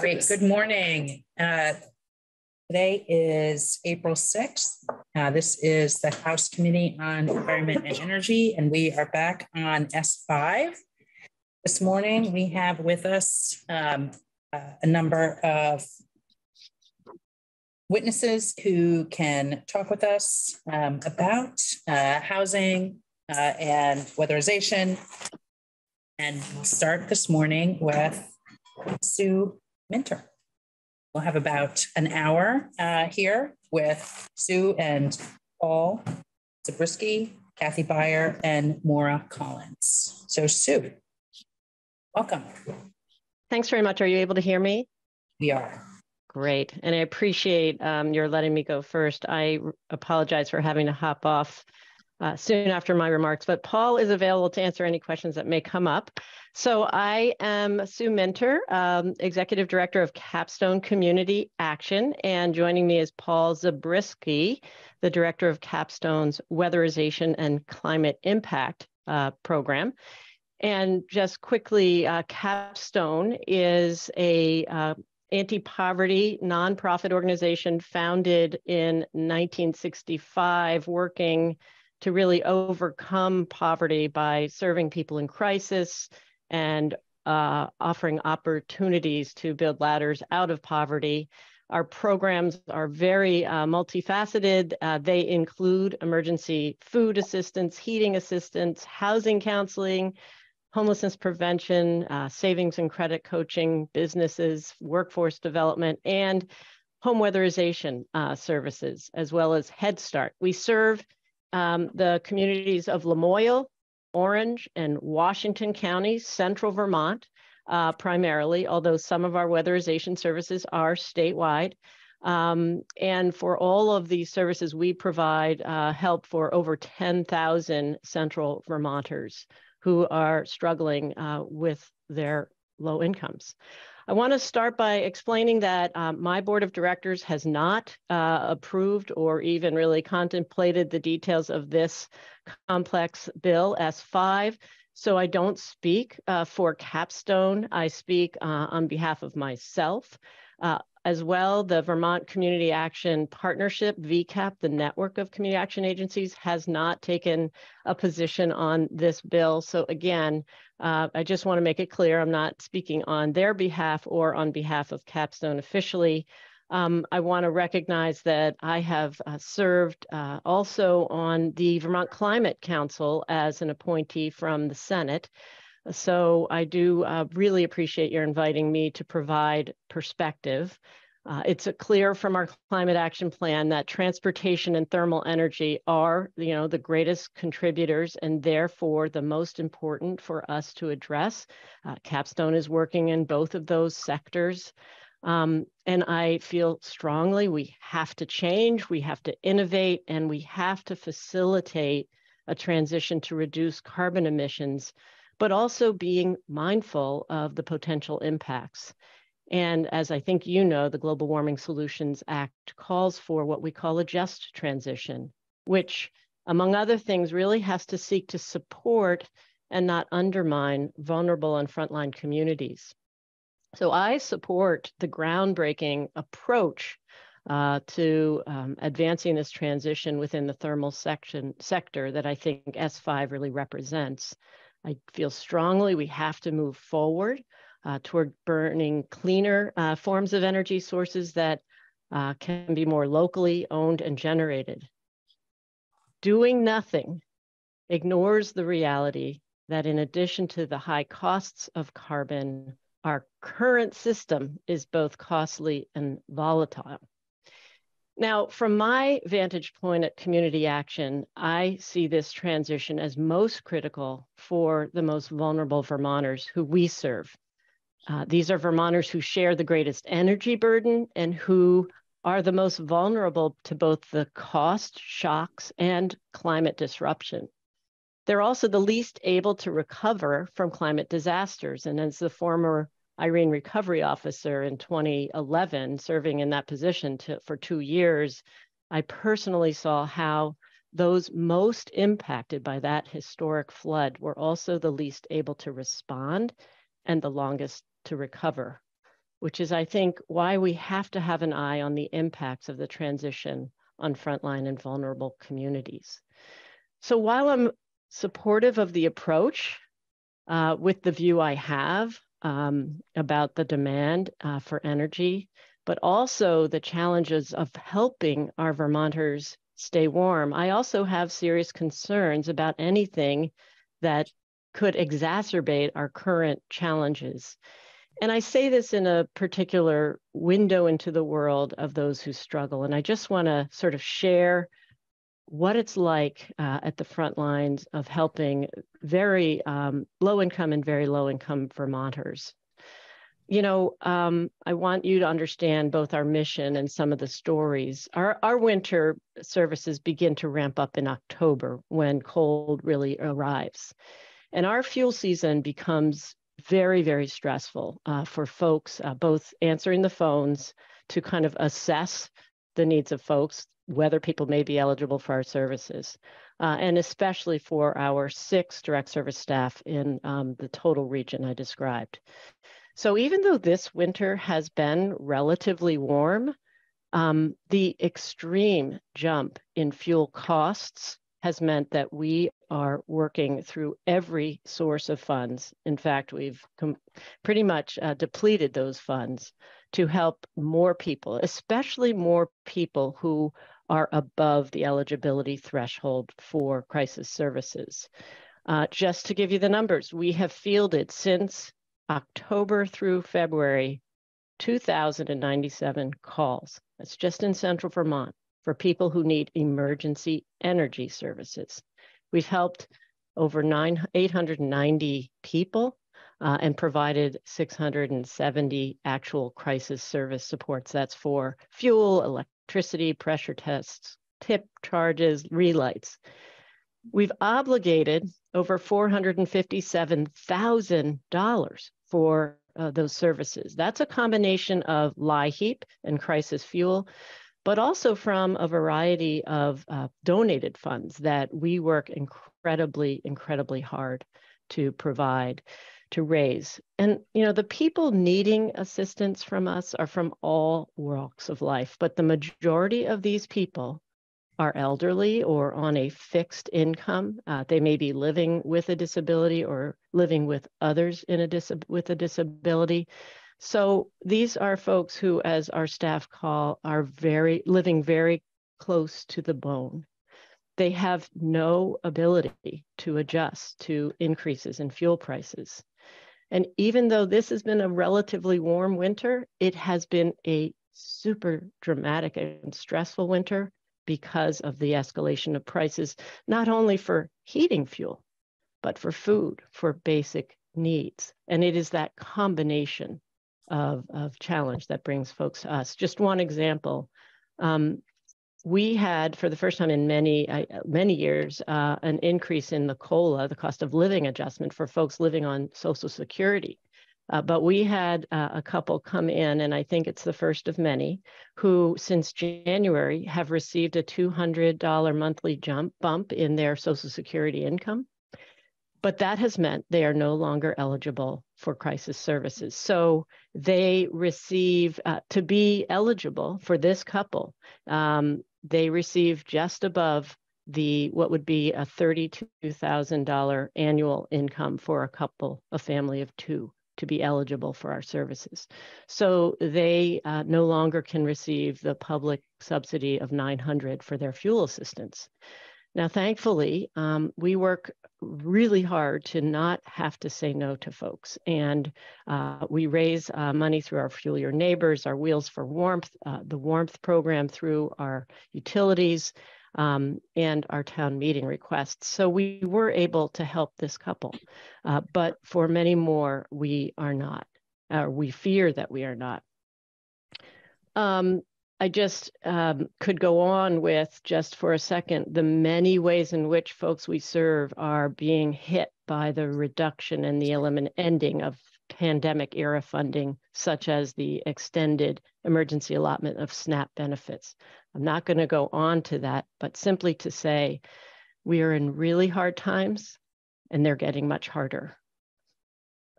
Great. Good morning. Uh, today is April 6th. Uh, this is the House Committee on Environment and Energy, and we are back on S5. This morning, we have with us um, uh, a number of witnesses who can talk with us um, about uh, housing uh, and weatherization. And we'll start this morning with Sue Minter. We'll have about an hour uh, here with Sue and Paul Zabriskie, Kathy Byer, and Maura Collins. So Sue, welcome. Thanks very much. Are you able to hear me? We are. Great. And I appreciate um, your letting me go first. I apologize for having to hop off uh, soon after my remarks, but Paul is available to answer any questions that may come up. So I am Sue Minter, um, Executive Director of Capstone Community Action, and joining me is Paul Zabriskie, the Director of Capstone's Weatherization and Climate Impact uh, Program. And just quickly, uh, Capstone is a uh, anti-poverty nonprofit organization founded in 1965, working to really overcome poverty by serving people in crisis and uh, offering opportunities to build ladders out of poverty. Our programs are very uh, multifaceted. Uh, they include emergency food assistance, heating assistance, housing counseling, homelessness prevention, uh, savings and credit coaching, businesses, workforce development, and home weatherization uh, services, as well as Head Start. We serve um, the communities of Lamoille, Orange, and Washington counties, central Vermont, uh, primarily, although some of our weatherization services are statewide. Um, and for all of these services, we provide uh, help for over 10,000 central Vermonters who are struggling uh, with their low incomes. I want to start by explaining that um, my board of directors has not uh, approved or even really contemplated the details of this complex bill S5. So I don't speak uh, for Capstone. I speak uh, on behalf of myself. As well, the Vermont Community Action Partnership, VCAP, the network of community action agencies, has not taken a position on this bill. So again, uh, I just want to make it clear I'm not speaking on their behalf or on behalf of Capstone officially. Um, I want to recognize that I have uh, served uh, also on the Vermont Climate Council as an appointee from the Senate. So I do uh, really appreciate your inviting me to provide perspective. Uh, it's clear from our climate action plan that transportation and thermal energy are, you know, the greatest contributors and therefore the most important for us to address. Uh, Capstone is working in both of those sectors. Um, and I feel strongly we have to change, we have to innovate, and we have to facilitate a transition to reduce carbon emissions but also being mindful of the potential impacts. And as I think you know, the Global Warming Solutions Act calls for what we call a just transition, which, among other things, really has to seek to support and not undermine vulnerable and frontline communities. So I support the groundbreaking approach uh, to um, advancing this transition within the thermal section sector that I think S5 really represents. I feel strongly we have to move forward uh, toward burning cleaner uh, forms of energy sources that uh, can be more locally owned and generated. Doing nothing ignores the reality that in addition to the high costs of carbon, our current system is both costly and volatile. Now, from my vantage point at community action, I see this transition as most critical for the most vulnerable Vermonters who we serve. Uh, these are Vermonters who share the greatest energy burden and who are the most vulnerable to both the cost shocks and climate disruption. They're also the least able to recover from climate disasters. And as the former Irene recovery officer in 2011, serving in that position to, for two years, I personally saw how those most impacted by that historic flood were also the least able to respond and the longest to recover. which is, I think, why we have to have an eye on the impacts of the transition on frontline and vulnerable communities. So while I'm supportive of the approach uh, with the view I have um, about the demand uh, for energy, but also the challenges of helping our Vermonters stay warm, I also have serious concerns about anything that could exacerbate our current challenges. And I say this in a particular window into the world of those who struggle. And I just want to sort of share what it's like uh, at the front lines of helping very um, low income and very low income Vermonters. You know, um, I want you to understand both our mission and some of the stories. Our, our winter services begin to ramp up in October when cold really arrives. And our fuel season becomes very, very stressful uh, for folks, uh, both answering the phones to kind of assess the needs of folks whether people may be eligible for our services, uh, and especially for our six direct service staff in um, the total region I described. So even though this winter has been relatively warm, um, the extreme jump in fuel costs has meant that we are working through every source of funds. In fact, we've pretty much uh, depleted those funds to help more people, especially more people who are above the eligibility threshold for crisis services. Uh, just to give you the numbers, we have fielded since October through February 2,097 calls. That's just in central Vermont for people who need emergency energy services. We've helped over 9, 890 people uh, and provided 670 actual crisis service supports. That's for fuel, electricity, pressure tests, tip charges, relights. We've obligated over $457,000 for uh, those services. That's a combination of LIHEAP and crisis fuel, but also from a variety of uh, donated funds that we work incredibly, incredibly hard to provide, to raise. And, you know, the people needing assistance from us are from all walks of life, but the majority of these people are elderly or on a fixed income. Uh, they may be living with a disability or living with others in a dis- with a disability. So these are folks who, as our staff call, are very living very close to the bone. They have no ability to adjust to increases in fuel prices. And even though this has been a relatively warm winter, it has been a super dramatic and stressful winter because of the escalation of prices, not only for heating fuel, but for food, for basic needs. And it is that combination of, of challenge that brings folks to us. Just one example. Um, we had, for the first time in many uh, many years, uh, an increase in the COLA, the cost of living adjustment for folks living on Social Security. Uh, but we had uh, a couple come in, and I think it's the first of many, who since January have received a $200 monthly jump bump in their Social Security income. But that has meant they are no longer eligible for crisis services. So they receive, uh, to be eligible for this couple, um, they receive just above the what would be a $32,000 annual income for a couple, a family of two to be eligible for our services. So they uh, no longer can receive the public subsidy of 900 for their fuel assistance. Now, thankfully, um, we work really hard to not have to say no to folks. And uh, we raise uh, money through our Fuel Your Neighbors, our Wheels for Warmth, uh, the Warmth program through our utilities, um, and our town meeting requests. So we were able to help this couple, uh, but for many more, we are not, or we fear that we are not. Um, I just um, could go on with just for a second the many ways in which folks we serve are being hit by the reduction and the elimination ending of pandemic era funding, such as the extended emergency allotment of SNAP benefits. I'm not going to go on to that, but simply to say we are in really hard times and they're getting much harder.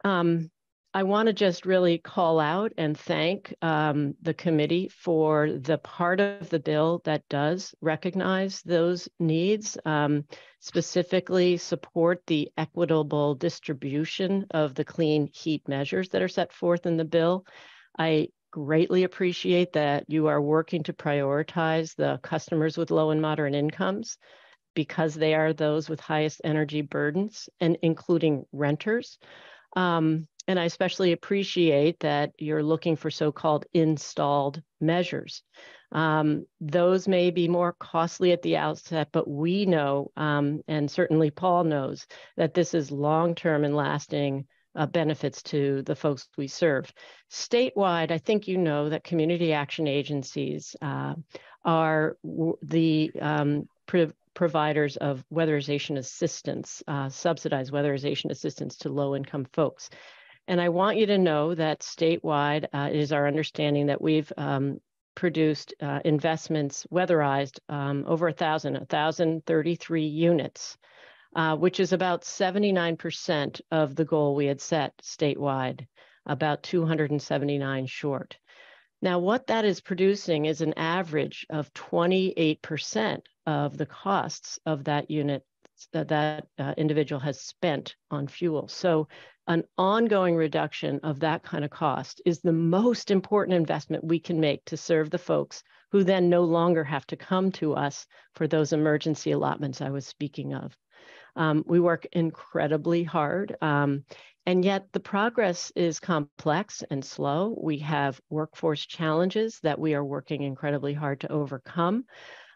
Um, I want to just really call out and thank um, the committee for the part of the bill that does recognize those needs, um, specifically support the equitable distribution of the clean heat measures that are set forth in the bill. I greatly appreciate that you are working to prioritize the customers with low and moderate incomes because they are those with highest energy burdens and including renters. Um, and I especially appreciate that you're looking for so-called installed measures. Um, those may be more costly at the outset, but we know, um, and certainly Paul knows, that this is long-term and lasting uh, benefits to the folks we serve. Statewide, I think you know that community action agencies uh, are the um, providers of weatherization assistance, uh, subsidized weatherization assistance to low income folks. And I want you to know that statewide uh, is our understanding that we've um, produced uh, investments weatherized um, over 1,000, 1,033 units, uh, which is about 79% of the goal we had set statewide, about 279 short. Now, what that is producing is an average of 28% of the costs of that unit that that uh, individual has spent on fuel. So an ongoing reduction of that kind of cost is the most important investment we can make to serve the folks who then no longer have to come to us for those emergency allotments I was speaking of. Um, we work incredibly hard, um, and yet the progress is complex and slow. We have workforce challenges that we are working incredibly hard to overcome,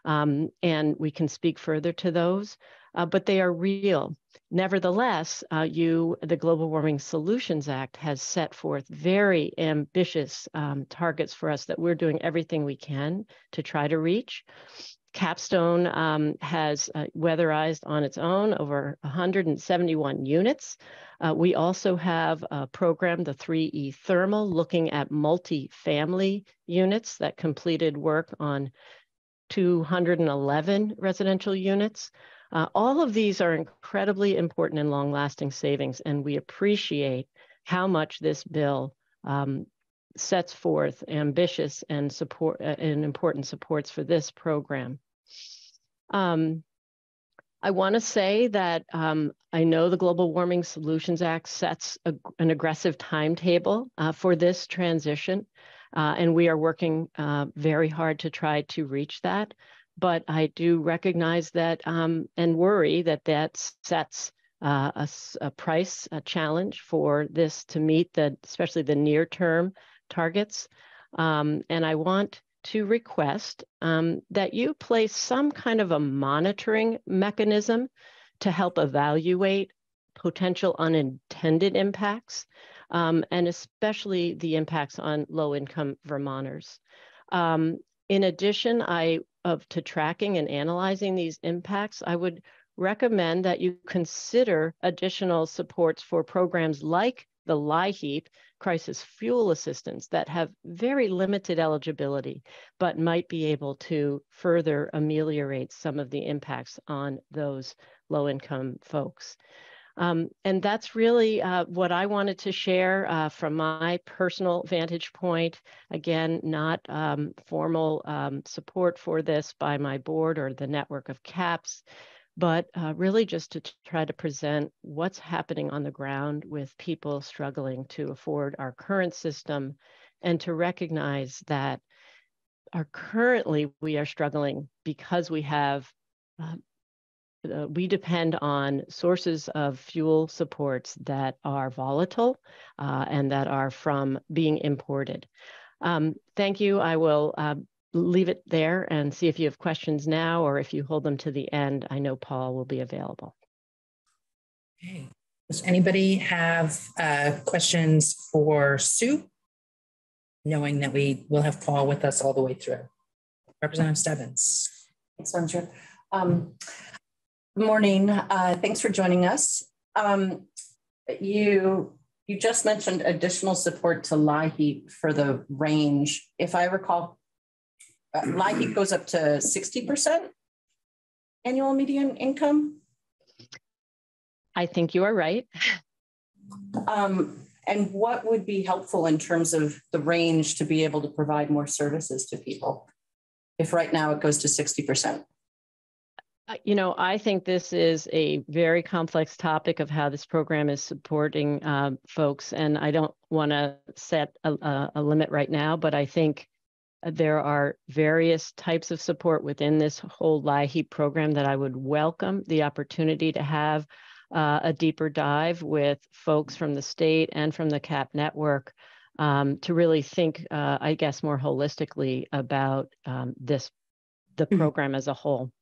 um, and we can speak further to those uh, but they are real. Nevertheless, uh, you, the Global Warming Solutions Act has set forth very ambitious um, targets for us that we're doing everything we can to try to reach. Capstone um, has uh, weatherized on its own over 171 units. Uh, we also have a program, the 3E Thermal, looking at multi-family units that completed work on 211 residential units. Uh, all of these are incredibly important and long lasting savings, and we appreciate how much this bill um, sets forth ambitious and support uh, and important supports for this program. Um, I want to say that um, I know the Global Warming Solutions Act sets a, an aggressive timetable uh, for this transition, uh, and we are working uh, very hard to try to reach that but I do recognize that um, and worry that that sets uh, a, a, price a challenge for this to meet the especially the near term targets. Um, and I want to request um, that you place some kind of a monitoring mechanism to help evaluate potential unintended impacts, um, and especially the impacts on low income Vermonters. Um, in addition, I of to tracking and analyzing these impacts, I would recommend that you consider additional supports for programs like the LIHEAP crisis fuel assistance that have very limited eligibility, but might be able to further ameliorate some of the impacts on those low income folks. Um, and that's really uh, what I wanted to share uh, from my personal vantage point. Again, not um, formal um, support for this by my board or the network of CAPS, but uh, really just to try to present what's happening on the ground with people struggling to afford our current system and to recognize that are currently we are struggling because we have uh, we depend on sources of fuel supports that are volatile uh, and that are from being imported. Um, thank you. I will uh, leave it there and see if you have questions now or if you hold them to the end. I know Paul will be available. Okay. Does anybody have uh, questions for Sue? Knowing that we will have Paul with us all the way through. Representative Stebbins. Thanks, Sandra. Um, Good morning. Uh, thanks for joining us. Um, you you just mentioned additional support to LIHEAP for the range. If I recall, uh, LIHEAP goes up to 60% annual median income. I think you are right. Um, and what would be helpful in terms of the range to be able to provide more services to people? If right now it goes to 60%. You know, I think this is a very complex topic of how this program is supporting uh, folks, and I don't want to set a, a, limit right now, but I think there are various types of support within this whole LIHEAP program that I would welcome the opportunity to have uh, a deeper dive with folks from the state and from the CAP network um, to really think, uh, I guess, more holistically about um, this, the mm-hmm. program as a whole.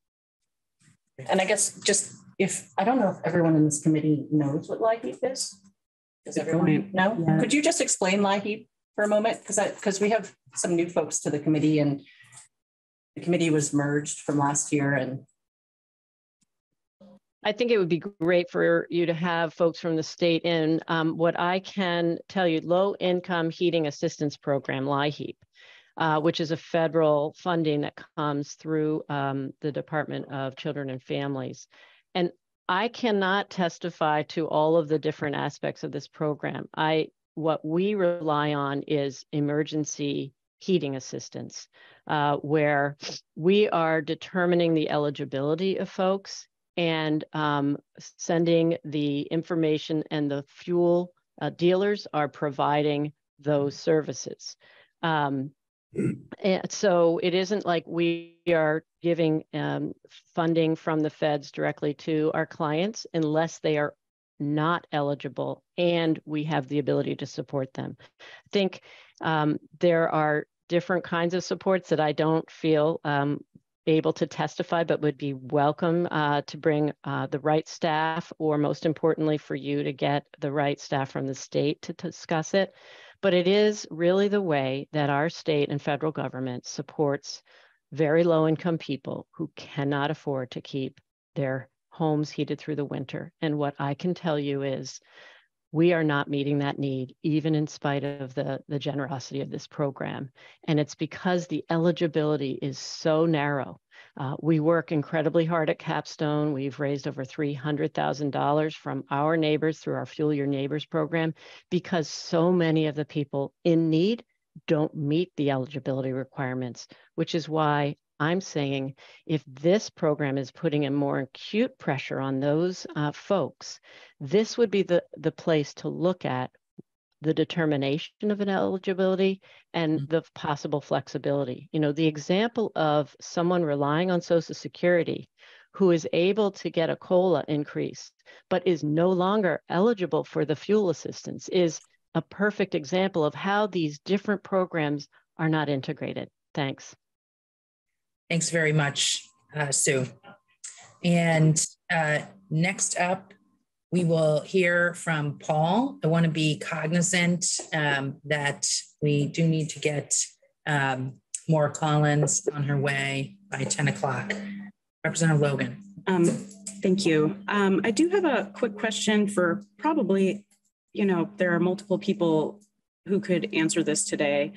And I guess just if, I don't know if everyone in this committee knows what LIHEAP is. Does everyone know? Yeah. Could you just explain LIHEAP for a moment? Because because we have some new folks to the committee and the committee was merged from last year and I think it would be great for you to have folks from the state in. Um, what I can tell you, low income heating assistance program, LIHEAP, uh, which is a federal funding that comes through um, the Department of Children and Families. And I cannot testify to all of the different aspects of this program. I what we rely on is emergency heating assistance, uh, where we are determining the eligibility of folks and um, sending the information and the fuel uh, dealers are providing those services. Um, and so it isn't like we are giving um, funding from the feds directly to our clients unless they are not eligible and we have the ability to support them. I think um, there are different kinds of supports that I don't feel um, able to testify, but would be welcome uh, to bring uh, the right staff, or most importantly, for you to get the right staff from the state to, to discuss it. But it is really the way that our state and federal government supports very low income people who cannot afford to keep their homes heated through the winter. And what I can tell you is we are not meeting that need, even in spite of the, the generosity of this program. And it's because the eligibility is so narrow. Uh, we work incredibly hard at Capstone. We've raised over $300,000 from our neighbors through our Fuel Your Neighbors program because so many of the people in need don't meet the eligibility requirements, which is why I'm saying if this program is putting a more acute pressure on those uh, folks, this would be the, the place to look at the determination of an eligibility and mm-hmm. the possible flexibility. You know, the example of someone relying on Social Security who is able to get a COLA increase, but is no longer eligible for the fuel assistance is a perfect example of how these different programs are not integrated. Thanks. Thanks very much, uh, Sue. And uh, next up, we will hear from Paul. I want to be cognizant um, that we do need to get um, Collins on her way by 10 o'clock. Representative Logan. Um, thank you. Um, I do have a quick question for probably, you know, there are multiple people who could answer this today.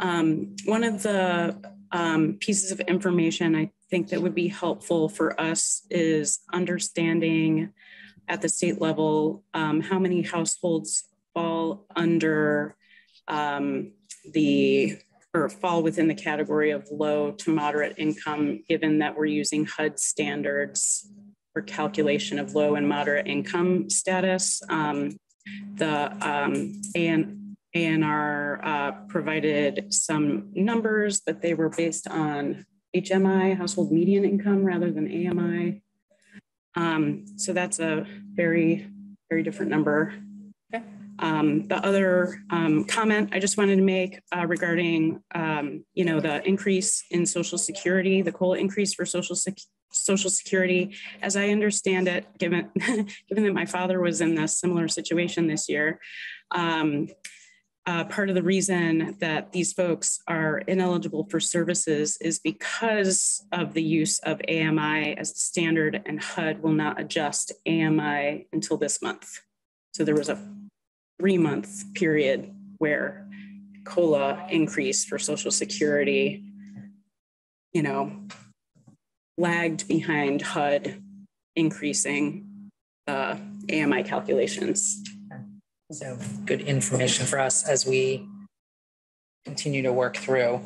Um, one of the um, pieces of information I think that would be helpful for us is understanding at the state level um, how many households fall under um, the or fall within the category of low to moderate income, given that we're using HUD standards for calculation of low and moderate income status. Um, the um, ANR uh, provided some numbers, but they were based on HMI, household median income, rather than AMI. Um, so that's a very, very different number. Okay. Um, the other um, comment I just wanted to make uh, regarding, um, you know, the increase in Social Security, the COLA increase for Social Sec Social Security, as I understand it, given given that my father was in a similar situation this year, um, uh, part of the reason that these folks are ineligible for services is because of the use of AMI as the standard, and HUD will not adjust AMI until this month. So there was a three month period where COLA increased for Social Security, you know, lagged behind HUD increasing the AMI calculations. So good information for us as we continue to work through.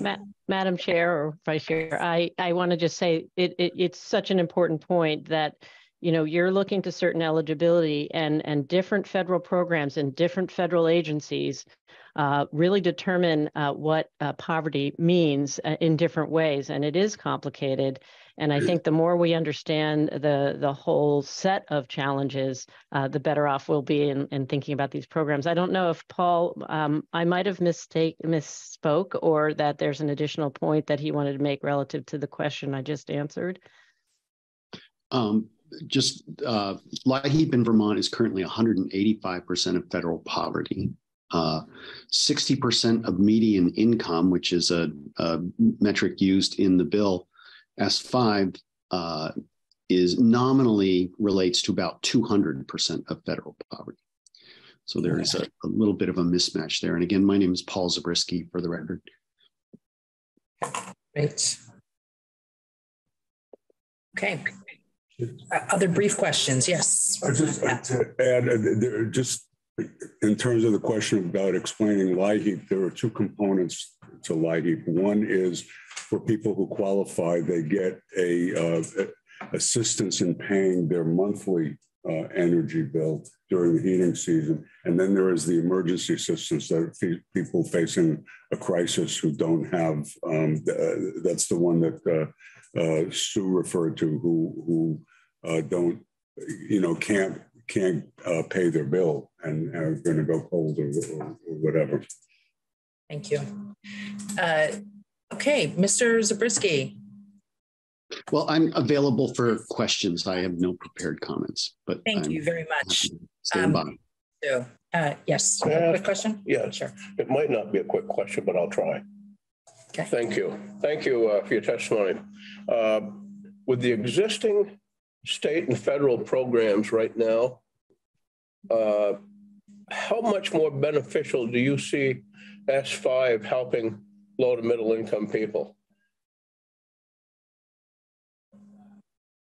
Ma Madam Chair or Vice Chair, I, I want to just say it, it, it's such an important point that you know you're looking to certain eligibility and and different federal programs and different federal agencies uh, really determine uh, what uh, poverty means uh, in different ways and it is complicated and I think the more we understand the the whole set of challenges, uh, the better off we'll be in, in thinking about these programs. I don't know if Paul, um, I might have mistake misspoke, or that there's an additional point that he wanted to make relative to the question I just answered. Um, just uh, in Vermont is currently 185% of federal poverty. Uh, 60% of median income, which is a, a metric used in the bill, S5 uh, is nominally relates to about 200% of federal poverty. So there is a, a, little bit of a mismatch there. And again, my name is Paul Zabriskie for the record. Great. Okay. Uh, other brief questions? Yes. I just like to add, uh, just in terms of the question about explaining LIHEAP, there are two components to LIHEAP. One is for people who qualify, they get a uh, assistance in paying their monthly uh, energy bill during the heating season. And then there is the emergency assistance that people facing a crisis who don't have, um, uh, that's the one that uh, uh, Sue referred to, who, who uh, don't, you know, can't can't pay their bill and are going to go cold or, or, or whatever. Thank you. Okay, Mr. Zabriskie. Well, I'm available for questions. I have no prepared comments, but thank I'm you very much. Stand um, by. So, uh, yes, uh, quick question? Yeah, sure. It might not be a quick question, but I'll try. Okay. Thank you. Thank you uh, for your testimony. Uh, with the existing state and federal programs right now, uh, how much more beneficial do you see S5 helping low to middle income people?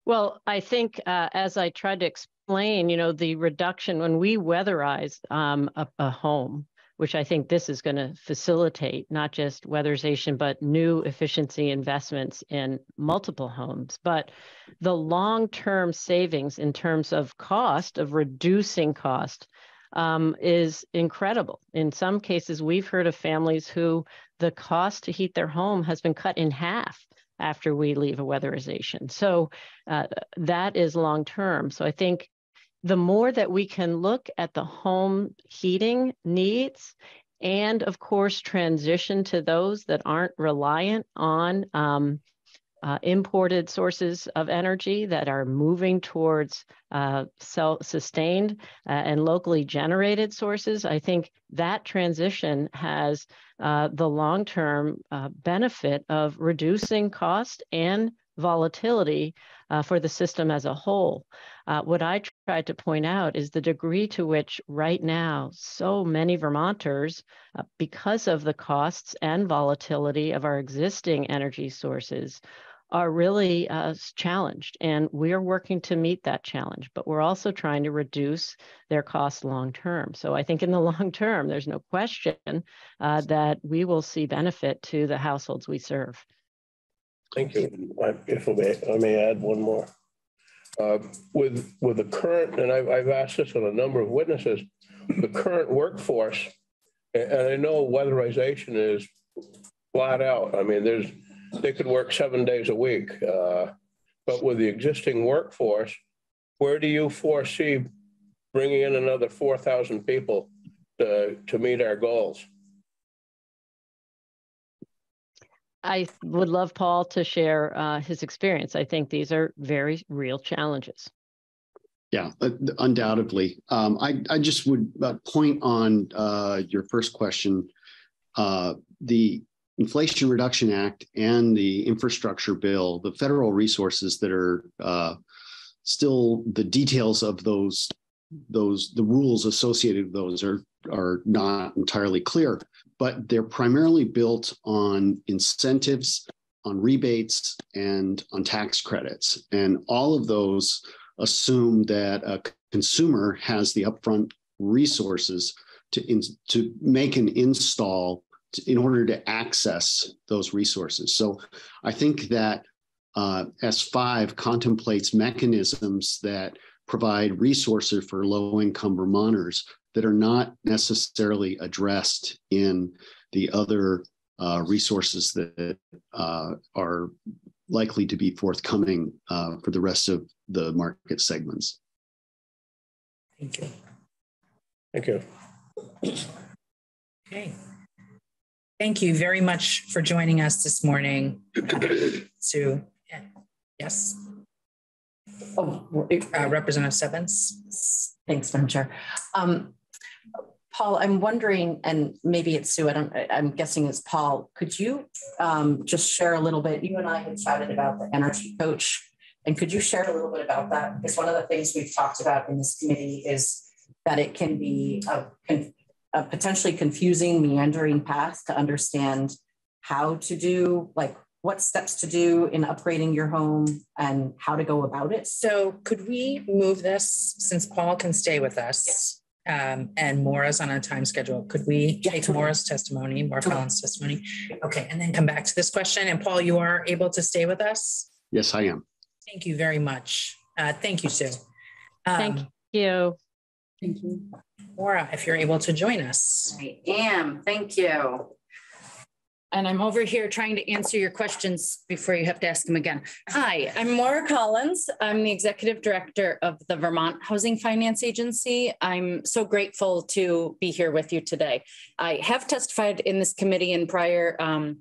Well, I think uh, as I tried to explain, you know, the reduction when we weatherize um, a, a, home, which I think this is going to facilitate not just weatherization, but new efficiency investments in multiple homes. But the long term savings in terms of cost, of reducing cost, um, is incredible. In some cases, we've heard of families who the cost to heat their home has been cut in half after we leave a weatherization. So uh, that is long term. So I think the more that we can look at the home heating needs and of course transition to those that aren't reliant on um, uh, imported sources of energy that are moving towards uh, self-sustained uh, and locally generated sources. I think that transition has uh, the long-term uh, benefit of reducing cost and volatility uh, for the system as a whole. what I tried to point out is the degree to which right now so many Vermonters, because of the costs and volatility of our existing energy sources, are really uh, challenged. And we're working to meet that challenge, but we're also trying to reduce their costs long term. So I think in the long term, there's no question uh, that we will see benefit to the households we serve. Thank you. If I may, I may add one more. Uh, with with the current, and I've, I've asked this on a number of witnesses, the current workforce, and I know weatherization is flat out. I mean, there's they could work seven days a week. Uh, but with the existing workforce, where do you foresee bringing in another 4,000 people to, to meet our goals? I would love Paul to share uh, his experience. I think these are very real challenges. Yeah, uh, undoubtedly. Um, I, I just would uh, point on uh, your first question. Uh, the Inflation Reduction Act and the infrastructure bill, the federal resources that are uh, still the details of those those the rules associated with those are are not entirely clear, but they're primarily built on incentives, on rebates, and on tax credits, and all of those assume that a consumer has the upfront resources to, in, to make an install to, in order to access those resources. So I think that uh, S5 contemplates mechanisms that provide resources for low income Vermonters that are not necessarily addressed in the other uh, resources that uh, are likely to be forthcoming uh, for the rest of the market segments. Thank you. Thank you. Okay. Thank you very much for joining us this morning. Sue, yes. Oh, uh, Representative Stebbins. Thanks, Madam Chair. Um, Paul, I'm wondering, and maybe it's Sue, I don't, I'm guessing it's Paul. Could you um, just share a little bit? You and I had chatted about the energy coach, and could you share a little bit about that? Because one of the things we've talked about in this committee is that it can be a, a potentially confusing, meandering path to understand how to do, like what steps to do in upgrading your home and how to go about it. So could we move this since Paul can stay with us? Yes. Um, and Maura's on a time schedule. Could we Yeah, take totally. Maura's testimony, Maura Totally. Collins' testimony? Okay, and then come back to this question. And Paul, you are able to stay with us? Yes, I am. Thank you very much. Uh, thank you, Sue. Thank Um, you. Thank you. Maura, if you're able to join us. I am, thank you. And I'm over here trying to answer your questions before you have to ask them again. Hi, I'm Maura Collins. I'm the Executive Director of the Vermont Housing Finance Agency. I'm so grateful to be here with you today. I have testified in this committee in prior um,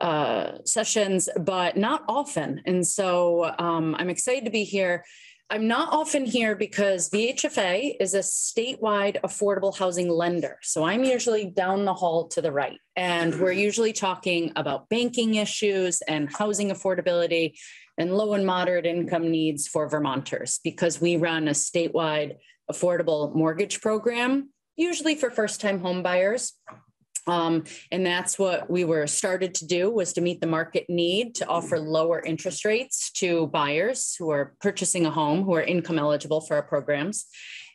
uh, sessions, but not often. And so um, I'm excited to be here. I'm not often here because VHFA is a statewide affordable housing lender. So I'm usually down the hall to the right. And we're usually talking about banking issues and housing affordability and low and moderate income needs for Vermonters because we run a statewide affordable mortgage program, usually for first time home buyers. Um, and that's what we were started to do was to meet the market need to offer lower interest rates to buyers who are purchasing a home who are income eligible for our programs.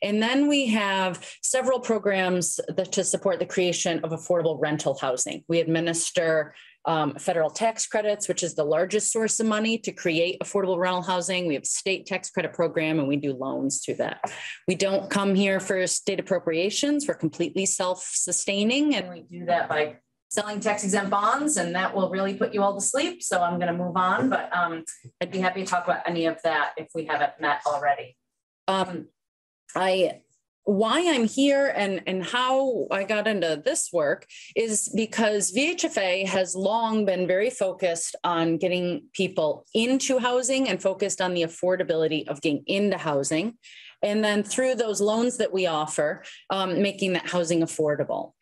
And then we have several programs that to support the creation of affordable rental housing. We administer um, federal tax credits, which is the largest source of money to create affordable rental housing. We have state tax credit program and we do loans to that. We don't come here for state appropriations. We're completely self-sustaining and we do that by selling tax exempt bonds and that will really put you all to sleep. So I'm going to move on, but um, I'd be happy to talk about any of that if we haven't met already. Um, I why I'm here and, and how I got into this work is because VHFA has long been very focused on getting people into housing and focused on the affordability of getting into housing. And then through those loans that we offer, um, making that housing affordable.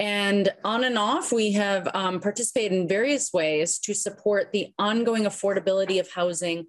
And on and off, we have um, participated in various ways to support the ongoing affordability of housing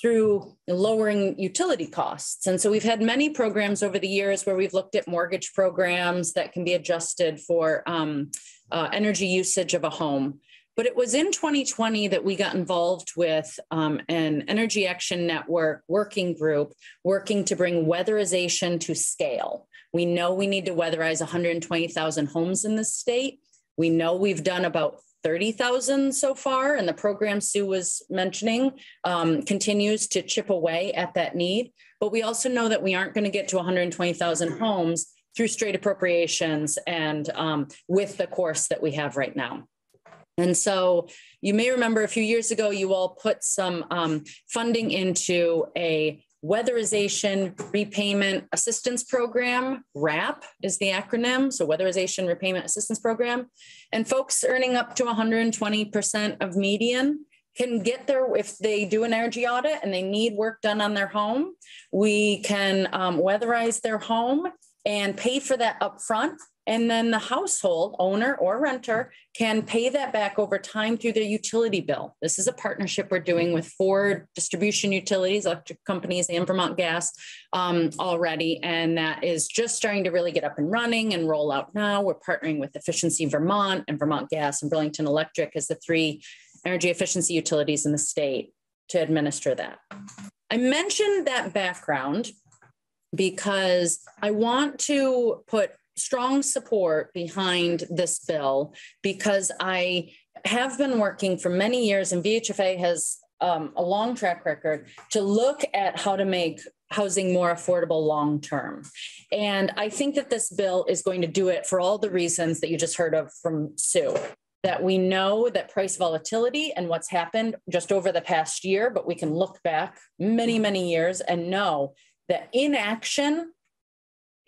through lowering utility costs. And so we've had many programs over the years where we've looked at mortgage programs that can be adjusted for um, uh, energy usage of a home. But it was in 2020 that we got involved with um, an Energy Action Network working group working to bring weatherization to scale. We know we need to weatherize 120,000 homes in the state. We know we've done about 30,000 so far, and the program Sue was mentioning um, continues to chip away at that need. But we also know that we aren't going to get to 120,000 homes through straight appropriations and um, with the course that we have right now. And so you may remember a few years ago, you all put some um, funding into a weatherization repayment assistance program wrap is the acronym so weatherization repayment assistance program. And folks earning up to 120% of median can get there if they do an energy audit and they need work done on their home we can um, weatherize their home and pay for that upfront and then the household owner or renter can pay that back over time through their utility bill. This is a partnership we're doing with four distribution utilities, electric companies, and Vermont Gas um, already. And that is just starting to really get up and running and roll out now. We're partnering with Efficiency Vermont and Vermont Gas and Burlington Electric as the three energy efficiency utilities in the state to administer that. I mentioned that background because I want to put strong support behind this bill because I have been working for many years and VHFA has um, a long track record to look at how to make housing more affordable long term. And I think that this bill is going to do it for all the reasons that you just heard of from Sue. That we know that price volatility and what's happened just over the past year, but we can look back many, many years and know that inaction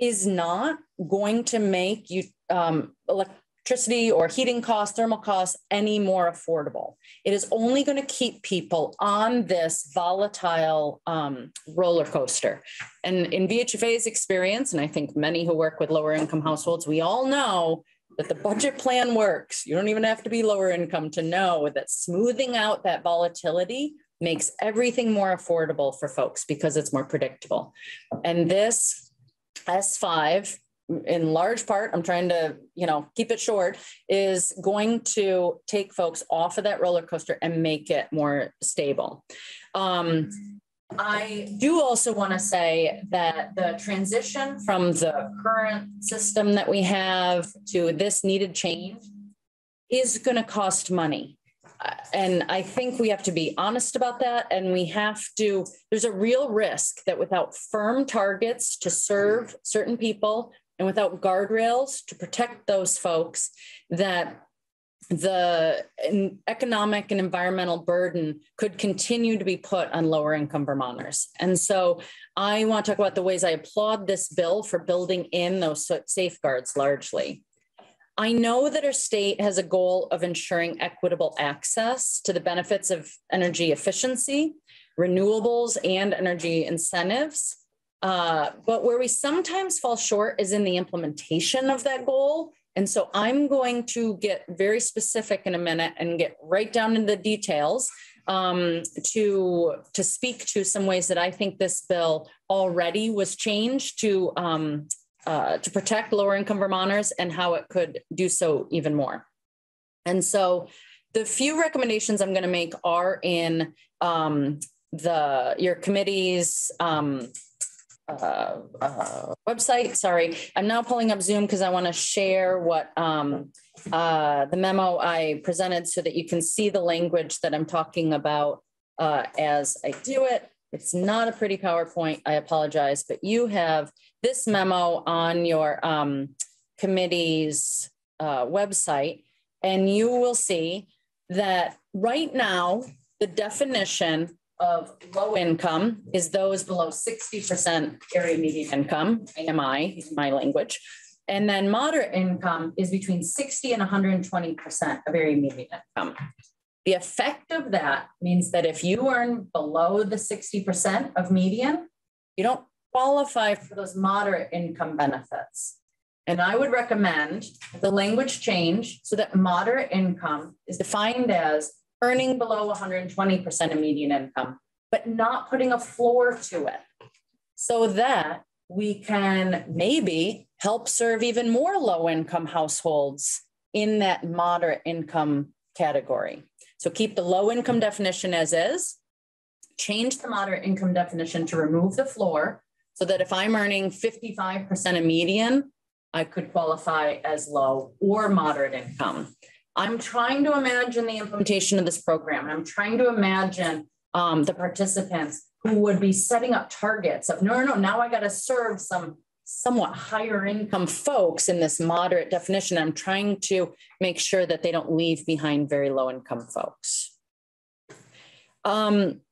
is not going to make you um, electricity or heating costs, thermal costs any more affordable. It is only going to keep people on this volatile um, roller coaster. And in VHFA's experience, and I think many who work with lower income households, we all know that the budget plan works. You don't even have to be lower income to know that smoothing out that volatility makes everything more affordable for folks because it's more predictable. And this S5 in large part, I'm trying to, you know, keep it short, is going to take folks off of that roller coaster and make it more stable. Um, I do also want to say that the transition from the current system that we have to this needed change is going to cost money and I think we have to be honest about that. And we have to, there's a real risk that without firm targets to serve certain people and without guardrails to protect those folks, that the economic and environmental burden could continue to be put on lower income Vermonters. And so I want to talk about the ways I applaud this bill for building in those safeguards largely. I know that our state has a goal of ensuring equitable access to the benefits of energy efficiency, renewables, and energy incentives. Uh, but where we sometimes fall short is in the implementation of that goal. And so I'm going to get very specific in a minute and get right down into the details um, to, to speak to some ways that I think this bill already was changed to um, uh, to protect lower income Vermonters and how it could do so even more. And so the few recommendations I'm going to make are in um, the your committee's um, uh, uh, website. Sorry, I'm now pulling up Zoom because I want to share what um, uh, the memo I presented so that you can see the language that I'm talking about uh, as I do it. It's not a pretty PowerPoint. I apologize, but you have this memo on your um, committee's uh, website, and you will see that right now, the definition of low income is those below 60% area median income, AMI, my language. And then moderate income is between 60 and 120% of area median income. The effect of that means that if you earn below the 60% of median, you don't qualify for those moderate income benefits. And I would recommend the language change so that moderate income is defined as earning below 120% of median income, but not putting a floor to it so that we can maybe help serve even more low income households in that moderate income category. So keep the low income definition as is, change the moderate income definition to remove the floor so that if I'm earning 55% of median, I could qualify as low or moderate income. I'm trying to imagine the implementation of this program. I'm trying to imagine um, the participants who would be setting up targets of no, no, no, now I got to serve some somewhat higher income folks in this moderate definition. I'm trying to make sure that they don't leave behind very low income folks. Um,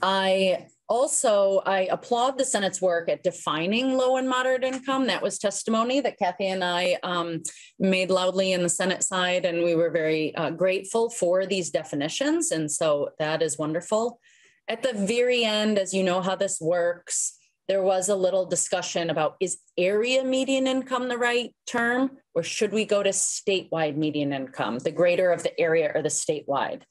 I also, I applaud the Senate's work at defining low and moderate income. That was testimony that Kathy and I um, made loudly in the Senate side, and we were very uh, grateful for these definitions. And so that is wonderful. At the very end, as you know how this works, there was a little discussion about is area median income the right term, or should we go to statewide median income, the greater of the area or the statewide?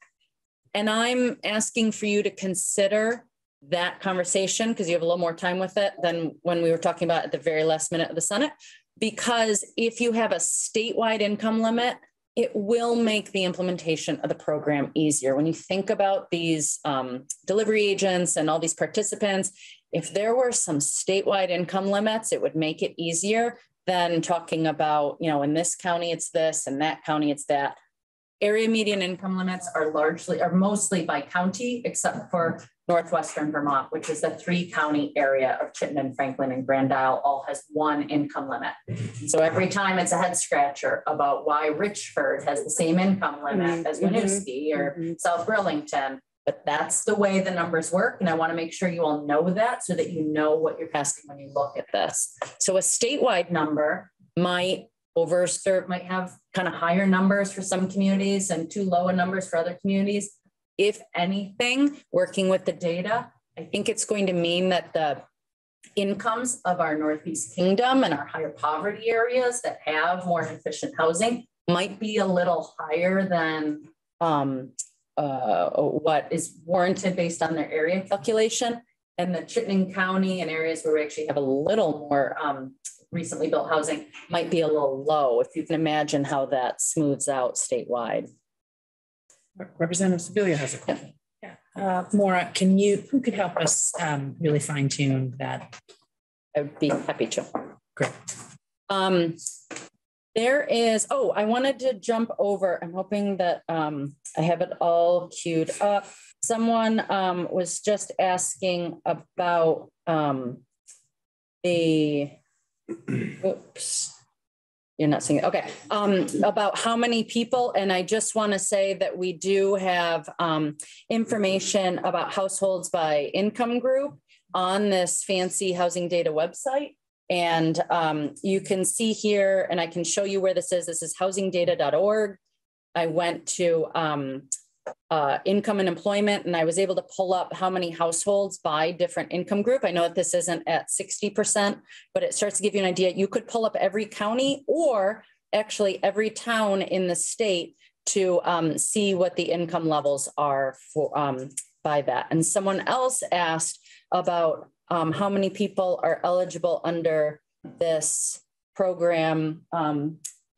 And I'm asking for you to consider that conversation because you have a little more time with it than when we were talking about at the very last minute of the Senate. Because if you have a statewide income limit, it will make the implementation of the program easier. When you think about these um, delivery agents and all these participants, if there were some statewide income limits, it would make it easier than talking about, you know, in this county it's this and that county it's that. Area median income limits are largely, are mostly by county, except for Northwestern Vermont, which is the three county area of Chittenden, Franklin, and Grand Isle, all has one income limit. So every time it's a head scratcher about why Richford has the same income limit as Mhm, Winooski or mhm. South Burlington. But that's the way the numbers work. And I want to make sure you all know that so that you know what you're asking when you look at this. So a statewide number might overserve, might have kind of higher numbers for some communities and too low a numbers for other communities. If anything, working with the data, I think it's going to mean that the incomes of our Northeast Kingdom and our higher poverty areas that have more efficient housing might be a little higher than um, uh, what is warranted based on their area calculation. And the Chittenden County and areas where we actually have a little more um, recently built housing might be a little low, if you can imagine how that smooths out statewide. Representative Sibilia has a question. Yeah. Uh, Maura, can you, who could help us um, really fine tune that? I would be happy to. Great. Um, there is, oh, I wanted to jump over. I'm hoping that um, I have it all queued up. Someone um, was just asking about um, the, oops. You're not seeing it. Okay. Um, about how many people. And I just want to say that we do have um, information about households by income group on this fancy housing data website. And um, you can see here, and I can show you where this is. This is housingdata.org. I went to um, uh, income and employment, and I was able to pull up how many households by different income group. I know that this isn't at 60%, but it starts to give you an idea. You could pull up every county or actually every town in the state to um, see what the income levels are for um, by that. And someone else asked about um, how many people are eligible under this program.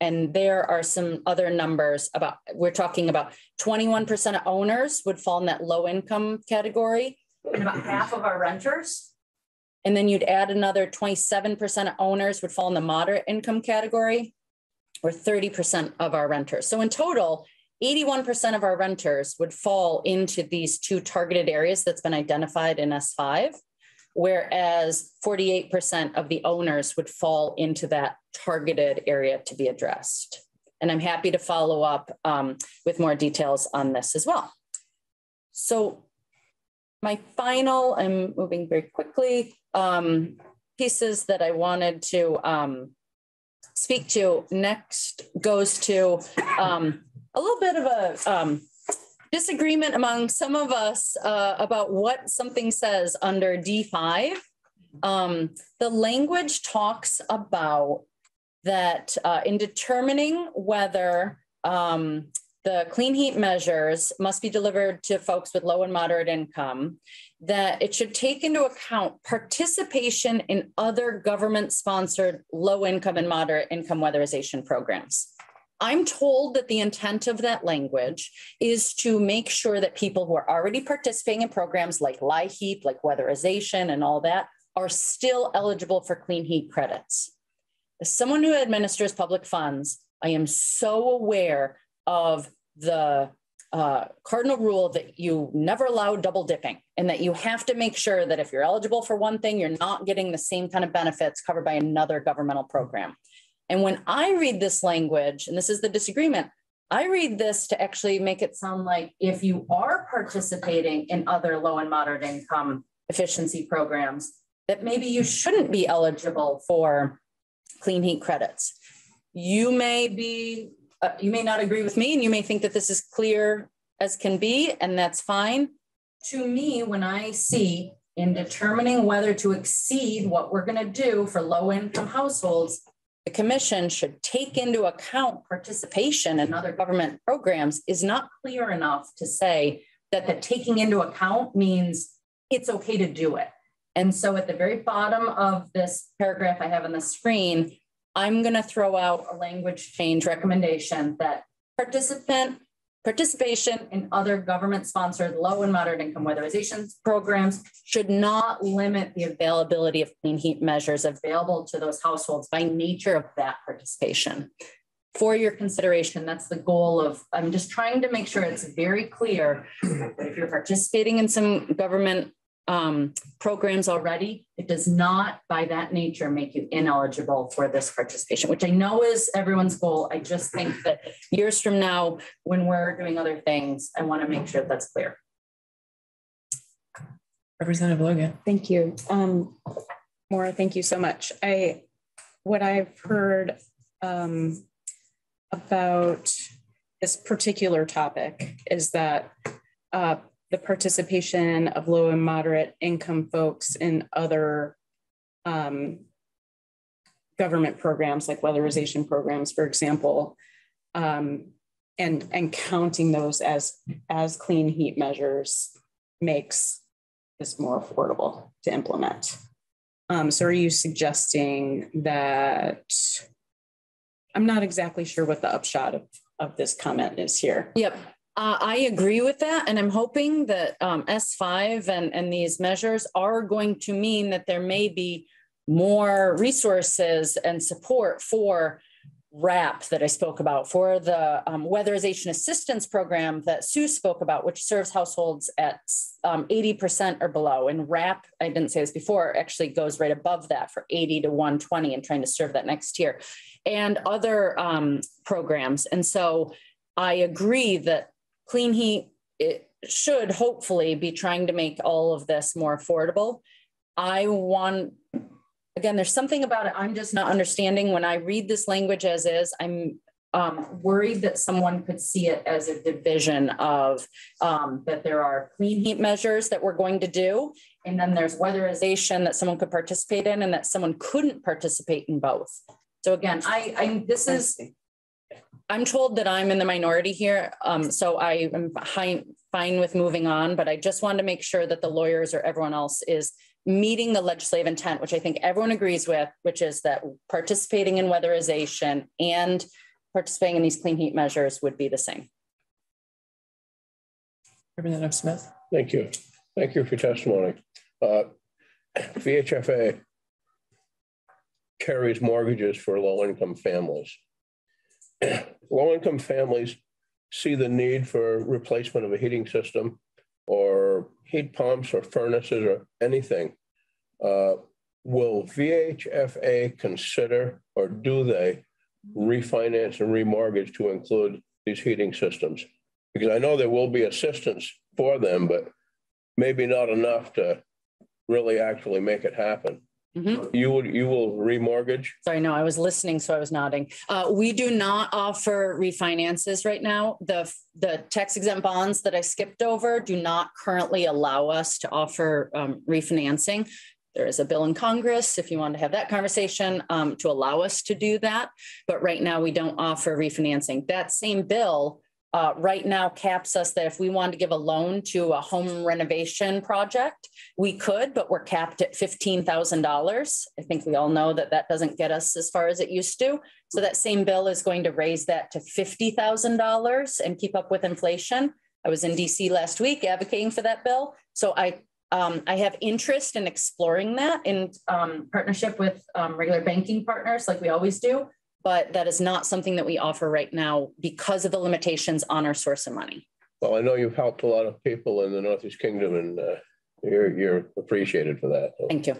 And there are some other numbers about, we're talking about 21% of owners would fall in that low income category, and about half of our renters. And then you'd add another 27% of owners would fall in the moderate income category, or 30% of our renters. So in total, 81% of our renters would fall into these two targeted areas that's been identified in S5 whereas 48% of the owners would fall into that targeted area to be addressed. And I'm happy to follow up um, with more details on this as well. So my final, I'm moving very quickly, um, pieces that I wanted to um, speak to next goes to um, a little bit of a um, disagreement among some of us uh, about what something says under D5. Um, the language talks about that uh, in determining whether um, the clean heat measures must be delivered to folks with low and moderate income, that it should take into account participation in other government sponsored low income and moderate income weatherization programs. I'm told that the intent of that language is to make sure that people who are already participating in programs like LIHEAP, like weatherization and all that, are still eligible for clean heat credits. As someone who administers public funds, I am so aware of the uh, cardinal rule that you never allow double dipping and that you have to make sure that if you're eligible for one thing, you're not getting the same kind of benefits covered by another governmental program. And when I read this language, and this is the disagreement, I read this to actually make it sound like if you are participating in other low and moderate income efficiency programs, that maybe you shouldn't be eligible for clean heat credits. You may be, uh, you may not agree with me, and you may think that this is clear as can be, and that's fine. To me, when I see in determining whether to exceed what we're going to do for low income households, the commission should take into account participation in other government programs is not clear enough to say that the taking into account means it's okay to do it. And so at the very bottom of this paragraph I have on the screen, I'm going to throw out a language change recommendation that participant participation in other government-sponsored low and moderate income weatherization programs should not limit the availability of clean heat measures available to those households by nature of that participation. For your consideration, that's the goal of, I'm just trying to make sure it's very clear that if you're participating in some government um, programs already, it does not by that nature make you ineligible for this participation, which I know is everyone's goal. I just think that years from now, when we're doing other things, I want to make sure that's clear. Representative Logan. Thank you. Um, Maura, thank you so much. I, what I've heard um, about this particular topic is that uh, the participation of low and moderate income folks in other um, government programs like weatherization programs, for example, um, and, and counting those as, as clean heat measures makes this more affordable to implement. Um, so are you suggesting that, I'm not exactly sure what the upshot of, of this comment is here. Yep. Uh, I agree with that. And I'm hoping that um, S5 and, and these measures are going to mean that there may be more resources and support for RAP that I spoke about, for the um, weatherization assistance program that Sue spoke about, which serves households at um, 80% or below. And RAP, I didn't say this before, actually goes right above that for 80 to 120 and trying to serve that next year and other um, programs. And so I agree that clean heat it should hopefully be trying to make all of this more affordable. I want, again, there's something about it I'm just not understanding. When I read this language as is, I'm um, worried that someone could see it as a division of um, that there are clean heat measures that we're going to do, and then there's weatherization that someone could participate in, and that someone couldn't participate in both. So again, I, I this is I'm told that I'm in the minority here, um, so I am fine with moving on, but I just want to make sure that the lawyers or everyone else is meeting the legislative intent, which I think everyone agrees with, which is that participating in weatherization and participating in these clean heat measures would be the same. Representative Smith. Thank you. Thank you for your testimony. Uh, VHFA carries mortgages for low-income families. Low-income families see the need for replacement of a heating system or heat pumps or furnaces or anything, uh, will VHFA consider or do they refinance and remortgage to include these heating systems? Because I know there will be assistance for them, but maybe not enough to really actually make it happen. Mm-hmm. You would you will remortgage? Sorry, no, I was listening, so I was nodding. Uh, we do not offer refinances right now. The the tax exempt bonds that I skipped over do not currently allow us to offer um, refinancing. There is a bill in Congress if you want to have that conversation um, to allow us to do that. But right now, we don't offer refinancing. That same bill uh, right now caps us that if we wanted to give a loan to a home renovation project, we could, but we're capped at $15,000. I think we all know that that doesn't get us as far as it used to. So that same bill is going to raise that to $50,000 and keep up with inflation. I was in DC last week advocating for that bill. So I um, I have interest in exploring that in um, partnership with um, regular banking partners, like we always do but that is not something that we offer right now because of the limitations on our source of money. Well, I know you've helped a lot of people in the Northeast Kingdom and uh, you're, you're appreciated for that. Thank you.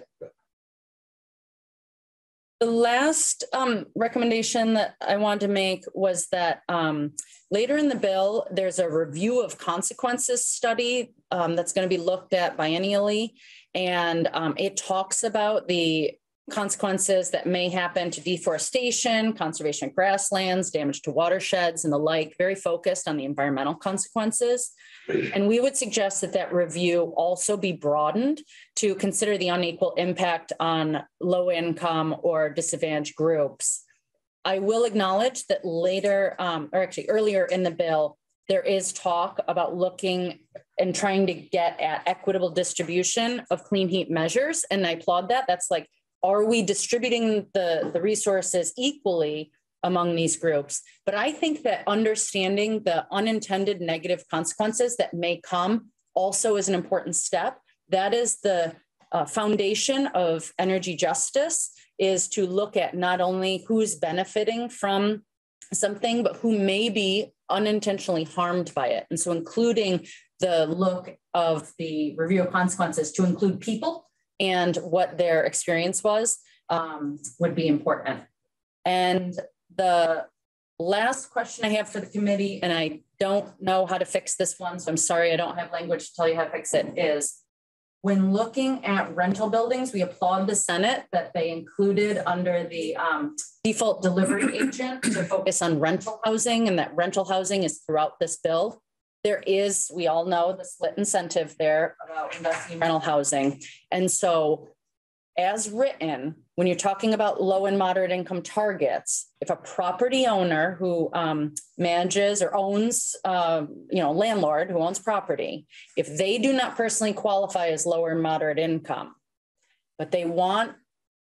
The last um, recommendation that I wanted to make was that um, later in the bill, there's a review of consequences study um, that's going to be looked at biennially. And um, it talks about the consequences that may happen to deforestation, conservation of grasslands, damage to watersheds and the like, very focused on the environmental consequences. And we would suggest that that review also be broadened to consider the unequal impact on low income or disadvantaged groups. I will acknowledge that later, um, or actually earlier in the bill, there is talk about looking and trying to get at equitable distribution of clean heat measures. And I applaud that. That's like are we distributing the, the resources equally among these groups. But I think that understanding the unintended negative consequences that may come also is an important step. That is the uh, foundation of energy justice is to look at not only who's benefiting from something, but who may be unintentionally harmed by it. And so including the look of the review of consequences to include people and what their experience was um, would be important. And the last question I have for the committee, and I don't know how to fix this one, so I'm sorry I don't have language to tell you how to fix it, is when looking at rental buildings, we applaud the Senate that they included under the um, default delivery agent to focus on rental housing and that rental housing is throughout this bill. There is, we all know the split incentive there about investing in rental housing. And so as written, when you're talking about low and moderate income targets, if a property owner who um, manages or owns, uh, you know, landlord who owns property, if they do not personally qualify as lower and moderate income, but they want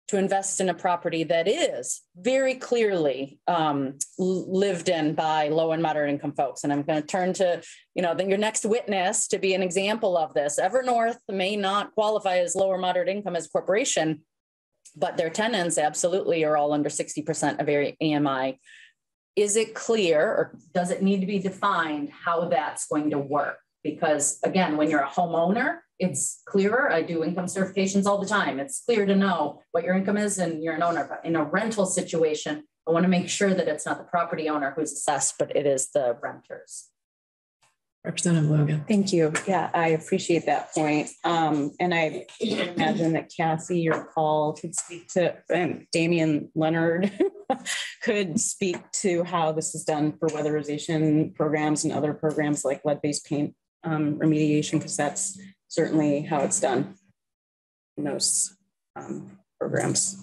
to invest in a property that is very clearly um, lived in by low and moderate income folks. And I'm going to turn to, you know, then your next witness to be an example of this. Evernorth may not qualify as lower moderate income as a corporation, but their tenants absolutely are all under 60% of AMI. Is it clear or does it need to be defined how that's going to work? Because again, when you're a homeowner, it's clearer. I do income certifications all the time. It's clear to know what your income is and you're an owner. But in a rental situation, I want to make sure that it's not the property owner who's assessed, but it is the renters. Representative Logan. Thank you. Yeah, I appreciate that point. Um, and I imagine that Cassie or Paul could speak to, and Damian Leonard could speak to how this is done for weatherization programs and other programs like lead-based paint um, remediation, because that's certainly how it's done in those um, programs.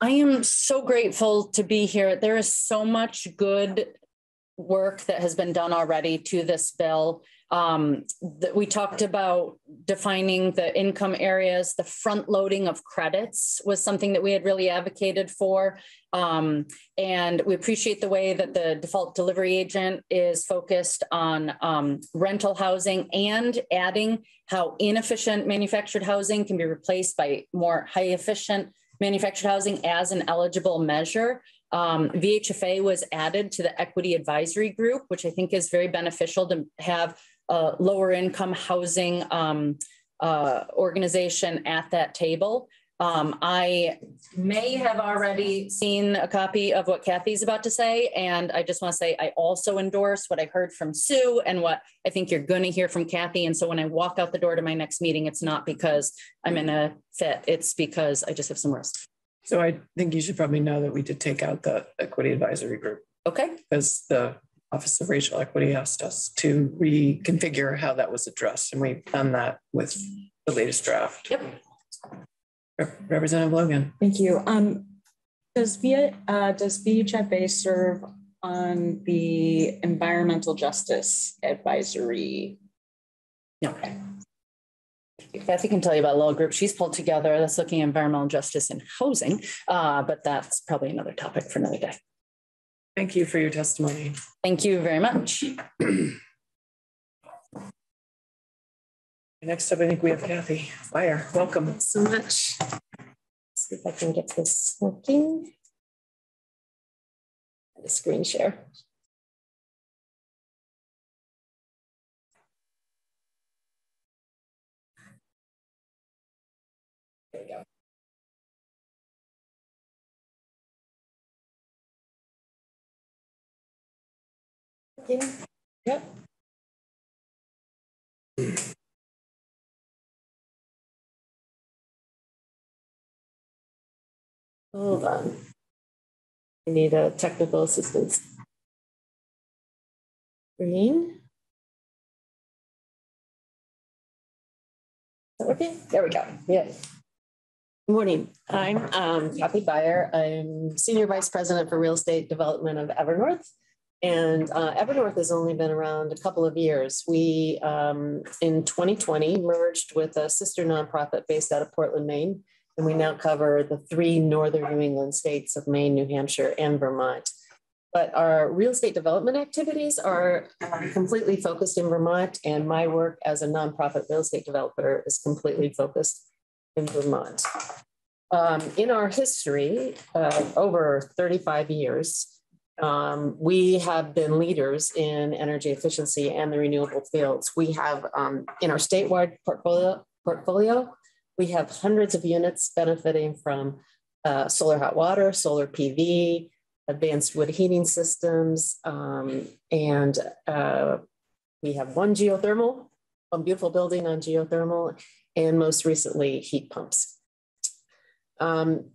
I am so grateful to be here. There is so much good work that has been done already to this bill. Um, that we talked about defining the income areas, the front loading of credits was something that we had really advocated for. Um, and we appreciate the way that the default delivery agent is focused on um, rental housing and adding how inefficient manufactured housing can be replaced by more high efficient manufactured housing as an eligible measure. Um, VHFA was added to the equity advisory group, which I think is very beneficial to have a lower income housing um, uh, organization at that table. Um, I may have already seen a copy of what Kathy's about to say, and I just want to say I also endorse what I heard from Sue and what I think you're going to hear from Kathy. And so when I walk out the door to my next meeting, it's not because I'm in a fit, it's because I just have some rest. So I think you should probably know that we did take out the equity advisory group Okay. because the Office of Racial Equity asked us to reconfigure how that was addressed, and we've done that with the latest draft. Yep. Representative Logan. Thank you. Um, does via uh, does VHFA serve on the Environmental Justice Advisory? Okay. Kathy can tell you about a little group she's pulled together that's looking at environmental justice and housing, uh, but that's probably another topic for another day. Thank you for your testimony. Thank you very much. Next up, I think we have Kathy Beyer. Welcome. Thanks so much. See if I can get this working. The screen share. Okay. Yep. Hold on. I need a technical assistance. Green. Okay, there we go. Yeah. Good morning. I'm um, Kathy Beyer. I'm Senior Vice President for Real Estate Development of Evernorth. And uh, Evernorth has only been around a couple of years. We, um, in 2020, merged with a sister nonprofit based out of Portland, Maine, and we now cover the three northern New England states of Maine, New Hampshire, and Vermont. But our real estate development activities are completely focused in Vermont, and my work as a nonprofit real estate developer is completely focused in Vermont. Um, in our history, uh, over 35 years, um, we have been leaders in energy efficiency and the renewable fields. We have um, in our statewide portfolio, portfolio, we have hundreds of units benefiting from uh, solar hot water, solar PV, advanced wood heating systems, um, and uh, we have one geothermal, one beautiful building on geothermal, and most recently heat pumps. Um,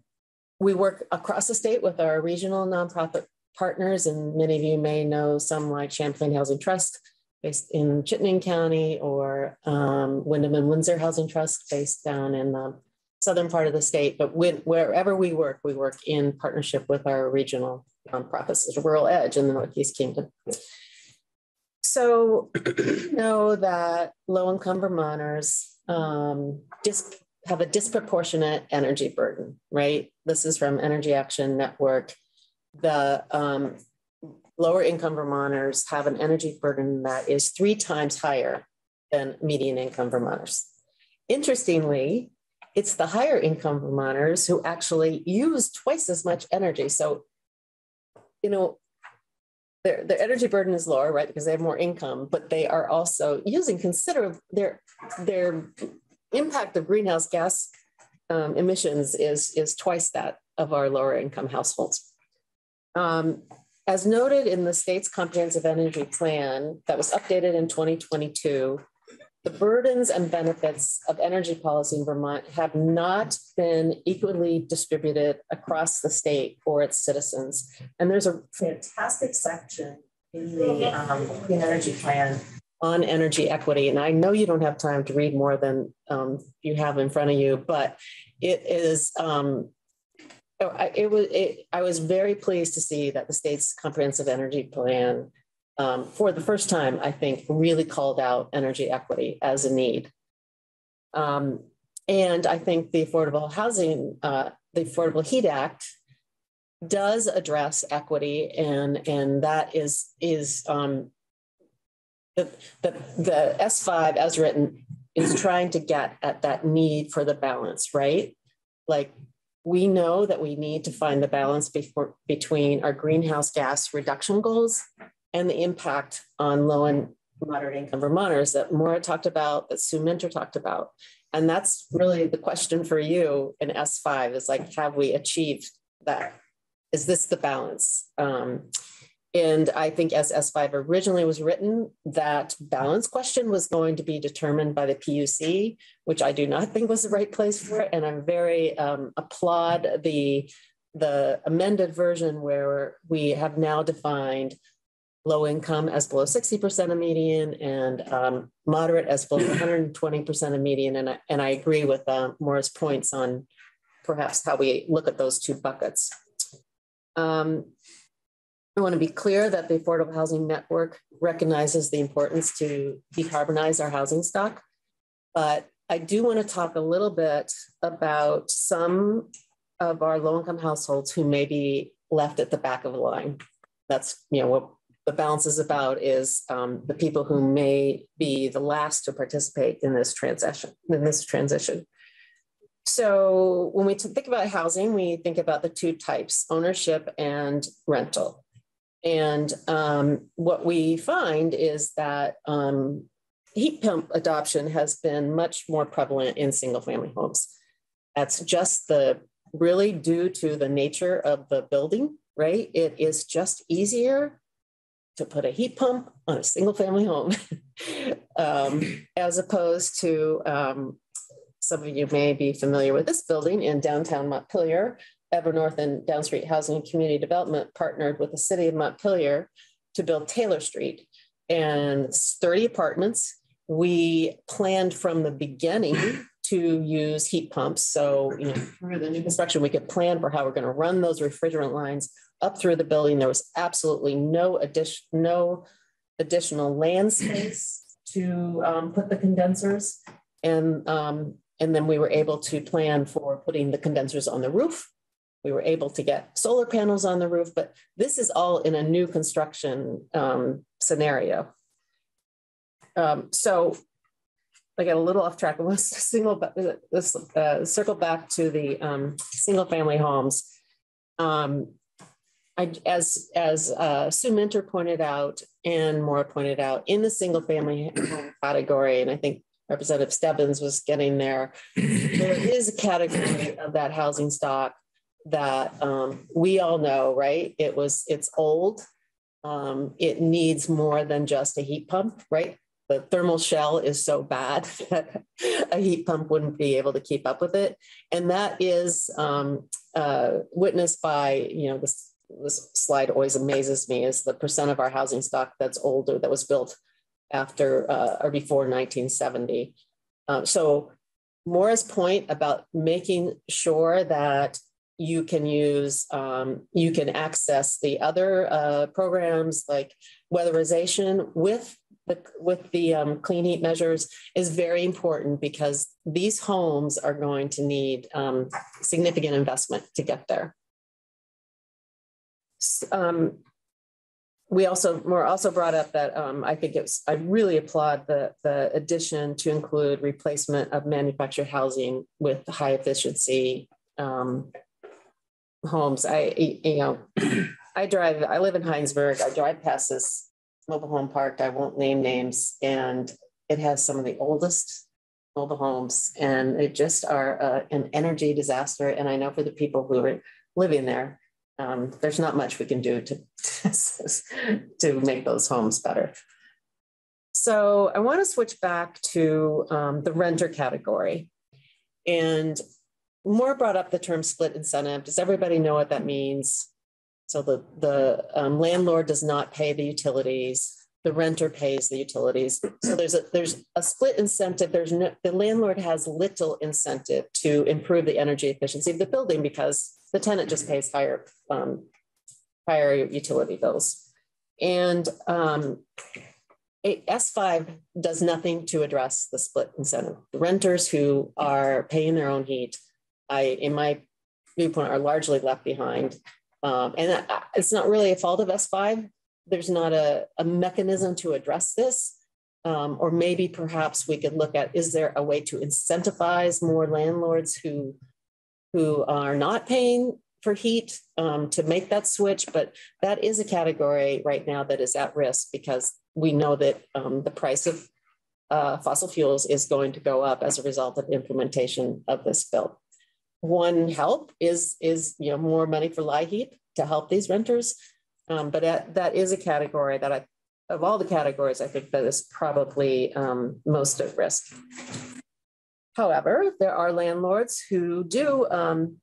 we work across the state with our regional nonprofit partners, and many of you may know some like Champlain Housing Trust based in Chittenden County or um, Windham and Windsor Housing Trust based down in the southern part of the state. But when, wherever we work, we work in partnership with our regional nonprofits, RuralEdge in the Northeast Kingdom. So know that low income Vermonters um, just have a disproportionate energy burden, right? This is from Energy Action Network. The um, lower income Vermonters have an energy burden that is three times higher than median income Vermonters. Interestingly, it's the higher income Vermonters who actually use twice as much energy. So, you know, their, their energy burden is lower, right? Because they have more income, but they are also using considerable their their impact of greenhouse gas um, emissions is is twice that of our lower income households. Um, as noted in the state's comprehensive energy plan that was updated in 2022, the burdens and benefits of energy policy in Vermont have not been equally distributed across the state or its citizens. And there's a fantastic section in the um, Clean Energy Plan on energy equity. And I know you don't have time to read more than um, you have in front of you, but it is. Um, it was. It, I was very pleased to see that the state's comprehensive energy plan um, for the first time, I think, really called out energy equity as a need. Um, and I think the Affordable Housing, uh, the Affordable Heat Act does address equity, and, and that is, is um, the, the, the S5 as written is trying to get at that need for the balance, right? Like we know that we need to find the balance before, between our greenhouse gas reduction goals and the impact on low and moderate income Vermonters that Maura talked about, that Sue Minter talked about. And that's really the question for you in S5 is like, have we achieved that? Is this the balance? Um, and I think as S5 originally was written, that balance question was going to be determined by the PUC, which I do not think was the right place for it. And I'm very um, applaud the, the amended version where we have now defined low income as below 60% of median and um, moderate as below 120% of median. And I, and I agree with uh, Maura's points on perhaps how we look at those two buckets. Um, I want to be clear that the Affordable Housing Network recognizes the importance to decarbonize our housing stock, but I do want to talk a little bit about some of our low-income households who may be left at the back of the line. That's you know what the balance is about is um, the people who may be the last to participate in this transition. In this transition. So when we think about housing, we think about the two types: ownership and rental. And um, what we find is that um, heat pump adoption has been much more prevalent in single-family homes. That's just the really due to the nature of the building, right? It is just easier to put a heat pump on a single family home, um, as opposed to um, some of you may be familiar with this building in downtown Montpelier. Evernorth and Downstreet Housing and Community Development partnered with the city of Montpelier to build Taylor Street. And it's 30 apartments. We planned from the beginning to use heat pumps. So, you know, through the new construction, we could plan for how we're going to run those refrigerant lines up through the building. There was absolutely no addition, no additional land space to um, put the condensers. And um, and then we were able to plan for putting the condensers on the roof. We were able to get solar panels on the roof, but this is all in a new construction um, scenario. Um, so I got a little off track. Let's single let's uh, circle back to the um, single family homes. Um, I, as as uh, Sue Minter pointed out and Maura pointed out, in the single family category, and I think Representative Stebbins was getting there, there is a category of that housing stock that um, we all know, right? It was it's old. Um, it needs more than just a heat pump, right? the thermal shell is so bad that a heat pump wouldn't be able to keep up with it. And that is um, uh, witnessed by, you know, this, this slide always amazes me is the percent of our housing stock that's older that was built after uh, or before 1970. Um, so Maura's point about making sure that you can use, um, you can access the other uh, programs like weatherization with the, with the um, clean heat measures is very important because these homes are going to need um, significant investment to get there. Um, we also more also brought up that um, I think it's I really applaud the the addition to include replacement of manufactured housing with high efficiency um, homes. I you know I drive I live in Hinesburg. I drive past this mobile home park. I won't name names, and it has some of the oldest mobile homes, and it just are uh, an energy disaster. And I know for the people who are living there, um, there's not much we can do to to make those homes better. So I want to switch back to um, the renter category, and Maura brought up the term split incentive. Does everybody know what that means? So the, the um, landlord does not pay the utilities, the renter pays the utilities. So there's a, there's a split incentive. There's no, the landlord has little incentive to improve the energy efficiency of the building because the tenant just pays higher, um, higher utility bills. And um, S5 does nothing to address the split incentive. The renters who are paying their own heat, I, in my viewpoint, are largely left behind. Um, and it's not really a fault of S5. There's not a, a mechanism to address this. Um, or maybe perhaps we could look at is there a way to incentivize more landlords who who are not paying for heat um, to make that switch but that is a category right now that is at risk because we know that um, the price of uh, fossil fuels is going to go up as a result of implementation of this bill one help is is you know more money for LIHEAP to help these renters, um, but that, that is a category that I of all the categories I think that is probably um, most at risk. However, there are landlords who do um,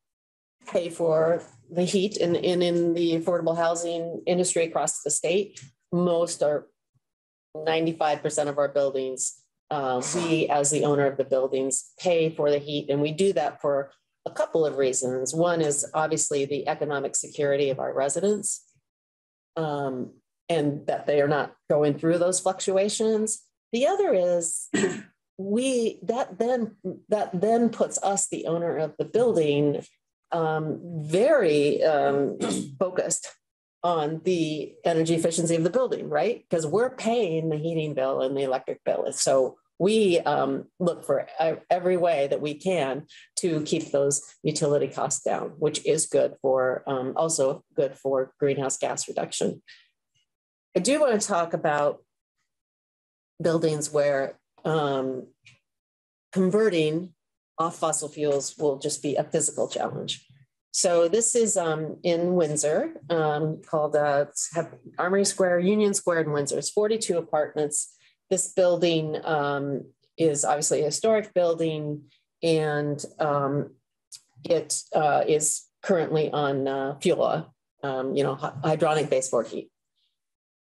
pay for the heat in, in, in the affordable housing industry across the state. Most are 95% of our buildings. Uh, we, as the owner of the buildings, pay for the heat, and we do that for a couple of reasons. One is obviously the economic security of our residents um, and that they are not going through those fluctuations. The other is we that then that then puts us, the owner of the building, um, very um, focused on the energy efficiency of the building, right? Because we're paying the heating bill and the electric bill. So we um, look for every way that we can to keep those utility costs down, which is good for um, also good for greenhouse gas reduction. I do want to talk about buildings where um, converting off fossil fuels will just be a physical challenge. So this is um, in Windsor um, called uh, Armory Square, Union Square in Windsor. It's 42 apartments this building um, is obviously a historic building and um, it uh, is currently on uh, fuel, um, you know, hydronic baseboard heat.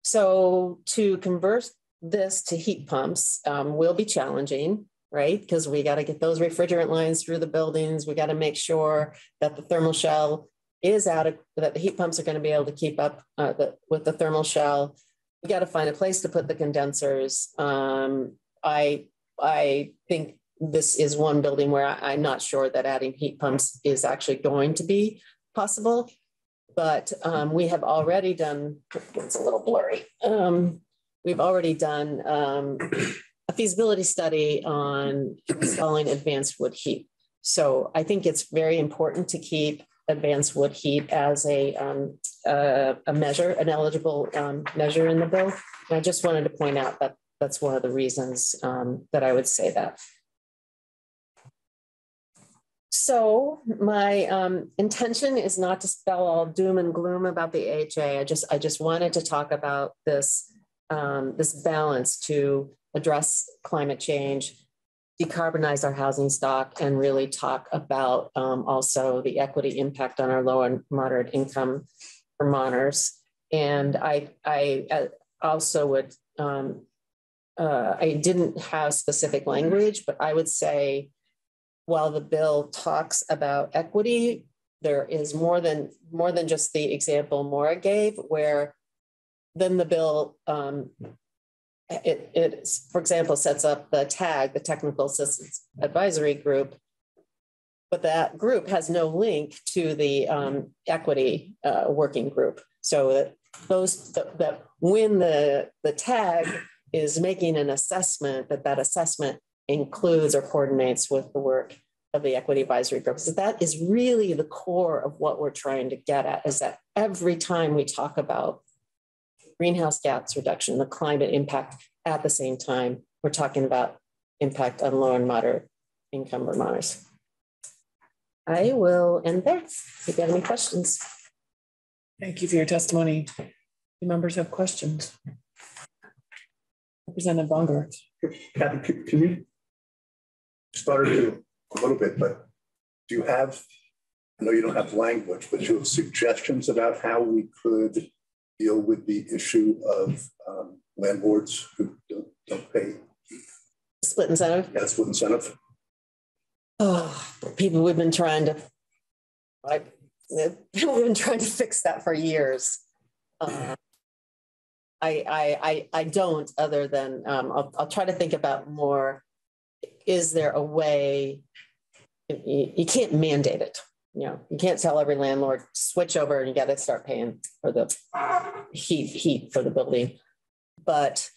So to convert this to heat pumps um, will be challenging, right? Because we got to get those refrigerant lines through the buildings. We got to make sure that the thermal shell is adequate, that the heat pumps are going to be able to keep up uh, the, with the thermal shell we got to find a place to put the condensers. Um, I I think this is one building where I, am not sure that adding heat pumps is actually going to be possible. But um, we have already done, it's a little blurry. Um, we've already done um, a feasibility study on installing advanced wood heat. So I think it's very important to keep advanced wood heat as a, um, uh, a measure, an eligible um, measure in the bill. And I just wanted to point out that that's one of the reasons um, that I would say that. So my um, intention is not to spell all doom and gloom about the AHA. I just I just wanted to talk about this um, this balance to address climate change, decarbonize our housing stock, and really talk about um, also the equity impact on our low and moderate income Vermonters. And I I uh, also would um, uh, I didn't have specific language, but I would say while the bill talks about equity, there is more than more than just the example Maura gave, where then the bill um, it, it, for example, sets up the TAG, the Technical Assistance Advisory Group, but that group has no link to the um, equity uh, working group. So that those that, that when the the TAG is making an assessment, that that assessment includes or coordinates with the work of the equity advisory group. So that is really the core of what we're trying to get at is that every time we talk about greenhouse gas reduction, the climate impact at the same time, we're talking about impact on low and moderate income Vermonters. I will end there. If you have any questions. Thank you for your testimony. Do members have questions? Representative Bongartz. Kathy, can you start to a little bit, but do you have, I know you don't have language, but you have suggestions about how we could deal with the issue of um, landlords who don't, don't pay? Split incentive? Yeah, split incentive. Oh, people we've been trying to, like, we've been trying to fix that for years. Uh, I, I, I, I don't other than um, I'll, I'll try to think about more. Is there a way you, you can't mandate it? You know, you can't tell every landlord switch over and you got to start paying for the heat heat for the building. But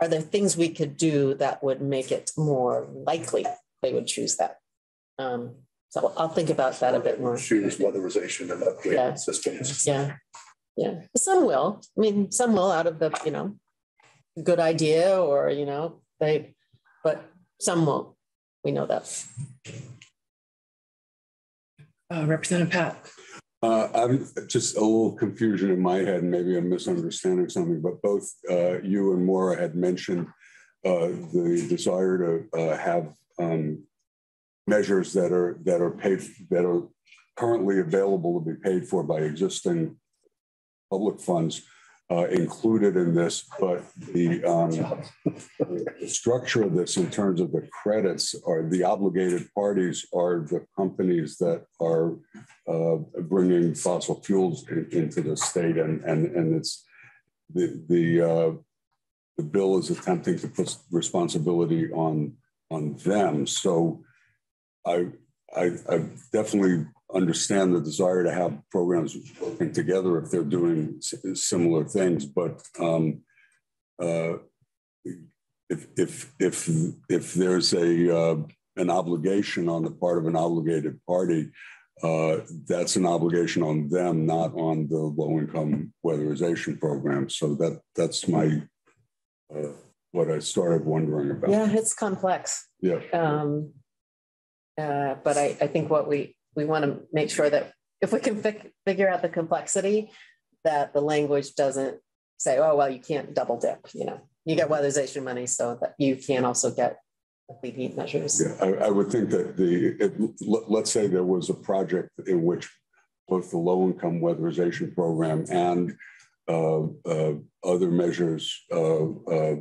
are there things we could do that would make it more likely they would choose that? Um, so I'll think about that a bit more. Choose weatherization and upgrade yeah. systems. Yeah. Yeah, some will. I mean, some will out of the, you know, good idea or, you know, they, but some won't. We know that. Uh, Representative Patt. Uh, I'm just a little confusion in my head, and maybe I'm misunderstanding something, but both uh, you and Maura had mentioned uh, the desire to uh, have um, measures that are that are paid that are currently available to be paid for by existing public funds uh, included in this, but the, um, the structure of this in terms of the credits are the obligated parties are the companies that are uh, bringing fossil fuels in, into the state, and and and it's the the uh, the bill is attempting to put responsibility on on them. So I I, I definitely understand the desire to have programs working together if they're doing similar things. But um, uh, if if if if there's a uh, an obligation on the part of an obligated party, uh, that's an obligation on them, not on the low income weatherization program. So that that's my uh, what I started wondering about. Yeah, it's complex. Yeah. Um, uh, but I, I think what we we want to make sure that if we can fi- figure out the complexity, that the language doesn't say, oh, well, you can't double dip, you know, you get weatherization money so that you can also get complete heat measures. Yeah, I, I would think that the, it, let's say there was a project in which both the low income weatherization program and uh, uh, other measures uh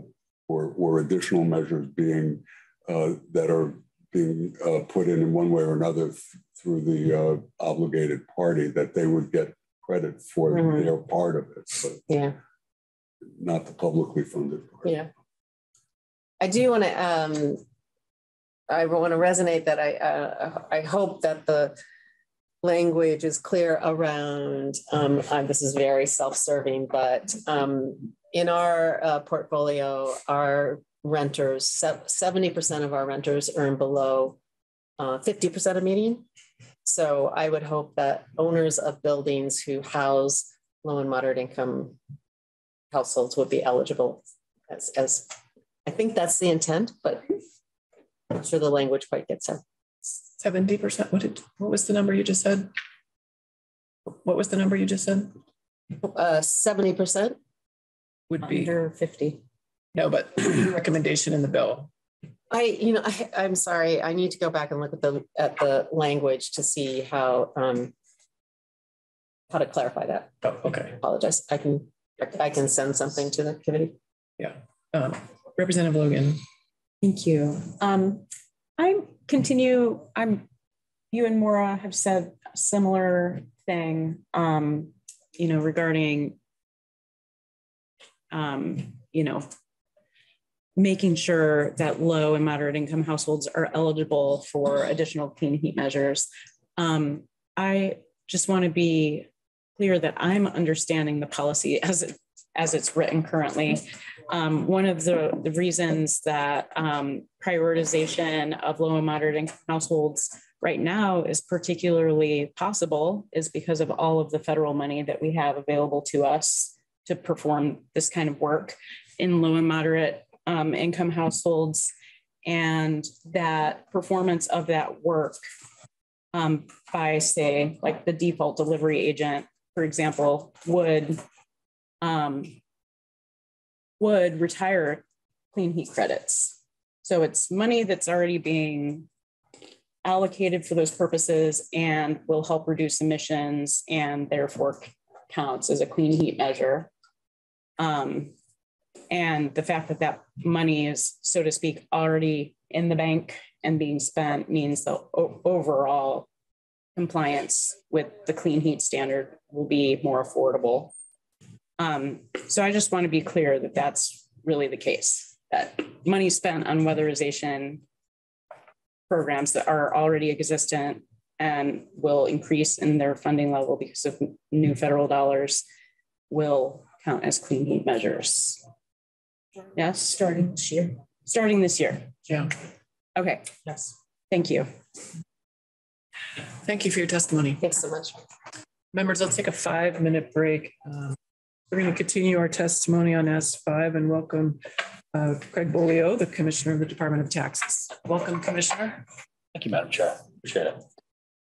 or, or additional measures being uh, that are being uh, put in in one way or another through the uh, obligated party that they would get credit for mm-hmm. their part of it, but yeah, not the publicly funded part. Yeah, I do want to um, I want to resonate that I uh, I hope that the language is clear around. Um, uh, this is very self-serving, but um, in our uh, portfolio, our renters, 70% of our renters earn below 50% uh, of median. So I would hope that owners of buildings who house low and moderate income households would be eligible as, as I think that's the intent, but I'm sure the language quite gets there. 70%. What did what was the number you just said? What was the number you just said? Uh, 70% would be under 50. No, but recommendation in the bill. I, you know, I, I'm sorry. I need to go back and look at the at the language to see how um, how to clarify that. Oh, okay. Apologize. I can I can send something to the committee. Yeah. Um, Representative Logan. Thank you. Um, I continue. I'm. You and Maura have said a similar thing. Um, you know, regarding. Um, you know, making sure that low and moderate income households are eligible for additional clean heat measures. Um, I just want to be clear that I'm understanding the policy as it, as it's written currently. Um, one of the, the reasons that um, prioritization of low and moderate income households right now is particularly possible is because of all of the federal money that we have available to us to perform this kind of work in low and moderate um, income households and that performance of that work um, by say like the default delivery agent for example would um, would retire clean heat credits. So it's money that's already being allocated for those purposes and will help reduce emissions and therefore counts as a clean heat measure. Um, and the fact that that money is, so to speak, already in the bank and being spent means the overall compliance with the clean heat standard will be more affordable. Um, so I just want to be clear that that's really the case, that money spent on weatherization programs that are already existent and will increase in their funding level because of new federal dollars will count as clean heat measures. Yes. Starting this year. Starting this year. Yeah. Okay. Yes. Thank you. Thank you for your testimony. Thanks so much. Members, let's take a five minute break. Um, we're going to continue our testimony on S5 and welcome uh, Craig Bolio, the Commissioner of the Department of Taxes. Welcome, Commissioner. Thank you, Madam Chair. Appreciate it.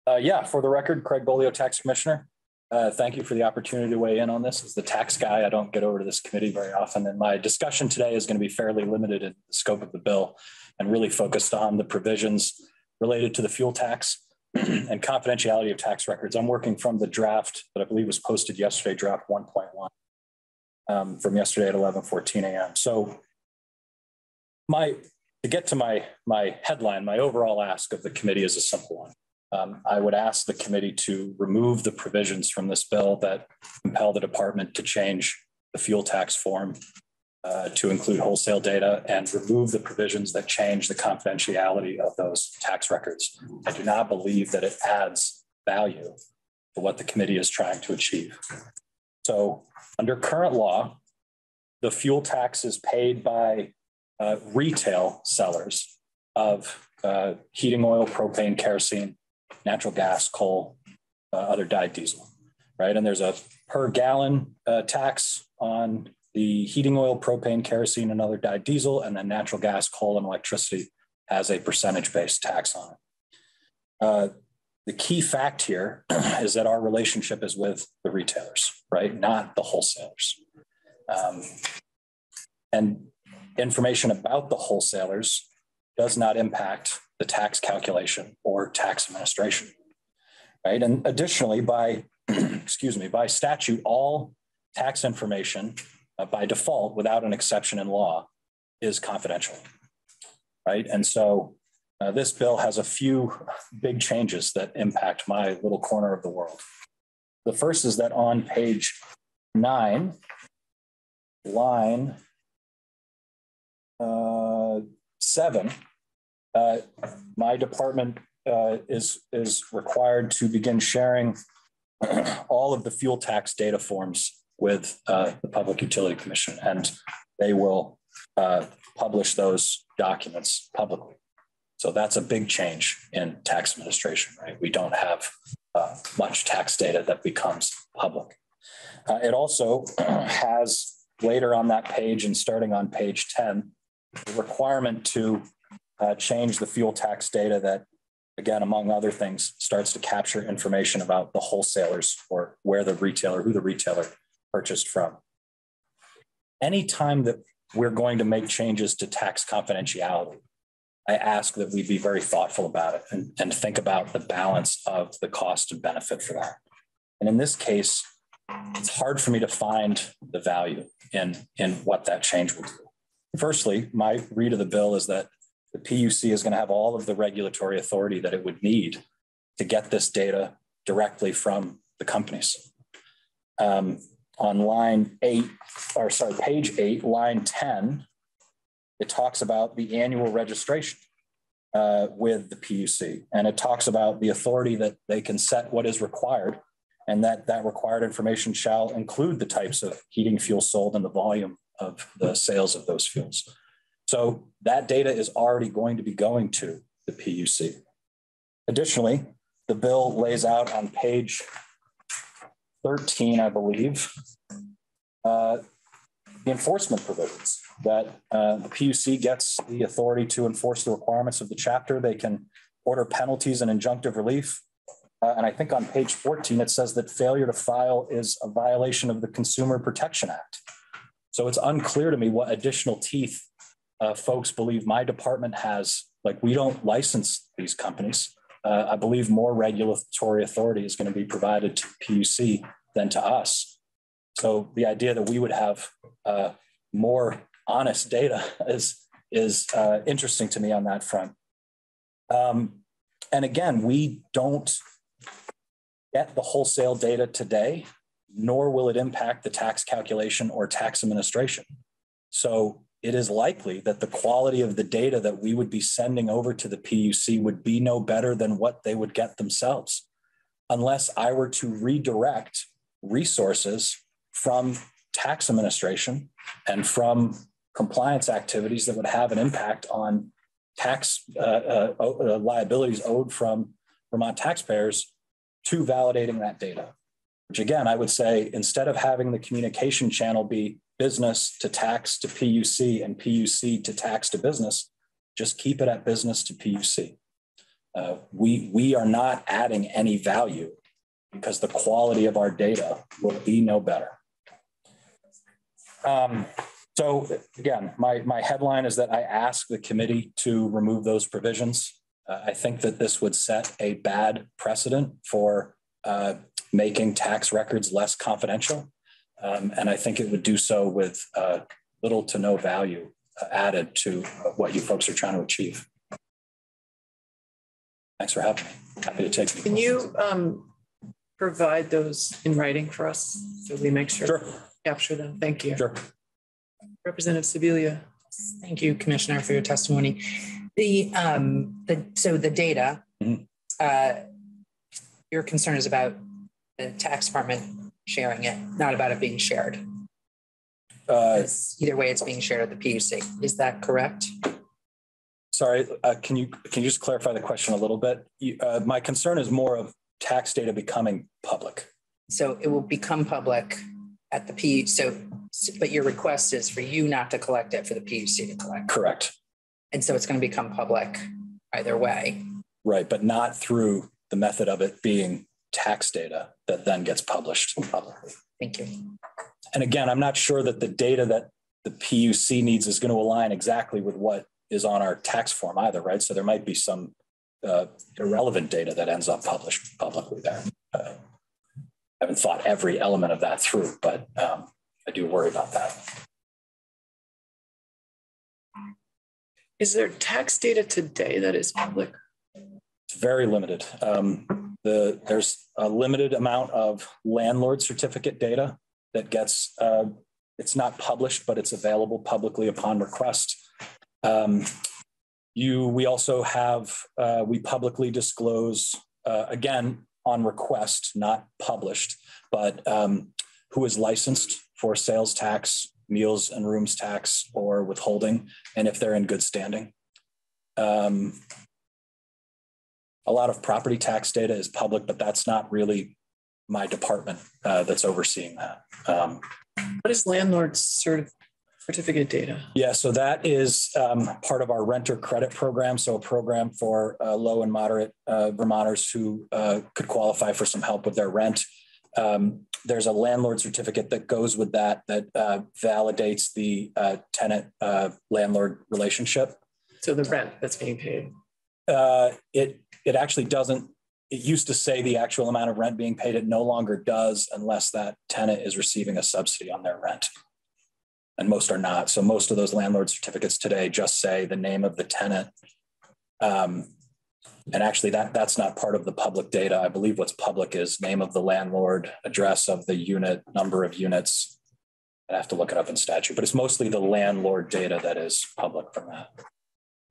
Uh, yeah, for the record, Craig Bolio, Tax Commissioner. Uh, thank you for the opportunity to weigh in on this. As the tax guy, I don't get over to this committee very often, and my discussion today is going to be fairly limited in the scope of the bill and really focused on the provisions related to the fuel tax and confidentiality of tax records. I'm working from the draft that I believe was posted yesterday, draft 1.1, um, from yesterday at 11:14 a.m. So, my to get to my my headline, my overall ask of the committee is a simple one. Um, I would ask the committee to remove the provisions from this bill that compel the department to change the fuel tax form uh, to include wholesale data and remove the provisions that change the confidentiality of those tax records. I do not believe that it adds value to what the committee is trying to achieve. So, under current law, the fuel tax is paid by uh, retail sellers of uh, heating oil, propane, kerosene, natural gas, coal, uh, other dyed diesel, right? And there's a per gallon uh, tax on the heating oil, propane, kerosene, and other dyed diesel, and then natural gas, coal, and electricity has a percentage based tax on it. Uh, the key fact here is that our relationship is with the retailers, right? Not the wholesalers. Um, and information about the wholesalers does not impact the tax calculation or tax administration. Right. And additionally, by excuse me, by statute, all tax information uh, by default, without an exception in law, is confidential. Right. And so uh, this bill has a few big changes that impact my little corner of the world. The first is that on page nine, line uh, seven, uh, my department uh, is, is required to begin sharing all of the fuel tax data forms with uh, the Public Utility Commission, and they will uh, publish those documents publicly. So that's a big change in tax administration, right? We don't have uh, much tax data that becomes public. Uh, it also has later on that page and starting on page 10, the requirement to uh, change the fuel tax data that, again, among other things, starts to capture information about the wholesalers or where the retailer, who the retailer purchased from. Anytime that we're going to make changes to tax confidentiality, I ask that we be very thoughtful about it and, and think about the balance of the cost and benefit for that. And in this case, it's hard for me to find the value in, in what that change will do. Firstly, my read of the bill is that the PUC is going to have all of the regulatory authority that it would need to get this data directly from the companies. Um, on line eight, or sorry, page eight, line 10, it talks about the annual registration uh, with the PUC. And it talks about the authority that they can set what is required and that that required information shall include the types of heating fuel sold and the volume of the sales of those fuels. So that data is already going to be going to the PUC. Additionally, the bill lays out on page 13, I believe, uh, the enforcement provisions that uh, the PUC gets the authority to enforce the requirements of the chapter. They can order penalties and injunctive relief. Uh, and I think on page 14, it says that failure to file is a violation of the Consumer Protection Act. So it's unclear to me what additional teeth uh, folks believe my department has. Like, we don't license these companies. Uh, I believe more regulatory authority is going to be provided to PUC than to us. So the idea that we would have uh, more honest data is is uh, interesting to me on that front. Um, and again, we don't get the wholesale data today, nor will it impact the tax calculation or tax administration. So it is likely that the quality of the data that we would be sending over to the PUC would be no better than what they would get themselves, unless I were to redirect resources from tax administration and from compliance activities that would have an impact on tax uh, uh, uh, liabilities owed from Vermont taxpayers to validating that data. Which again, I would say instead of having the communication channel be business to tax to PUC and PUC to tax to business, just keep it at business to PUC. Uh, we, we are not adding any value because the quality of our data will be no better. Um, so again, my, my headline is that I ask the committee to remove those provisions. Uh, I think that this would set a bad precedent for uh, making tax records less confidential. Um, and I think it would do so with uh, little to no value uh, added to what you folks are trying to achieve. Thanks for having me. Happy to take. Can you um, provide those in writing for us so we make sure sure. capture them? Thank you. Sure. Representative Sibilia. Thank you, Commissioner, for your testimony. The um, the so the data, mm-hmm. uh, your concern is about the tax department sharing it, not about it being shared. Uh, either way, it's being shared at the PUC. Is that correct? Sorry, uh, can you can you just clarify the question a little bit? You, uh, my concern is more of tax data becoming public. So it will become public at the P. So, but your request is for you not to collect it, for the PUC to collect. Correct. And so it's going to become public either way. Right, but not through the method of it being tax data that then gets published publicly. Thank you. And again, I'm not sure that the data that the PUC needs is going to align exactly with what is on our tax form either, right? So there might be some uh, irrelevant data that ends up published publicly there. Uh, I haven't thought every element of that through, but um, I do worry about that. Is there tax data today that is public? It's very limited. Um, the, there's a limited amount of landlord certificate data that gets, uh, it's not published, but it's available publicly upon request. Um, you, we also have, uh, we publicly disclose, uh, again, on request, not published, but um, who is licensed for sales tax, meals and rooms tax, or withholding, and if they're in good standing. Um, a lot of property tax data is public, but that's not really my department uh, that's overseeing that. Um, what is landlord certif certificate data? Yeah, so that is um, part of our renter credit program. So a program for uh, low and moderate uh, Vermonters who uh, could qualify for some help with their rent. Um, there's a landlord certificate that goes with that that uh, validates the uh, tenant landlord relationship. So the rent that's being paid. it it actually doesn't it used to say the actual amount of rent being paid. It no longer does unless that tenant is receiving a subsidy on their rent. And most are not. So most of those landlord certificates today just say the name of the tenant. Um, and actually that that's not part of the public data. I believe what's public is name of the landlord, address of the unit, number of units. I have to look it up in statute, but it's mostly the landlord data that is public from that.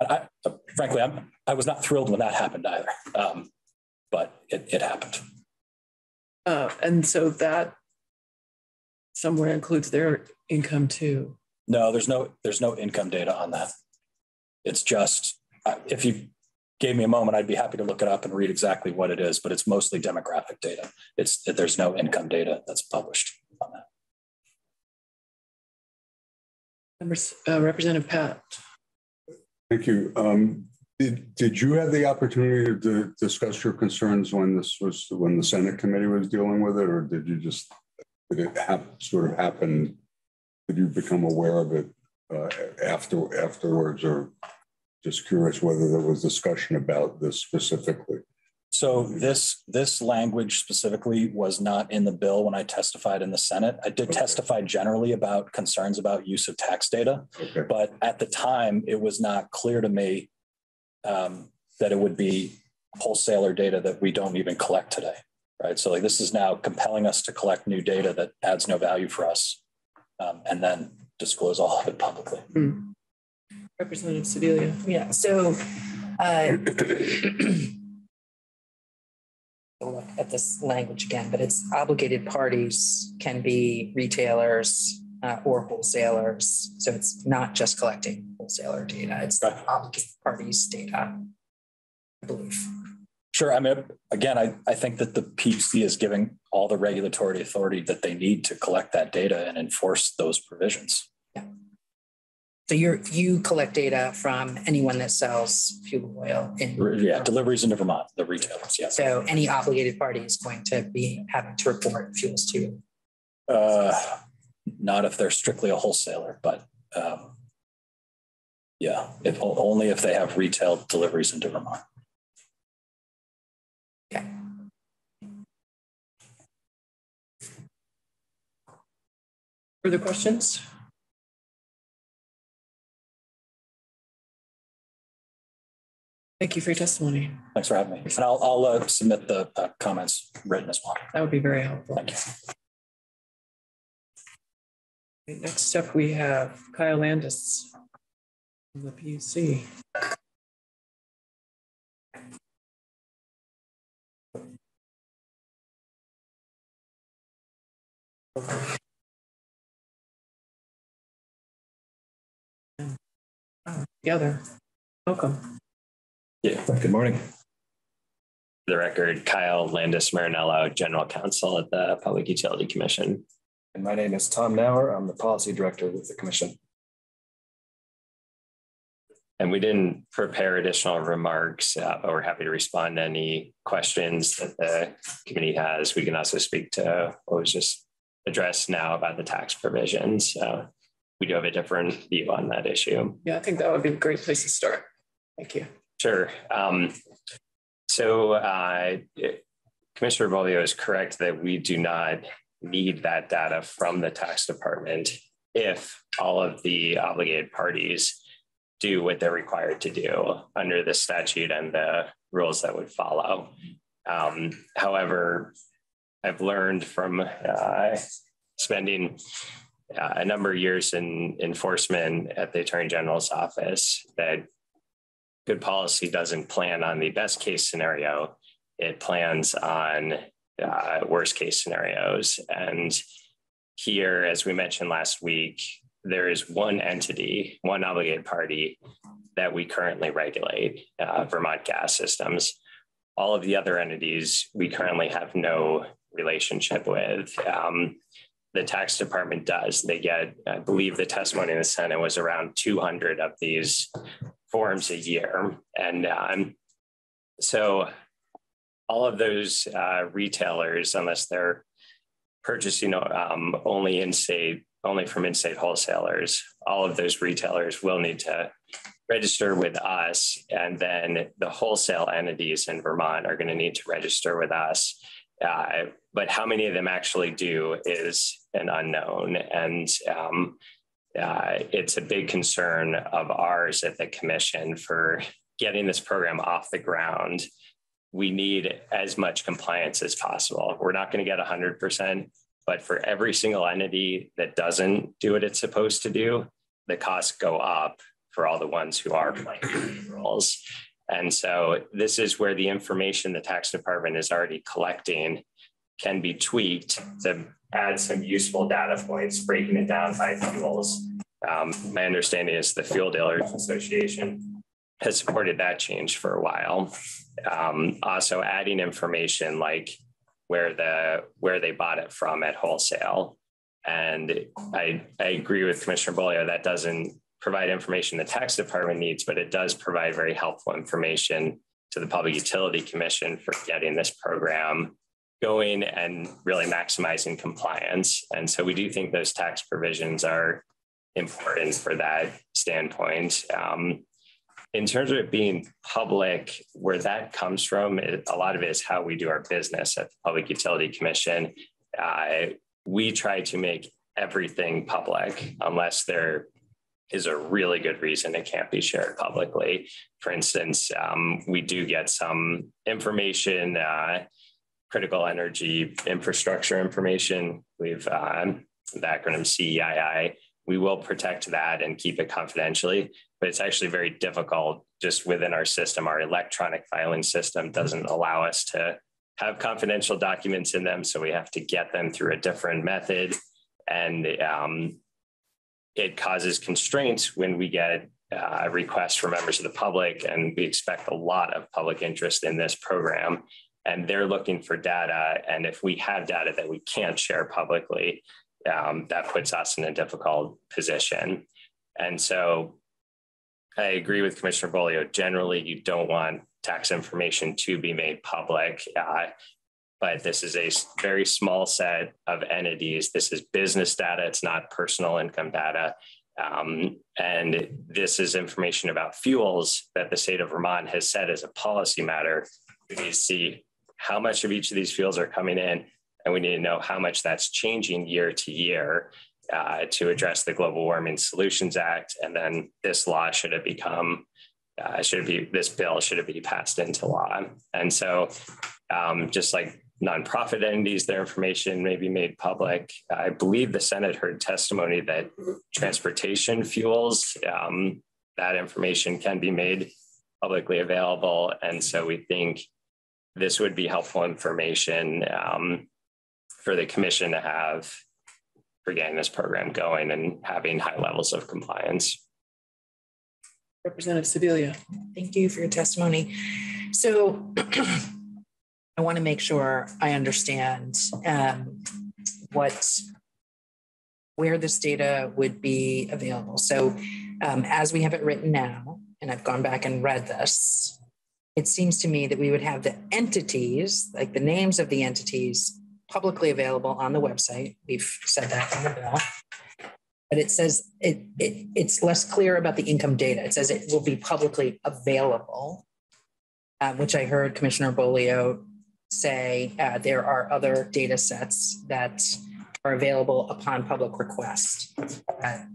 I, frankly, I'm, I was not thrilled when that happened either. Um, but it, it happened. Uh, and so that somewhere includes their income too. No, there's no there's no income data on that. It's just if you gave me a moment, I'd be happy to look it up and read exactly what it is. But it's mostly demographic data. It's that there's no income data that's published on that. Members, uh, Representative Pat. Thank you. Um, did, did you have the opportunity to discuss your concerns when this was when the Senate committee was dealing with it, or did you just did it have, sort of happen? Did you become aware of it uh, after afterwards, or just curious whether there was discussion about this specifically? So this this language specifically was not in the bill when I testified in the Senate. I did okay. testify generally about concerns about use of tax data, okay. but at the time it was not clear to me um, that it would be wholesaler data that we don't even collect today, right? So like this is now compelling us to collect new data that adds no value for us, um, and then disclose all of it publicly. Mm. Representative Sibilia. Yeah. So. Uh, look at this language again, but it's obligated parties can be retailers uh, or wholesalers. So it's not just collecting wholesaler data. It's right. obligated parties data, I believe. Sure. I mean, again, I, I think that the PUC is giving all the regulatory authority that they need to collect that data and enforce those provisions. So you you collect data from anyone that sells fuel oil in yeah deliveries into Vermont, the retailers. Yeah. So any obligated party is going to be having to report fuels to. Uh, not if they're strictly a wholesaler, but um, yeah, if only if they have retail deliveries into Vermont. Okay. Further questions? Thank you for your testimony. Thanks for having me. And I'll, I'll uh, submit the uh, comments written as well. That would be very helpful. Thank you. Next up, we have Kyle Landis from the PUC. Together. Welcome. Yeah, good morning. For the record, Kyle Landis Marinello, General Counsel at the Public Utility Commission. And my name is Tom Knauer. I'm the Policy Director with the Commission. And we didn't prepare additional remarks, uh, but we're happy to respond to any questions that the committee has. We can also speak to what was just addressed now about the tax provisions. Uh, we do have a different view on that issue. Yeah, I think that would be a great place to start. Thank you. Sure. Um, so uh, Commissioner Bolio is correct that we do not need that data from the tax department if all of the obligated parties do what they're required to do under the statute and the rules that would follow. Um, however, I've learned from uh, spending uh, a number of years in enforcement at the Attorney General's office that good policy doesn't plan on the best case scenario, it plans on uh, worst case scenarios. And here, as we mentioned last week, there is one entity, one obligated party that we currently regulate, uh, Vermont Gas Systems. All of the other entities we currently have no relationship with. Um, the tax department does. They get, I believe the testimony in the Senate was around 200 of these forms a year. And um, so all of those uh, retailers, unless they're purchasing um, only in state, only from in state wholesalers, all of those retailers will need to register with us. And then the wholesale entities in Vermont are going to need to register with us. Uh, but how many of them actually do is an unknown. And um, uh, it's a big concern of ours at the commission for getting this program off the ground. We need as much compliance as possible. We're not going to get 100%, but for every single entity that doesn't do what it's supposed to do, the costs go up for all the ones who are playing roles. And so this is where the information the tax department is already collecting can be tweaked to add some useful data points, breaking it down by fuels. Um, my understanding is the Fuel Dealers Association has supported that change for a while. Um, also adding information like where the where they bought it from at wholesale. And I, I agree with Commissioner Bolio that doesn't provide information the tax department needs, but it does provide very helpful information to the Public Utility Commission for getting this program going and really maximizing compliance. And so we do think those tax provisions are important for that standpoint. Um, in terms of it being public, where that comes from, it, a lot of it is how we do our business at the Public Utility Commission. Uh, we try to make everything public unless there is a really good reason it can't be shared publicly. For instance, um, we do get some information uh, critical energy infrastructure information. We've um, the acronym CEII. We will protect that and keep it confidentially, but it's actually very difficult just within our system. Our electronic filing system doesn't allow us to have confidential documents in them, so we have to get them through a different method, and um, it causes constraints when we get uh, requests from members of the public, and we expect a lot of public interest in this program and they're looking for data. And if we have data that we can't share publicly, um, that puts us in a difficult position. And so I agree with Commissioner Bolio. Generally, you don't want tax information to be made public. Uh, but this is a very small set of entities. This is business data, it's not personal income data. Um, and this is information about fuels that the state of Vermont has said as a policy matter. We see how much of each of these fuels are coming in, and we need to know how much that's changing year to year uh, to address the Global Warming Solutions Act. And then this law should have become, uh, should it be, this bill should it be passed into law. And so um, just like nonprofit entities, their information may be made public. I believe the Senate heard testimony that transportation fuels, um, that information can be made publicly available. And so we think this would be helpful information um, for the commission to have for getting this program going and having high levels of compliance. Representative Sibilia. Thank you for your testimony. So I want to make sure I understand um, what where this data would be available. So um, as we have it written now, and I've gone back and read this, it seems to me that we would have the entities, like the names of the entities, publicly available on the website. We've said that in the bill. But it says it, it it's less clear about the income data. It says it will be publicly available, uh, which I heard Commissioner Bolio say uh, there are other data sets that are available upon public request. Uh,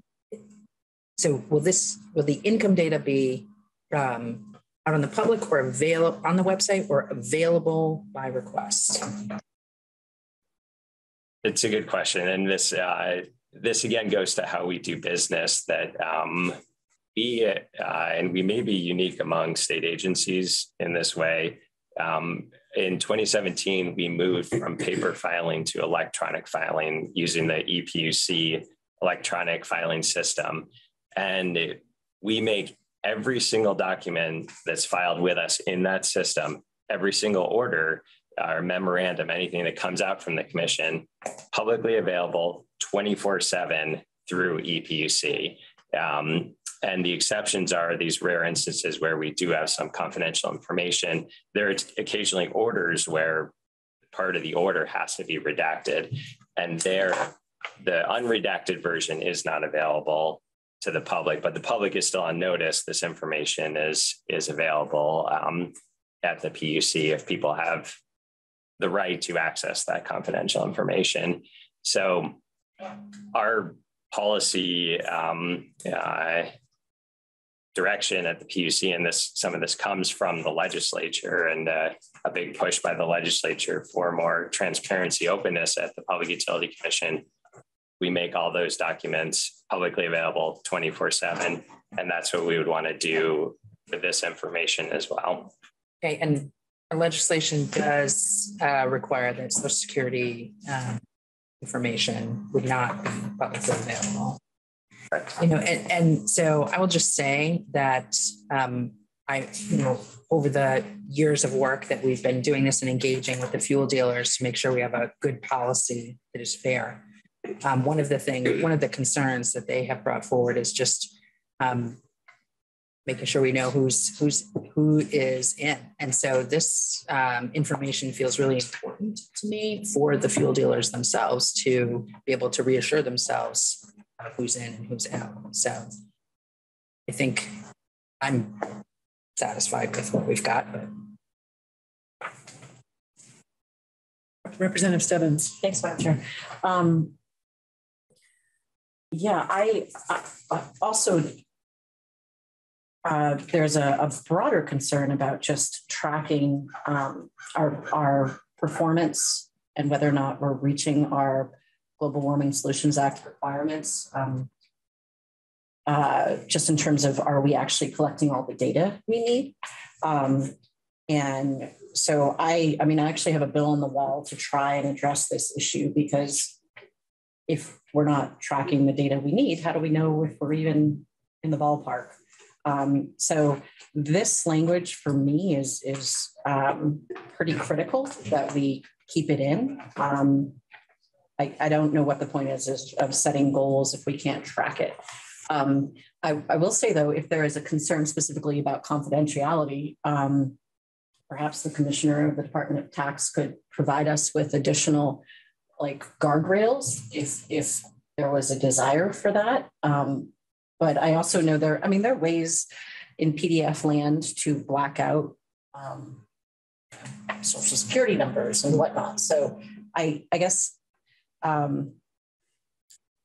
so will this will the income data be um, out on the public or available on the website or available by request? It's a good question, and this uh, this again goes to how we do business. That um, we, uh, and we may be unique among state agencies in this way. Um, in 2017, we moved from paper filing to electronic filing using the EPUC electronic filing system. And it, we make every single document that's filed with us in that system, every single order or memorandum, anything that comes out from the commission, publicly available 24 7 through EPUC. Um, and the exceptions are these rare instances where we do have some confidential information. There are occasionally orders where part of the order has to be redacted, and there the unredacted version is not available to the public, but the public is still on notice. This information is is available um, at the PUC if people have the right to access that confidential information. So our policy um, uh, direction at the PUC, and this some of this comes from the legislature and uh, a big push by the legislature for more transparency, openness at the Public Utility Commission. We make all those documents publicly available 24 7, and that's what we would want to do with this information as well. Okay, and our legislation does uh, require that Social Security um, information would not be publicly available. You know, and, and so I will just say that um, I, you know, over the years of work that we've been doing this and engaging with the fuel dealers to make sure we have a good policy that is fair. Um, one of the things, one of the concerns that they have brought forward is just um, making sure we know who's who's who is in. And so this um, information feels really important to me for the fuel dealers themselves to be able to reassure themselves who's in and who's out. So I think I'm satisfied with what we've got, but Representative Stebbins. Thanks, Madam Chair. Um, yeah, I, I also uh, there's a, a, broader concern about just tracking um, our, our performance and whether or not we're reaching our Global Warming Solutions Act requirements. Um, uh, just in terms of are we actually collecting all the data we need? Um, and so I, I mean, I actually have a bill on the wall to try and address this issue because if we're not tracking the data we need, how do we know if we're even in the ballpark? Um, so this language for me is is um, pretty critical that we keep it in. Um, I, I, don't know what the point is, is of setting goals if we can't track it. Um, I, I, will say though, if there is a concern specifically about confidentiality, um, perhaps the commissioner of the Department of Tax could provide us with additional like guardrails if if there was a desire for that. Um, but I also know there, I mean, there are ways in PDF land to black out um, social security numbers and whatnot. So I, I guess, um,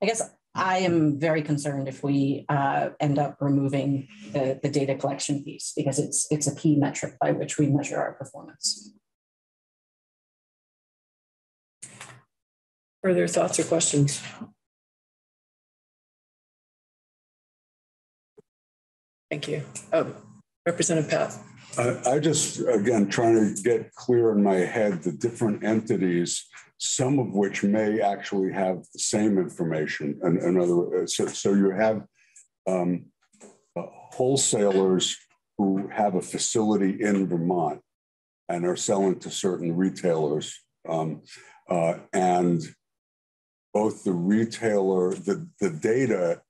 I guess I am very concerned if we uh, end up removing the, the data collection piece because it's it's a key metric by which we measure our performance. Further thoughts or questions? Thank you. Oh, Representative Patt. I, I just, again, trying to get clear in my head the different entities, some of which may actually have the same information. And another, so, so you have um, uh, wholesalers who have a facility in Vermont and are selling to certain retailers. Um, uh, and both the retailer, the, the data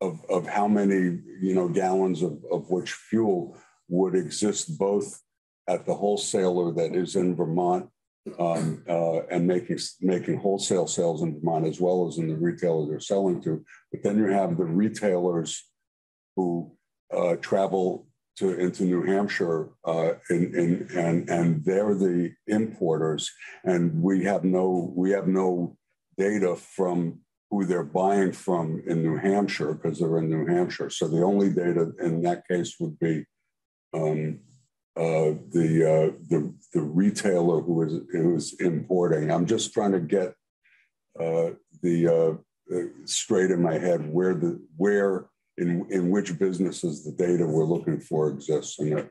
of, of how many you know gallons of, of which fuel would exist both at the wholesaler that is in Vermont um, uh, and making making wholesale sales in Vermont as well as in the retailer they're selling to. But then you have the retailers who uh, travel to into New Hampshire uh, in, in, and and they're the importers, and we have no we have no data from who they're buying from in New Hampshire because they're in New Hampshire. So the only data in that case would be um, uh, the, uh, the the retailer who is who is importing. I'm just trying to get uh, the uh, straight in my head where the where in, in which businesses the data we're looking for exists. And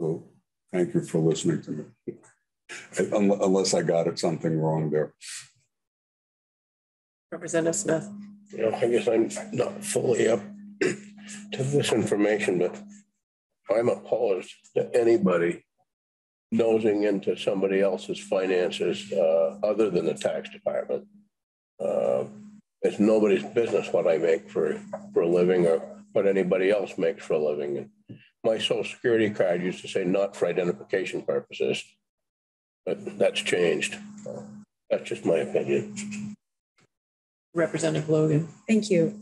so thank you for listening to me. Unless I got it something wrong there. Representative Smith. You know, I guess I'm not fully up to this information, but I'm opposed to anybody nosing into somebody else's finances uh, other than the tax department. Uh, it's nobody's business what I make for, for a living or what anybody else makes for a living. And my social security card used to say not for identification purposes, but that's changed. That's just my opinion. Representative Logan. Thank you.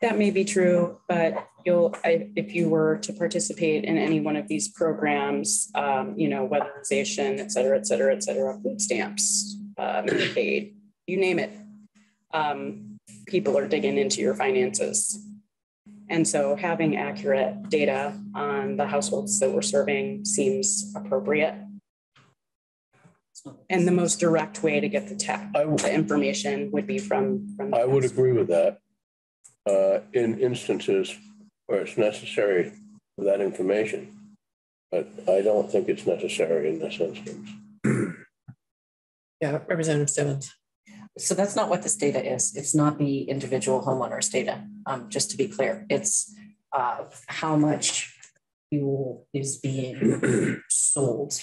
That may be true, but you'll, if you were to participate in any one of these programs, um, you know, weatherization, et cetera, et cetera, et cetera, food stamps, um, aid, you name it, um, people are digging into your finances. And so having accurate data on the households that we're serving seems appropriate. And the most direct way to get the, tech, the information would be from, from I would agree with that. Uh, in instances where it's necessary for that information, but I don't think it's necessary in this instance. Yeah, Representative Stebbins. So that's not what this data is. It's not the individual homeowners data. Um, just to be clear, it's uh, how much fuel is being sold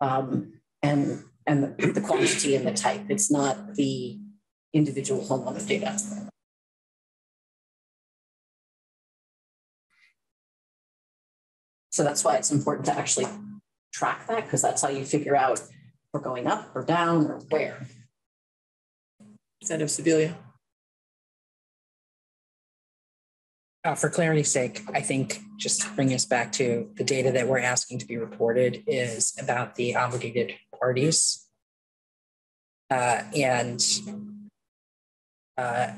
um, and and the, the quantity and the type. It's not the individual homeowner data. So that's why it's important to actually track that because that's how you figure out if we're going up or down or where. Representative Sibilia. Uh, for clarity's sake, I think just bring us back to the data that we're asking to be reported is about the obligated parties. Uh, and uh,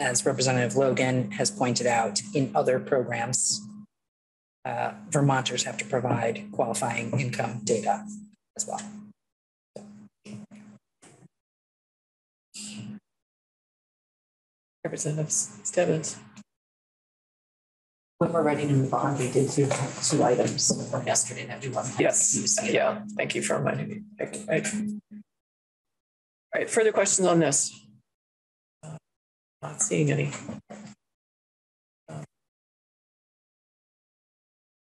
as Representative Logan has pointed out, in other programs, uh, Vermonters have to provide qualifying income data as well. Representative Stebbins. When we're ready to move on, we did two, two items from yesterday that we want. Yes, yeah, thank you for reminding me. Right. All right, further questions on this? Uh, not seeing any. Uh,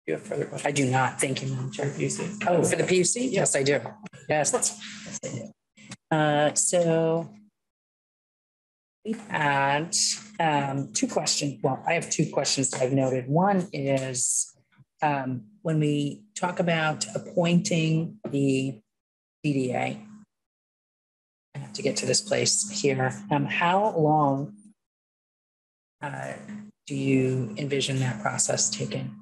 you have further questions? I do not. Thank you, Madam Chair. PUC. Oh, for the PUC? Yes, I do. Yes. I. Uh, so had um, two questions. Well, I have two questions that I've noted. One is um, when we talk about appointing the DDA, I have to get to this place here. Um, how long uh, do you envision that process taking?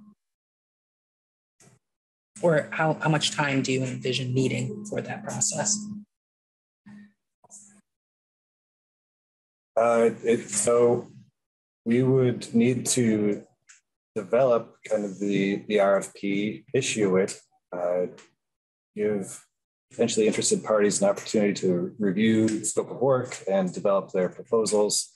Or how, how much time do you envision needing for that process? Uh, it, so we would need to develop kind of the, the RFP, issue it, uh, give potentially interested parties an opportunity to review the scope of work and develop their proposals,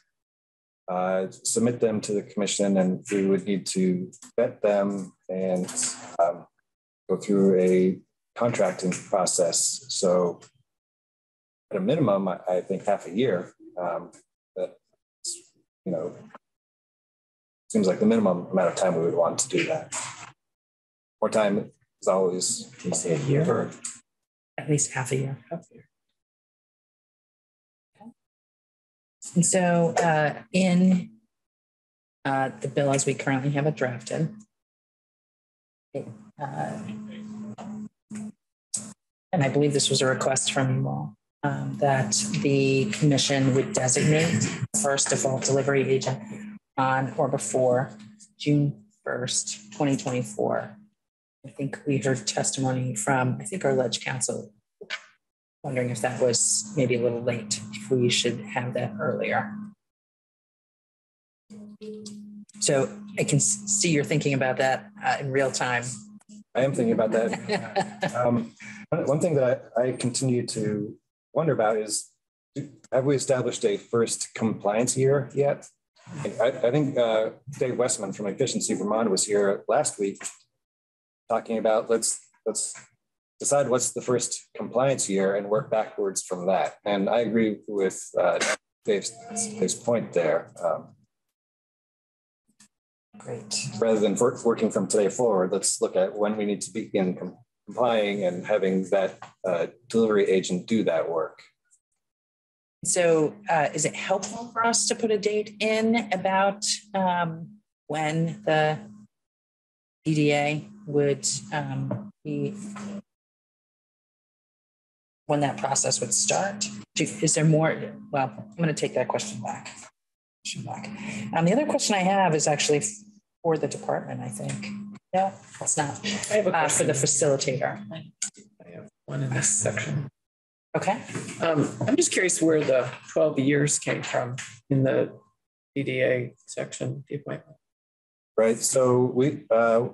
uh, submit them to the commission, and we would need to vet them and um, go through a contracting process. So at a minimum, I think half a year. Um, you know seems like the minimum amount of time we would want to do that. More time is always you say a year or at least half a year. Half a year. Okay. And so uh, in uh, the bill as we currently have it drafted, it, uh, and I believe this was a request from you all um, that the commission would designate first default delivery agent on or before June 1st, 2024. I think we heard testimony from, I think our ledge council, wondering if that was maybe a little late, if we should have that earlier. So I can see you're thinking about that uh, in real time. I am thinking about that. um, one thing that I, I continue to wonder about is have we established a first compliance year yet? I, I think uh, Dave Westman from Efficiency Vermont was here last week talking about let's let's decide what's the first compliance year and work backwards from that. And I agree with uh, Dave's, Dave's point there. Um, Great. Rather than for, working from today forward, let's look at when we need to begin com complying and having that uh, delivery agent do that work. So uh, is it helpful for us to put a date in about um, when the DDA would um, be, when that process would start? Is there more? Well, I'm going to take that question back. back. Um, the other question I have is actually for the department, I think. No, it's not. I have a uh, for the facilitator. I have one in this section. Okay. Um, I'm just curious where the 12 years came from in the DDA section, the appointment. Right. So we, uh,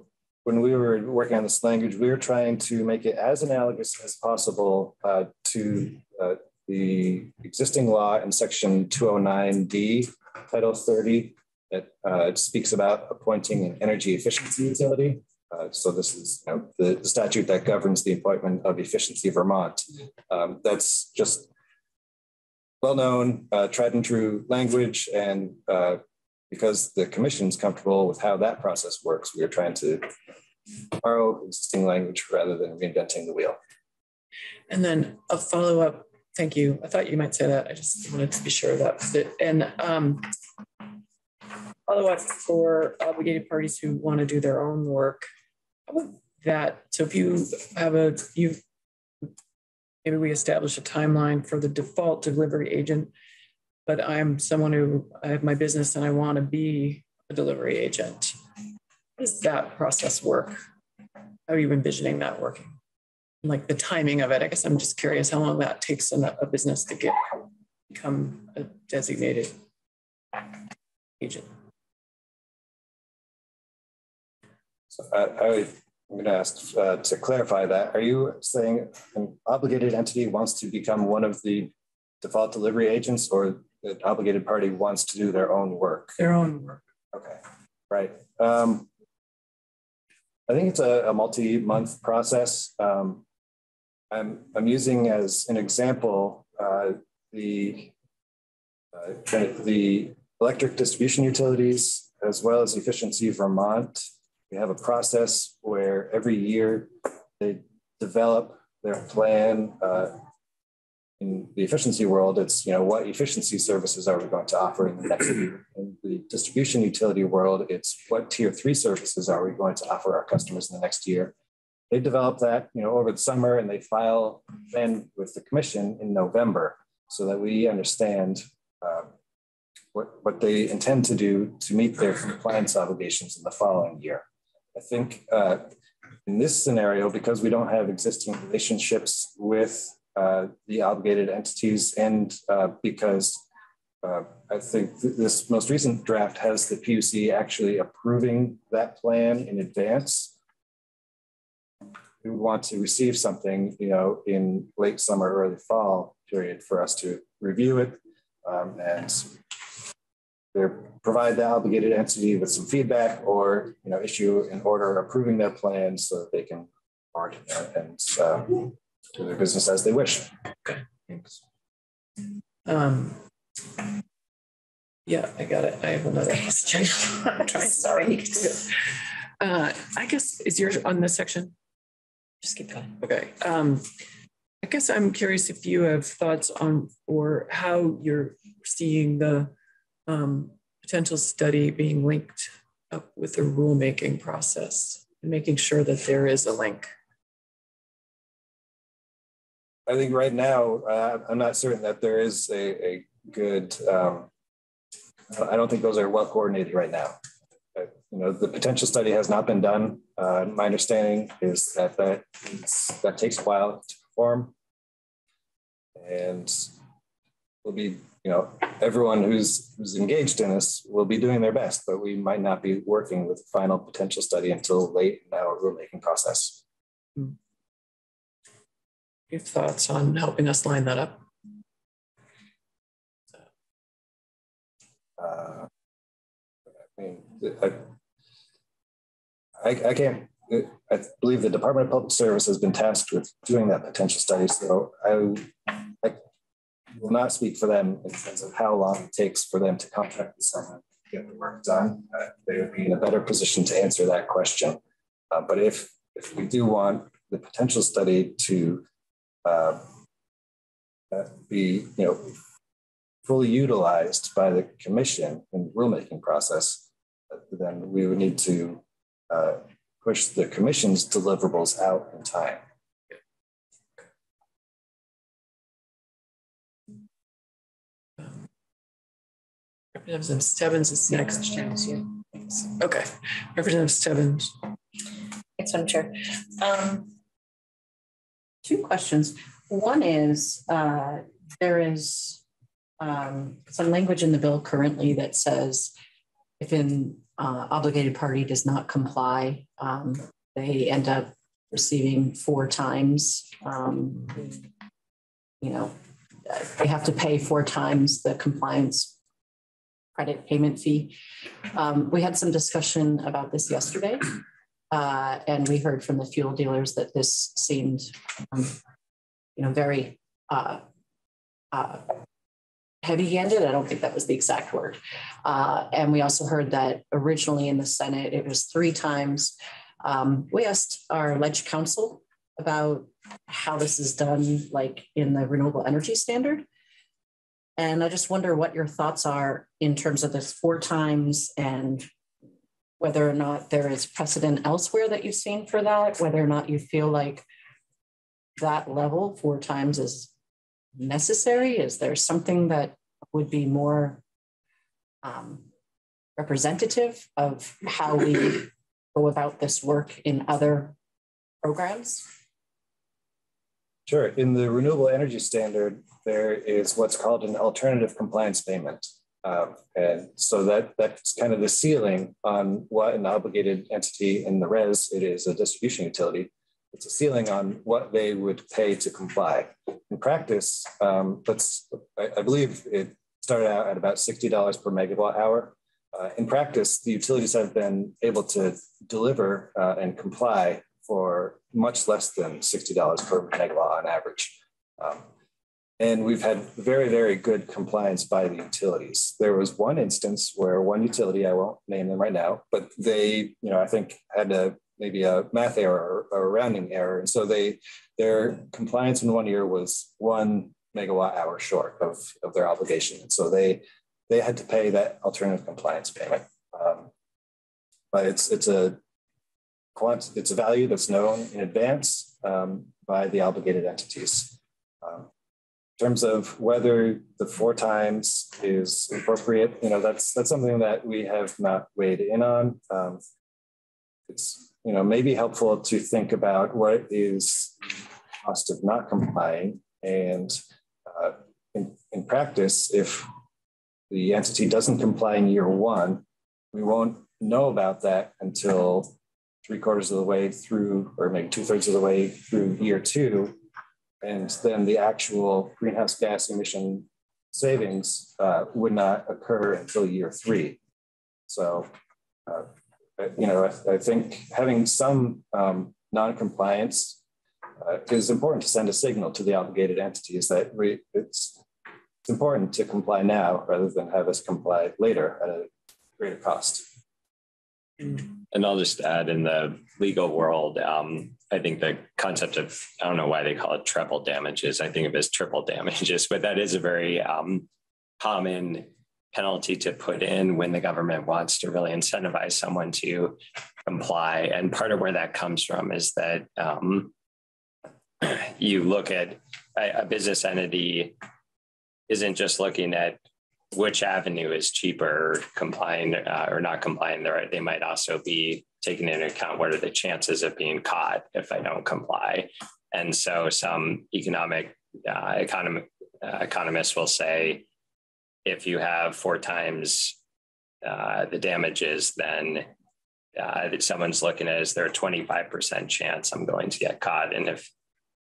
when we were working on this language, we were trying to make it as analogous as possible uh, to uh, the existing law in section 209D, Title 30, that uh, speaks about appointing an energy efficiency utility. Uh, so this is you know, the, the, statute that governs the appointment of Efficiency Vermont. Um, that's just well-known, uh, tried and true language, and uh, because the commission's comfortable with how that process works, we are trying to borrow existing language rather than reinventing the wheel. And then a follow-up. Thank you. I thought you might say that. I just wanted to be sure that was it. And um, follow-up for obligated parties who want to do their own work. That? So if you have a you maybe we establish a timeline for the default delivery agent, but I'm someone who I have my business and I want to be a delivery agent. How does that process work? How are you envisioning that working? Like the timing of it, I guess I'm just curious how long that takes in a, a business to get become a designated agent. So I, I am going to ask uh, to clarify that. Are you saying an obligated entity wants to become one of the default delivery agents or the obligated party wants to do their own work? Their own work. Okay, right. Um, I think it's a, a multi-month process. Um, I'm, I'm using as an example uh, the, uh, the electric distribution utilities as well as Efficiency Vermont we have a process where every year they develop their plan. Uh, in the efficiency world, it's you know what efficiency services are we going to offer in the next year. In the distribution utility world, it's what tier three services are we going to offer our customers in the next year. They develop that you know over the summer and they file then with the commission in November so that we understand uh, what, what they intend to do to meet their compliance obligations in the following year. I think uh, in this scenario, because we don't have existing relationships with uh, the obligated entities, and uh, because uh, I think th this most recent draft has the PUC actually approving that plan in advance. We would want to receive something, you know, in late summer, early fall period for us to review it um, and either provide the obligated entity with some feedback or you know issue an order approving their plan so that they can part and uh, do their business as they wish. Okay, thanks. Um, yeah, I got it. I have another question. I'm trying. Sorry. Uh, I guess is yours on this section? Just keep going. Okay. Um, I guess I'm curious if you have thoughts on or how you're seeing the um, potential study being linked up with the rulemaking process and making sure that there is a link? I think right now, uh, I'm not certain that there is a, a good, um, I don't think those are well coordinated right now. You know, the potential study has not been done. Uh, my understanding is that that, that takes a while to perform and will be you know, everyone who's who's engaged in this will be doing their best, but we might not be working with the final potential study until late in our rulemaking process. Hmm. Your thoughts on helping us line that up? Uh, I mean, I, I, I can't, I believe the Department of Public Service has been tasked with doing that potential study. So I, I not speak for them in terms of how long it takes for them to contract with someone to get the work done. Uh, they would be in a better position to answer that question. Uh, but if, if we do want the potential study to uh, uh be, you know, fully utilized by the commission in the rulemaking process, then we would need to uh, push the commission's deliverables out in time. Representative Stebbins is next. Okay, Representative Stebbins. Thanks, Madam Chair. Um, two questions. One is uh, there is um, some language in the bill currently that says if an uh, obligated party does not comply, um, they end up receiving four times, um, you know, they have to pay four times the compliance credit payment fee. Um, we had some discussion about this yesterday, uh, and we heard from the fuel dealers that this seemed, um, you know, very uh, uh, heavy-handed. I don't think that was the exact word. Uh, and we also heard that originally in the Senate, it was three times. Um, we asked our ledge counsel about how this is done, like in the renewable energy standard. And I just wonder what your thoughts are in terms of this four times and whether or not there is precedent elsewhere that you've seen for that, whether or not you feel like that level four times is necessary? Is there something that would be more um, representative of how we go about this work in other programs? Sure. In the renewable energy standard, there is what's called an alternative compliance payment. Um, and so that that's kind of the ceiling on what an obligated entity in the res, it is a distribution utility, it's a ceiling on what they would pay to comply. In practice, um, let's, I, I, believe it started out at about $60 per megawatt hour. Uh, in practice, the utilities have been able to deliver uh, and comply for much less than $60 per megawatt on average. Um, and we've had very, very good compliance by the utilities. There was one instance where one utility, I won't name them right now, but they, you know, I think had a maybe a math error or a rounding error. And so they their compliance in one year was one megawatt hour short of, of their obligation. And so they they had to pay that alternative compliance payment. Um, but it's it's a it's a value that's known in advance um, by the obligated entities. Um, in terms of whether the four times is appropriate, you know, that's that's something that we have not weighed in on. Um, it's you know, maybe helpful to think about what is cost of not complying. And uh, in, in practice, if the entity doesn't comply in year one, we won't know about that until three quarters of the way through, or maybe two thirds of the way through year two. And then the actual greenhouse gas emission savings uh, would not occur until year three. So uh, you know, I, I think having some um, non-compliance uh, is important to send a signal to the obligated entities that we, it's, it's important to comply now rather than have us comply later at a greater cost. And I'll just add in the legal world, um, I think the concept of, I don't know why they call it treble damages. I think of it as triple damages, but that is a very um, common penalty to put in when the government wants to really incentivize someone to comply. And part of where that comes from is that um, you look at a, a, business entity isn't just looking at which avenue is cheaper complying uh, or not complying they might also be taking into account what are the chances of being caught if i don't comply and so some economic uh, uh, economists will say if you have four times uh, the damages, then uh, someone's looking at is there a 25% chance I'm going to get caught? And if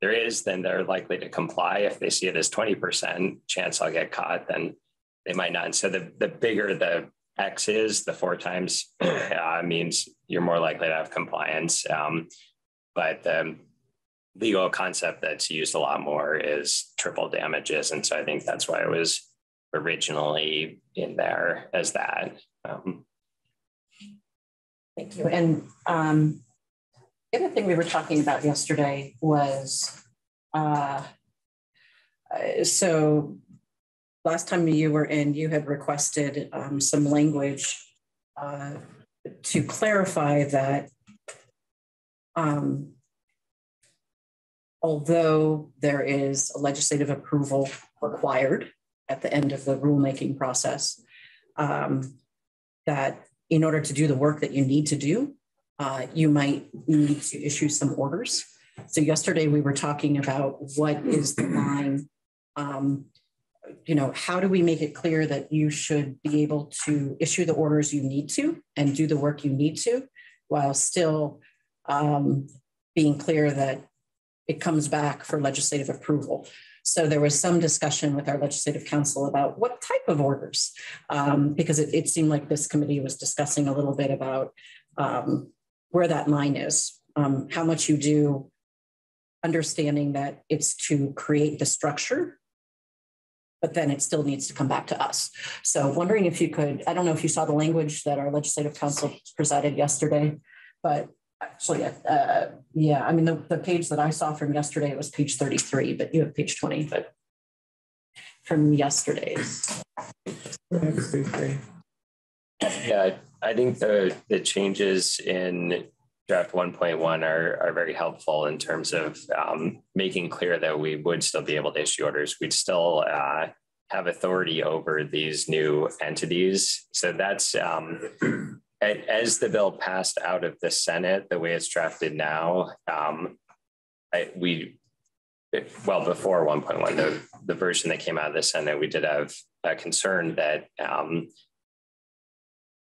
there is, then they're likely to comply. If they see it as 20% chance I'll get caught, then they might not. And so the, the bigger the X is, the four times uh, means you're more likely to have compliance. Um, but the legal concept that's used a lot more is triple damages. And so I think that's why it was originally in there as that. Um, Thank you. And um, the other thing we were talking about yesterday was uh, uh, so last time you were in, you had requested um, some language uh, to clarify that um, although there is a legislative approval required at the end of the rulemaking process, um, that in order to do the work that you need to do, uh, you might need to issue some orders. So yesterday we were talking about what is the line, um, you know, how do we make it clear that you should be able to issue the orders you need to and do the work you need to, while still um, being clear that it comes back for legislative approval. So there was some discussion with our legislative council about what type of orders, um, because it, it, seemed like this committee was discussing a little bit about um, where that line is, um, how much you do, understanding that it's to create the structure, but then it still needs to come back to us. So wondering if you could, I don't know if you saw the language that our legislative council presided yesterday, but actually, uh, yeah, I mean, the, the page that I saw from yesterday, was page 33, but you have page 20, but from yesterday's. Yeah, I think the, the changes in draft 1.1 are, are very helpful in terms of um, making clear that we would still be able to issue orders. We'd still uh, have authority over these new entities. So that's um, as the bill passed out of the Senate, the way it's drafted now, um, I, we, well, before 1.1, the, the version that came out of the Senate, we did have a concern that, um,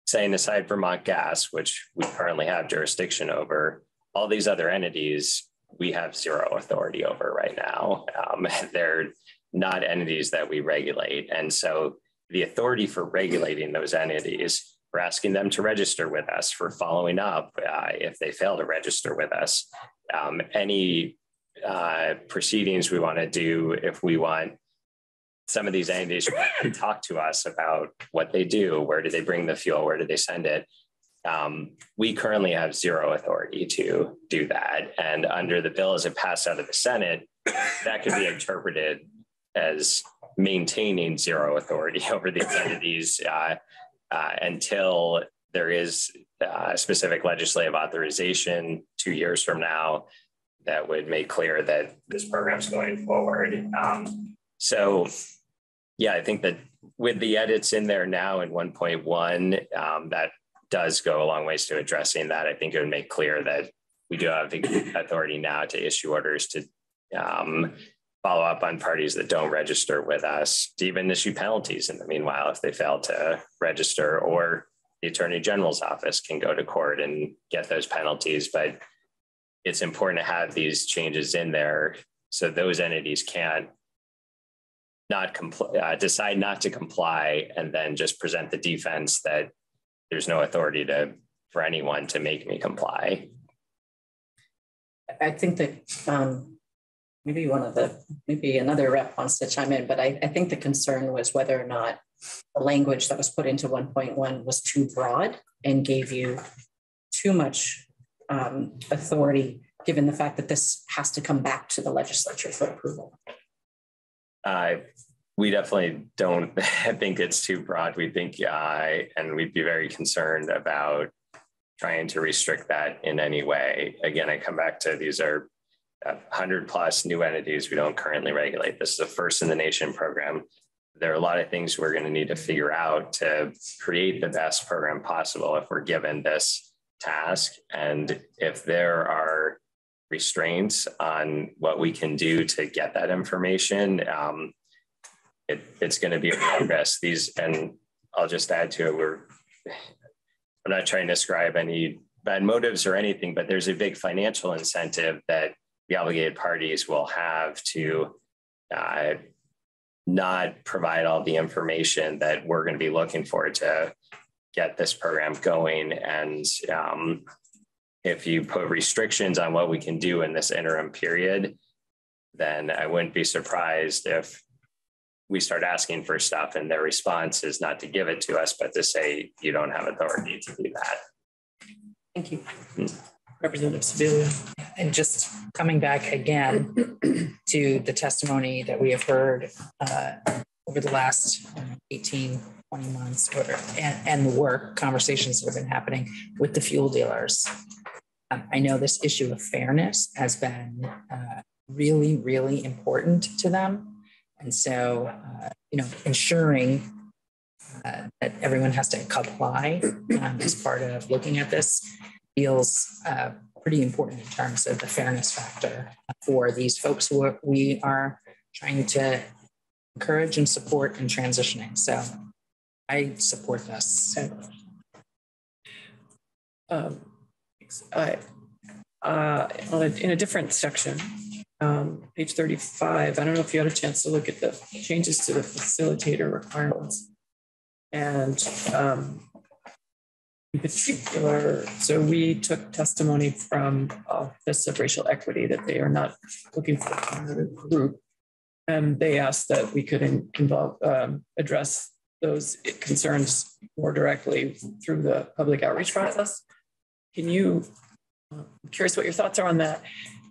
saying aside Vermont Gas, which we currently have jurisdiction over, all these other entities we have zero authority over right now. Um, they're not entities that we regulate. And so the authority for regulating those entities we're asking them to register with us for following up uh, if they fail to register with us. Um, any uh, proceedings we want to do if we want some of these entities talk to us about what they do, where do they bring the fuel, where do they send it. Um, we currently have zero authority to do that. And under the bill as it passed out of the Senate, that could be interpreted as maintaining zero authority over these entities uh, uh, until there is uh, specific legislative authorization two years from now that would make clear that this program is going forward. Um, so, yeah, I think that with the edits in there now in 1.1, um, that does go a long ways to addressing that. I think it would make clear that we do have the authority now to issue orders to um, follow up on parties that don't register with us to even issue penalties in the meanwhile if they fail to register or the attorney general's office can go to court and get those penalties but it's important to have these changes in there so those entities can't not uh, decide not to comply and then just present the defense that there's no authority to for anyone to make me comply i think that um, maybe one of the, maybe another rep wants to chime in, but I, I think the concern was whether or not the language that was put into 1.1 was too broad and gave you too much um, authority, given the fact that this has to come back to the legislature for approval. Uh, we definitely don't think it's too broad. We think, uh, and we'd be very concerned about trying to restrict that in any way. Again, I come back to these are 100 plus new entities we don't currently regulate. This is a first in the nation program. There are a lot of things we're going to need to figure out to create the best program possible if we're given this task. And if there are restraints on what we can do to get that information, um, it, it's going to be a progress. These, and I'll just add to it, we're, I'm not trying to ascribe any bad motives or anything, but there's a big financial incentive that the obligated parties will have to uh, not provide all the information that we're going to be looking for to get this program going. And um, if you put restrictions on what we can do in this interim period, then I wouldn't be surprised if we start asking for stuff and their response is not to give it to us, but to say you don't have authority to do that. Thank you. Hmm. Representative Sibilia. And just coming back again to the testimony that we have heard uh, over the last 18, 20 months, or, and, and the work conversations that have been happening with the fuel dealers. Um, I know this issue of fairness has been uh, really, really important to them. And so, uh, you know, ensuring uh, that everyone has to comply um, as part of looking at this feels uh, pretty important in terms of the fairness factor for these folks who we are trying to encourage and support in transitioning. So I support this. Um, Uh, on a, in a different section, um, page 35, I don't know if you had a chance to look at the changes to the facilitator requirements. And um, in particular, so we took testimony from Office of Racial Equity that they are not looking for a group. And they asked that we could involve, um, address those concerns more directly through the public outreach process. Can you, uh, I'm curious what your thoughts are on that.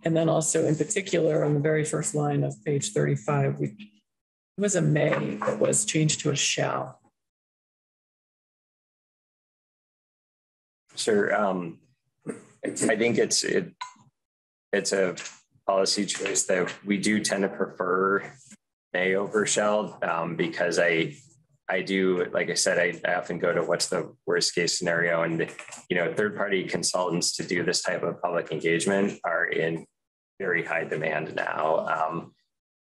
And then also in particular on the very first line of page 35, we, it was a may that was changed to a shall. Sure. Um, I think it's it it's a policy choice that we do tend to prefer may over shall um, because I I do like I said I, I often go to what's the worst case scenario and you know third party consultants to do this type of public engagement are in very high demand now. Um,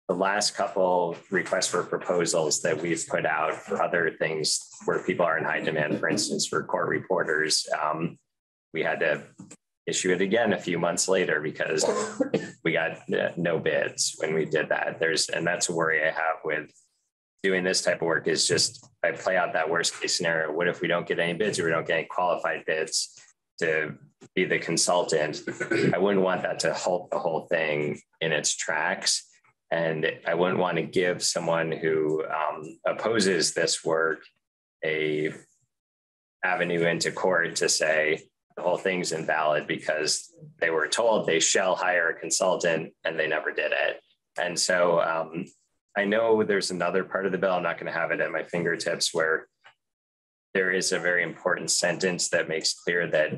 the last couple requests for proposals that we've put out for other things where people are in high demand, for instance, for court reporters, um, we had to issue it again a few months later because we got no bids when we did that. There's, and that's a worry I have with doing this type of work is just I play out that worst case scenario. What if we don't get any bids or we don't get any qualified bids to be the consultant? I wouldn't want that to halt the whole thing in its tracks. And I wouldn't want to give someone who um, opposes this work a avenue into court to say the whole thing's invalid because they were told they shall hire a consultant and they never did it. And so um, I know there's another part of the bill, I'm not going to have it at my fingertips, where there is a very important sentence that makes clear that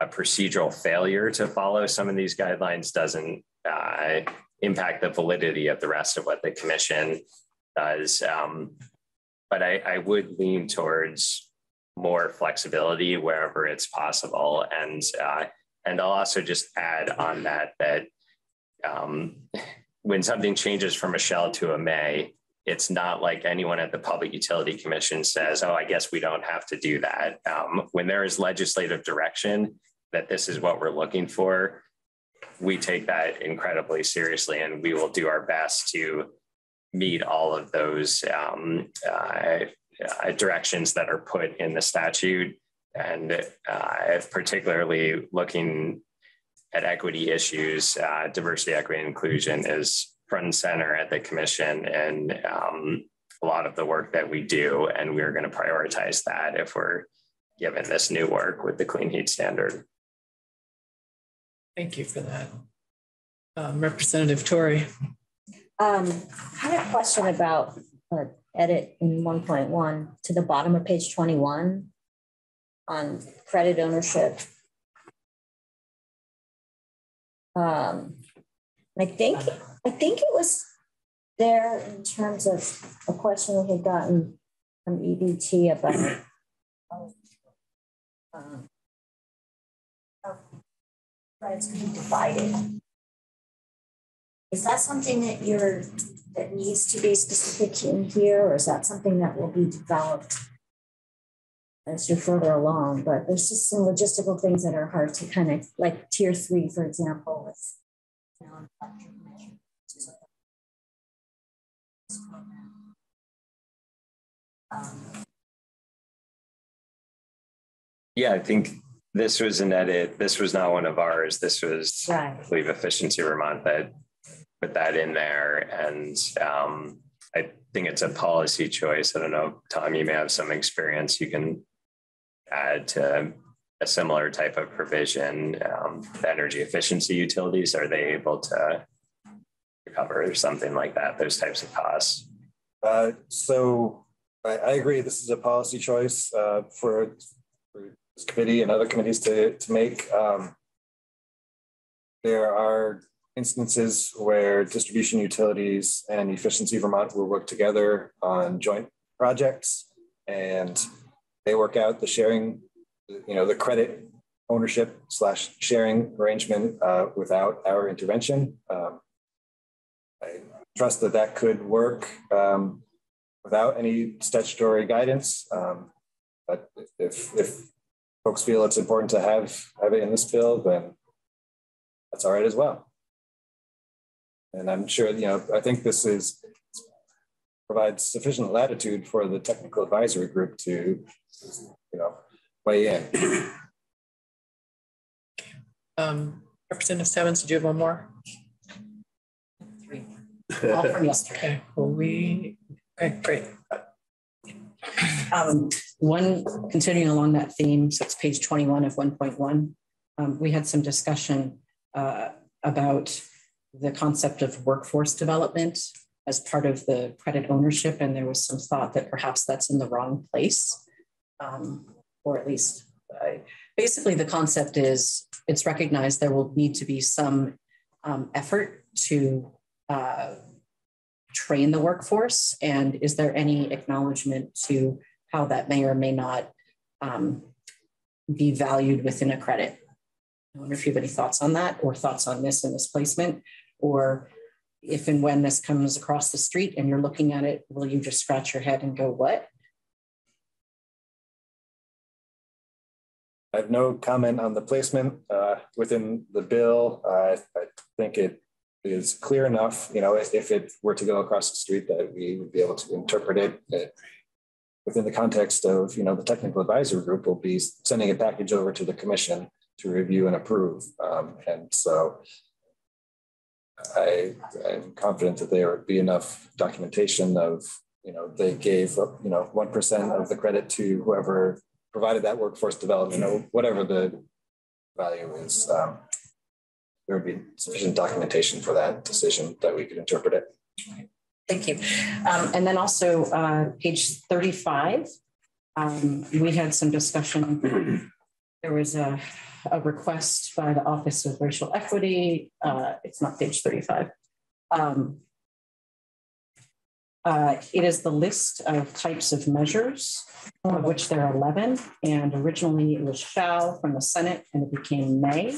a procedural failure to follow some of these guidelines doesn't uh, impact the validity of the rest of what the commission does. Um, but I, I, would lean towards more flexibility wherever it's possible. And uh, and I'll also just add on that that um, when something changes from a shall to a may, it's not like anyone at the Public Utility Commission says, "Oh, I guess we don't have to do that." Um, when there is legislative direction that this is what we're looking for, we take that incredibly seriously and we will do our best to meet all of those um, uh, uh, directions that are put in the statute and uh, particularly looking at equity issues uh, diversity equity and inclusion is front and center at the commission and um, a lot of the work that we do and we're going to prioritize that if we're given this new work with the clean heat standard Thank you for that. Um, Representative Tory. Um, I had a question about uh, edit in 1.1 to the bottom of page 21 on credit ownership. Um, I think I think it was there in terms of a question we had gotten from EVT about um, credits can be divided. Is that something that you're that needs to be specific in here, or is that something that will be developed as you're further along? But there's just some logistical things that are hard to kind of like tier three, for example, with you know, Yeah, I think this was an edit. This was not one of ours. This was, Right. I believe, Efficiency Vermont that put that in there. And um, I think it's a policy choice. I don't know, Tom, you may have some experience. You can add to a similar type of provision. Um, the energy efficiency utilities, are they able to recover something like that, those types of costs? Uh, so I, I, agree. This is a policy choice uh, for, for, this committee and other committees to, to make. Um, there are instances where distribution utilities and Efficiency Vermont will work together on joint projects and they work out the sharing, you know, the credit ownership slash sharing arrangement uh, without our intervention. Um, I trust that that could work um, without any statutory guidance. Um, but if, if folks feel it's important to have, have it in this bill, then that's all right as well. And I'm sure, you know, I think this is provides sufficient latitude for the technical advisory group to, you know, weigh in. Um, Representative Stebbins, did you have one more? Three. All from yesterday. Okay, well, we, okay, great. Um, one, continuing along that theme, so it's page 21 of 1.1, um, we had some discussion uh, about the concept of workforce development as part of the credit ownership. And there was some thought that perhaps that's in the wrong place, um, or at least uh, basically the concept is it's recognized there will need to be some um, effort to uh, train the workforce. And is there any acknowledgement to how that may or may not um, be valued within a credit? I wonder if you have any thoughts on that or thoughts on this and this placement or if and when this comes across the street and you're looking at it, will you just scratch your head and go, what? I have no comment on the placement uh, within the bill. Uh, I think it is clear enough, you know, if, if, it were to go across the street that we would be able to interpret it, it within the context of, you know, the technical advisory group will be sending a package over to the commission to review and approve. Um, and so I, I'm confident that there would be enough documentation of, you know, they gave, you know, 1% of the credit to whoever provided that workforce development or whatever the value is. Um, there would be sufficient documentation for that decision that we could interpret it. Thank you. Um, and then also uh, page 35, um, we had some discussion. There was a a request by the Office of Racial Equity. Uh, it's not page 35. Um, uh, it is the list of types of measures, of which there are 11. And originally it was shall from the Senate and it became may.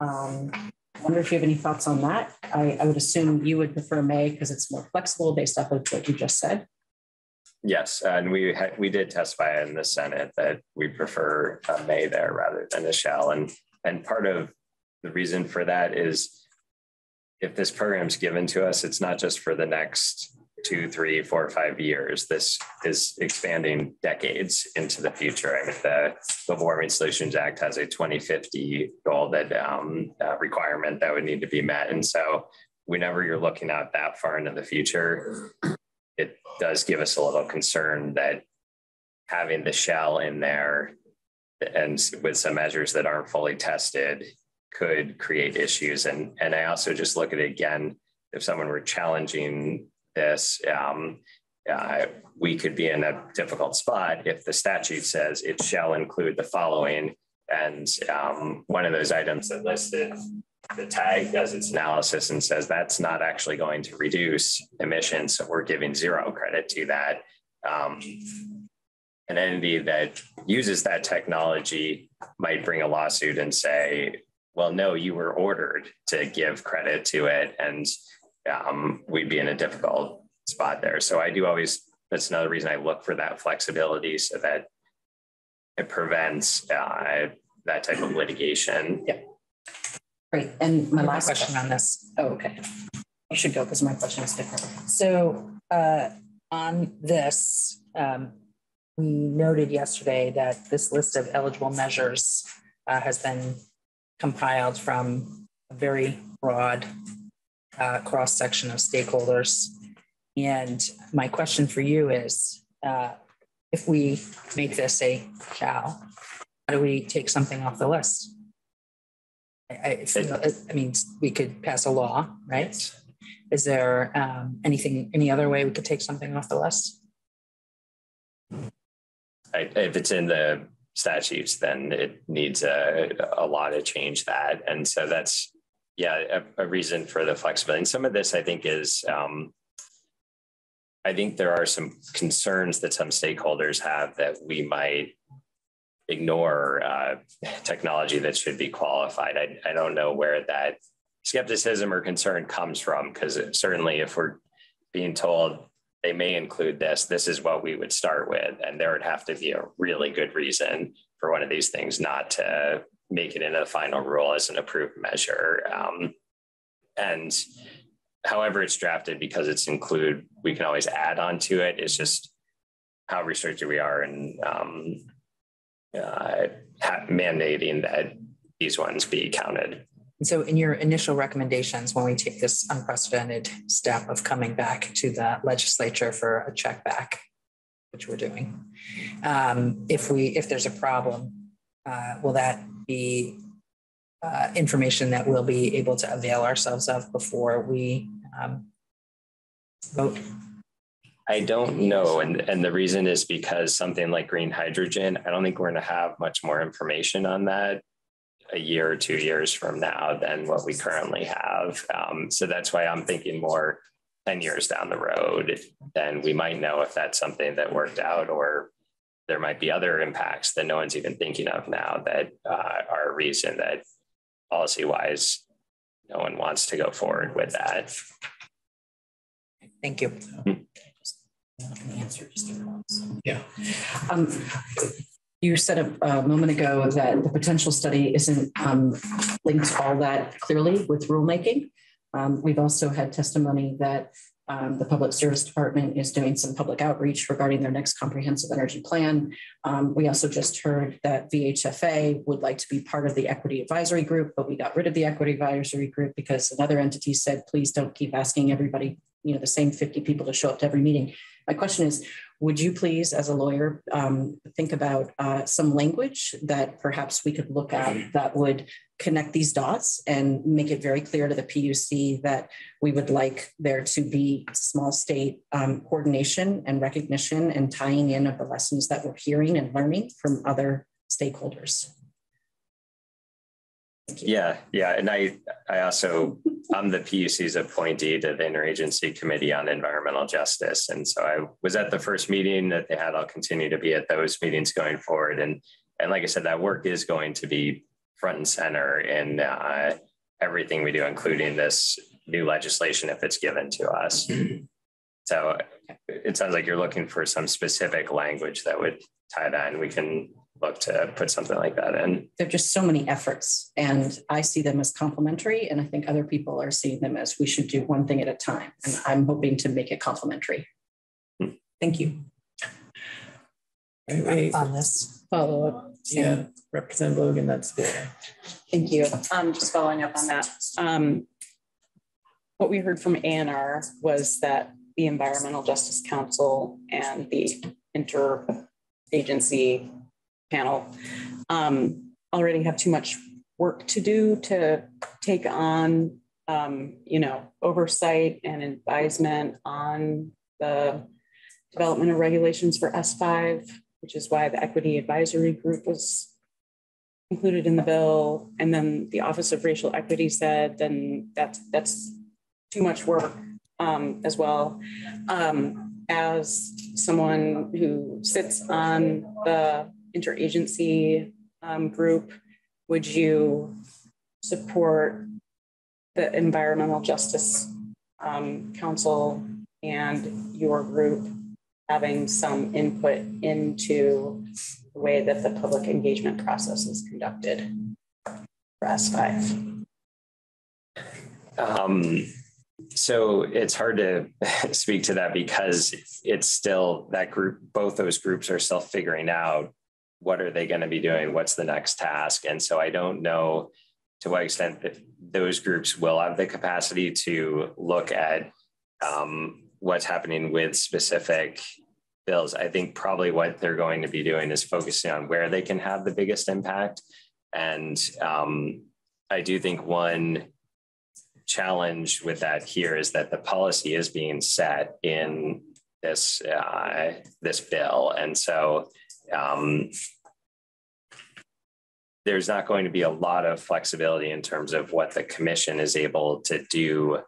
Um, I wonder if you have any thoughts on that. I, I would assume you would prefer may because it's more flexible based off of what you just said. Yes, and we we did testify in the Senate that we prefer a may there rather than a shall, and and part of the reason for that is if this program is given to us, it's not just for the next two, three, four, five years. This is expanding decades into the future. I mean, the Global Warming Solutions Act has a 2050 goal that um, uh, requirement that would need to be met, and so whenever you're looking out that far into the future, it does give us a little concern that having the shell in there and with some measures that aren't fully tested could create issues. And, and I also just look at it again, if someone were challenging this, um, uh, we could be in a difficult spot if the statute says it shall include the following. And um, one of those items that listed the tag does its analysis and says that's not actually going to reduce emissions. So we're giving zero credit to that. Um, an entity that uses that technology might bring a lawsuit and say, well, no, you were ordered to give credit to it. And um, we'd be in a difficult spot there. So I do always, that's another reason I look for that flexibility so that it prevents uh, that type of litigation. Yeah. Great. And my last question on this. Oh, okay. You should go because my question is different. So uh, on this, um, we noted yesterday that this list of eligible measures uh, has been compiled from a very broad uh, cross section of stakeholders. And my question for you is uh, if we make this a shall, how do we take something off the list? I, I, mean, we could pass a law, right? Is there um, anything, any other way we could take something off the list? I, if it's in the statutes, then it needs a, a law to change that. And so that's, yeah, a, a reason for the flexibility. And some of this, I think, is um, I think there are some concerns that some stakeholders have that we might ignore uh, technology that should be qualified. I, I don't know where that skepticism or concern comes from, because certainly if we're being told they may include this, this is what we would start with. And there would have to be a really good reason for one of these things not to make it into the final rule as an approved measure. Um, and however it's drafted, because it's include, we can always add on to it. It's just how restricted we are and um, uh, mandating that these ones be counted. So, in your initial recommendations, when we take this unprecedented step of coming back to the legislature for a check back, which we're doing, um, if we if there's a problem, uh, will that be uh, information that we'll be able to avail ourselves of before we um, vote? I don't know. And, and the reason is because something like green hydrogen, I don't think we're going to have much more information on that a year or two years from now than what we currently have. Um, so that's why I'm thinking more 10 years down the road, then we might know if that's something that worked out or there might be other impacts that no one's even thinking of now that uh, are a reason that policy wise, no one wants to go forward with that. Thank you. Hmm. Yeah. Um, you said a, a, moment ago that the potential study isn't um, linked all that clearly with rulemaking. Um, we've also had testimony that um, the Public Service Department is doing some public outreach regarding their next comprehensive energy plan. Um, we also just heard that VHFA would like to be part of the equity advisory group, but we got rid of the equity advisory group because another entity said, please don't keep asking everybody, you know, the same 50 people to show up to every meeting. My question is, would you please, as a lawyer, um, think about uh, some language that perhaps we could look at that would connect these dots and make it very clear to the PUC that we would like there to be small state um, coordination and recognition and tying in of the lessons that we're hearing and learning from other stakeholders. Yeah, yeah, and I, I also, I'm the PUC's appointee to the Interagency Committee on Environmental Justice, and so I was at the first meeting that they had. I'll continue to be at those meetings going forward, and and like I said, that work is going to be front and center in uh, everything we do, including this new legislation if it's given to us. So it sounds like you're looking for some specific language that would tie that, and we can look to put something like that in. There are just so many efforts, and I see them as complementary, and I think other people are seeing them as we should do one thing at a time. And I'm hoping to make it complementary. Hmm. Thank you. on this follow up. Yeah, Representative Logan, that's there. Thank you. Um, just following up on that. Um, what we heard from ANR was that the Environmental Justice Council and the interagency panel um, already have too much work to do to take on, um, you know, oversight and advisement on the development of regulations for S5 which is why the equity advisory group was included in the bill. And then the Office of Racial Equity said, then that's that's too much work um, as well. Um, as someone who sits on the interagency um, group, would you support the Environmental Justice um, Council and your group having some input into the way that the public engagement process is conducted for S5? Um, so it's hard to speak to that because it's still that group, both those groups are still figuring out what are they going to be doing? What's the next task? And so I don't know to what extent that those groups will have the capacity to look at um, what's happening with specific bills. I think probably what they're going to be doing is focusing on where they can have the biggest impact. And um, I do think one challenge with that here is that the policy is being set in this uh, this bill, and so um, there's not going to be a lot of flexibility in terms of what the commission is able to do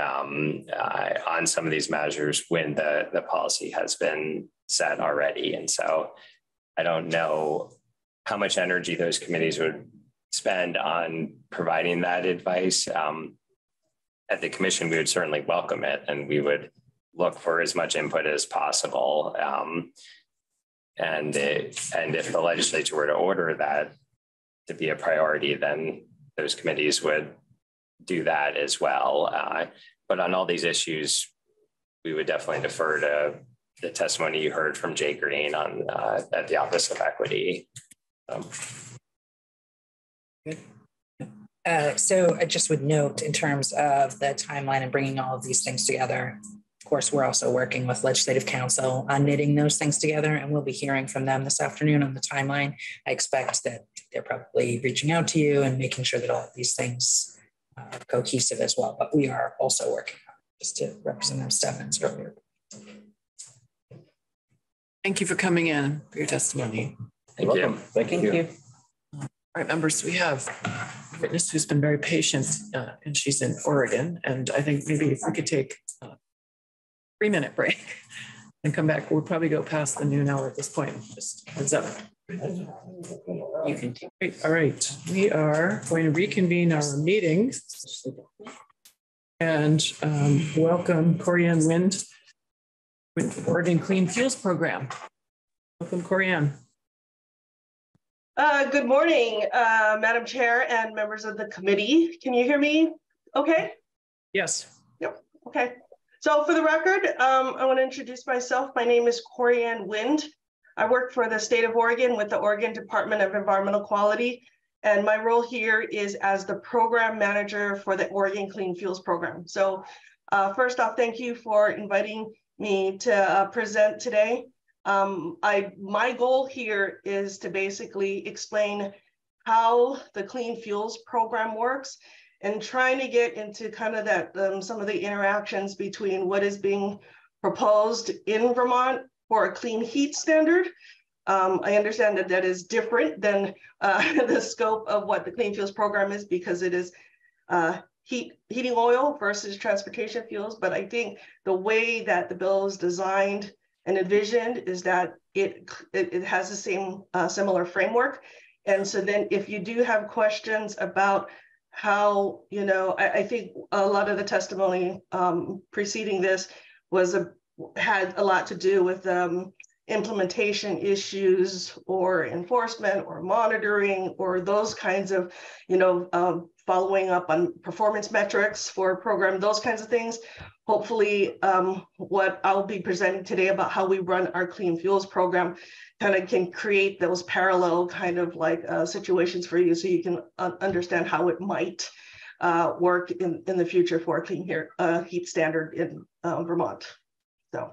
um, uh, on some of these measures when the, the policy has been set already. And so I don't know how much energy those committees would spend on providing that advice. Um, at the commission, we would certainly welcome it and we would look for as much input as possible. Um, and, it, and if the legislature were to order that to be a priority, then those committees would do that as well. Uh, but on all these issues, we would definitely defer to the testimony you heard from Jay Green on uh, at the Office of Equity. Um, uh, so I just would note in terms of the timeline and bringing all of these things together. Of course, we're also working with Legislative Council on knitting those things together, and we'll be hearing from them this afternoon on the timeline. I expect that they're probably reaching out to you and making sure that all of these things are cohesive as well. But we are also working on just to represent Representative Stebbins earlier. Thank you for coming in for your testimony. Thank you. Thank, Thank you. you. All right, members, we have a witness who's been very patient uh, and she's in Oregon. And I think maybe if we could take a three minute break and come back, we'll probably go past the noon hour at this point. Just heads up. You can take. All right, we are going to reconvene our meeting and um, welcome Cory-Ann Wind with the Oregon Clean Fuels Program. Welcome, Cory-Ann. Uh, good morning, uh, Madam Chair and members of the committee. Can you hear me okay? Yes. Yep, okay. So for the record, um, I want to introduce myself. My name is Cory-Ann Wind. I work for the state of Oregon with the Oregon Department of Environmental Quality. And my role here is as the program manager for the Oregon Clean Fuels Program. So uh, first off, thank you for inviting me to uh, present today. Um, I, my goal here is to basically explain how the Clean Fuels Program works and trying to get into kind of that um, some of the interactions between what is being proposed in Vermont for a clean heat standard. Um, I understand that that is different than uh, the scope of what the Clean Fuels Program is because it is uh, heat, heating oil versus transportation fuels. But I think the way that the bill is designed and envisioned is that it, it, it has the same uh, similar framework. And so then if you do have questions about how, you know, I, I think a lot of the testimony um, preceding this was a, had a lot to do with um, implementation issues or enforcement or monitoring or those kinds of, you know, um, following up on performance metrics for a program, those kinds of things. Hopefully, um, what I'll be presenting today about how we run our clean fuels program kind of can create those parallel kind of like uh, situations for you so you can uh, understand how it might uh, work in, in the future for a clean here, uh, heat standard in um, Vermont. So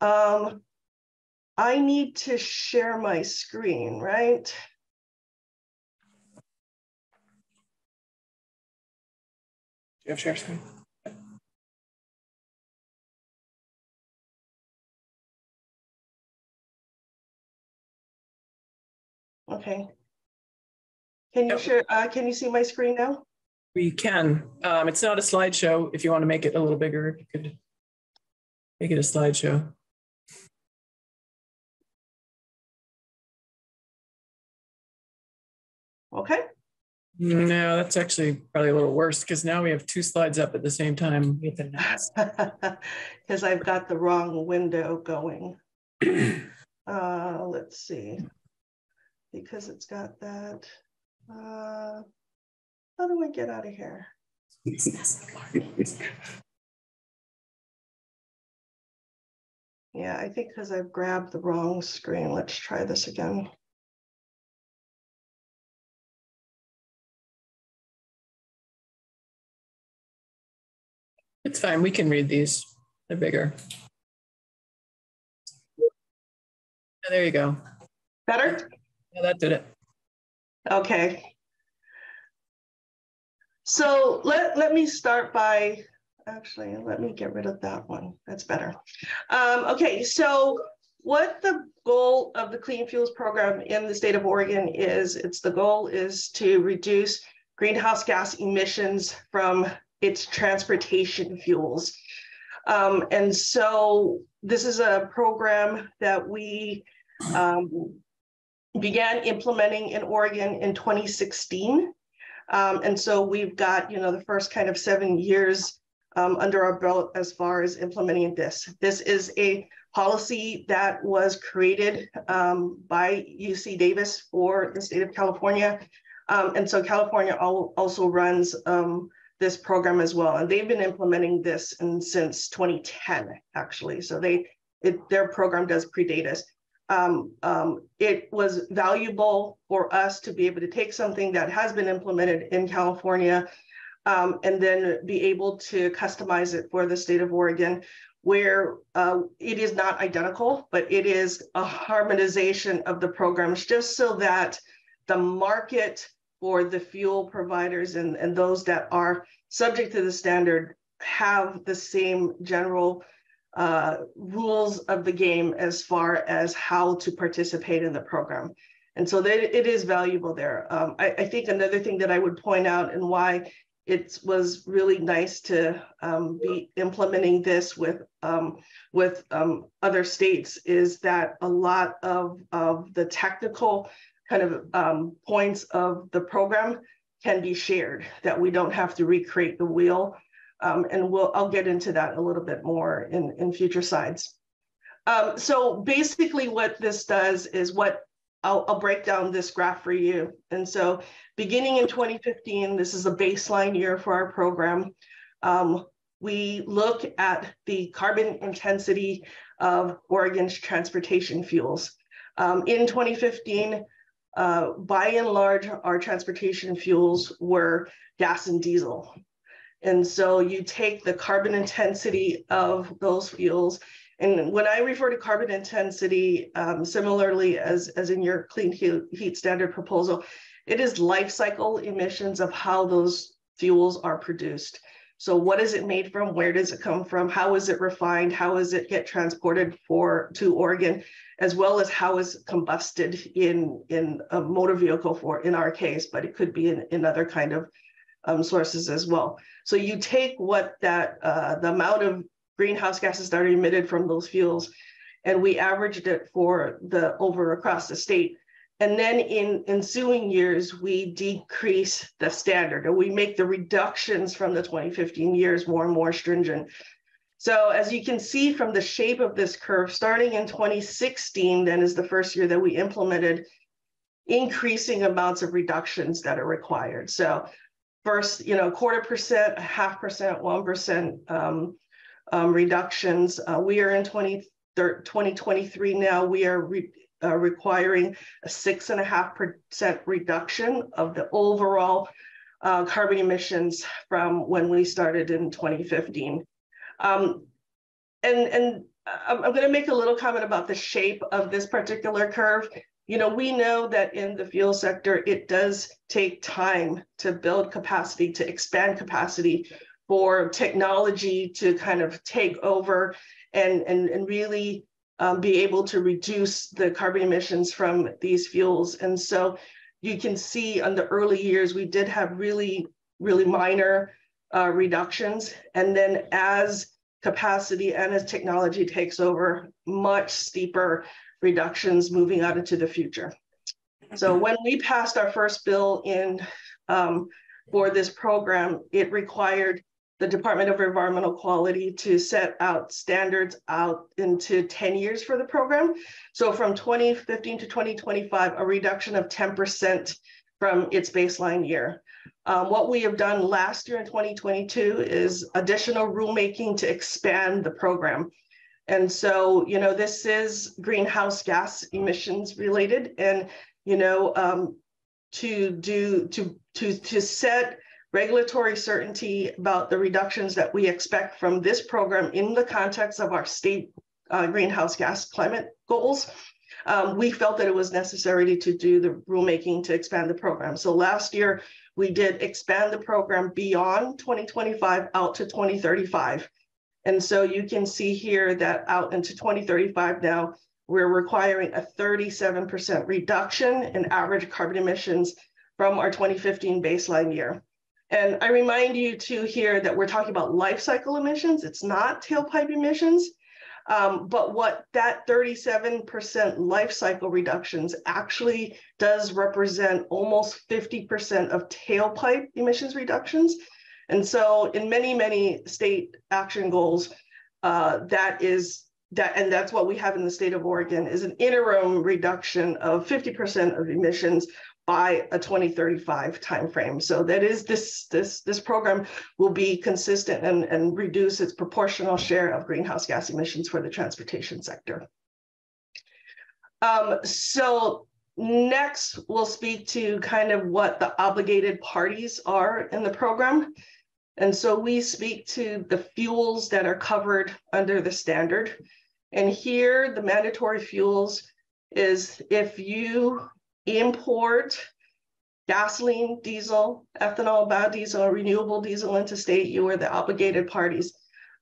um, I need to share my screen, right? Do you have share screen? Okay. Can you share, uh, can you see my screen now? We can. Um, it's not a slideshow. If you want to make it a little bigger, you could Make it a slideshow. Okay. No, that's actually probably a little worse because now we have two slides up at the same time. Because I've got the wrong window going. uh, let's see. Because it's got that. Uh, how do I get out of here? Yeah, I think because I've grabbed the wrong screen. Let's try this again. It's fine. We can read these. They're bigger. Oh, there you go. Better? Yeah, that did it. Okay. So let, let me start by, actually, let me get rid of that one. That's better. Um, okay, so what the goal of the Clean Fuels Program in the state of Oregon is, it's the goal is to reduce greenhouse gas emissions from its transportation fuels. Um, and so this is a program that we um, began implementing in Oregon in 2016. Um, and so we've got, you know, the first kind of seven years um, under our belt as far as implementing this. This is a policy that was created um, by UC Davis for the state of California. Um, and so California also runs this program as well. And they've been implementing this in, since 2010, actually. So they it, their program does predate us. Um, um, it was valuable for us to be able to take something that has been implemented in California um, and then be able to customize it for the state of Oregon, where uh, it is not identical, but it is a harmonization of the programs just so that the market for the fuel providers and, and those that are subject to the standard have the same general uh, rules of the game as far as how to participate in the program. And so that it is valuable there. Um, I, I, think another thing that I would point out and why it was really nice to um, be implementing this with um, with um, other states is that a lot of, of the technical kind of um, points of the program can be shared, that we don't have to recreate the wheel um, and we'll, I'll get into that a little bit more in, in future slides. Um, so basically what this does is what I'll, I'll, break down this graph for you. And so beginning in 2015, this is a baseline year for our program. Um, we look at the carbon intensity of Oregon's transportation fuels. Um, in 2015, uh, by and large, our transportation fuels were gas and diesel. And so you take the carbon intensity of those fuels. And when I refer to carbon intensity, um, similarly as, as in your clean heat standard proposal, it is life cycle emissions of how those fuels are produced. So what is it made from? Where does it come from? How is it refined? How does it get transported for to Oregon? As well as how is it combusted in, in a motor vehicle for in our case, but it could be in, in other kind of um, sources as well. So you take what that, uh, the amount of greenhouse gases that are emitted from those fuels, and we averaged it for the over across the state. And then in ensuing years, we decrease the standard or we make the reductions from the 2015 years more and more stringent. So as you can see from the shape of this curve, starting in 2016, then is the first year that we implemented increasing amounts of reductions that are required. So first, you know, quarter percent, half percent, 1% um, um, reductions. Uh, we are in 20, 2023 now, we are re, uh, requiring a six and a half percent reduction of the overall uh, carbon emissions from when we started in 2015. Um, and, and I'm, I'm going to make a little comment about the shape of this particular curve you know, we know that in the fuel sector, it does take time to build capacity, to expand capacity for technology to kind of take over and, and, and really um, be able to reduce the carbon emissions from these fuels. And so you can see on the early years, we did have really, really minor uh, reductions. And then as capacity and as technology takes over, much steeper reductions moving out into the future. So when we passed our first bill in um, for this program, it required the Department of Environmental Quality to set out standards out into 10 years for the program. So from 2015 to 2025, a reduction of 10% from its baseline year. Um, what we have done last year in 2022 is additional rulemaking to expand the program. And so, you know, this is greenhouse gas emissions related and, you know, um, to do, to, to, to set regulatory certainty about the reductions that we expect from this program in the context of our state uh, greenhouse gas climate goals um, we felt that it was necessary to do the rulemaking to expand the program. So last year, we did expand the program beyond 2025 out to 2035. And so you can see here that out into 2035 now, we're requiring a 37% reduction in average carbon emissions from our 2015 baseline year. And I remind you too here that we're talking about life cycle emissions. It's not tailpipe emissions. Um, but what that 37% life cycle reductions actually does represent almost 50% of tailpipe emissions reductions. And so in many, many state action goals, uh, that is that, and that's what we have in the state of Oregon is an interim reduction of 50% of emissions by a 2035 timeframe. So that is this, this, this program will be consistent and, and reduce its proportional share of greenhouse gas emissions for the transportation sector. Um, so next we'll speak to kind of what the obligated parties are in the program. And so we speak to the fuels that are covered under the standard. And here the mandatory fuels is if you import gasoline, diesel, ethanol, biodiesel, renewable diesel into state, you are the obligated parties.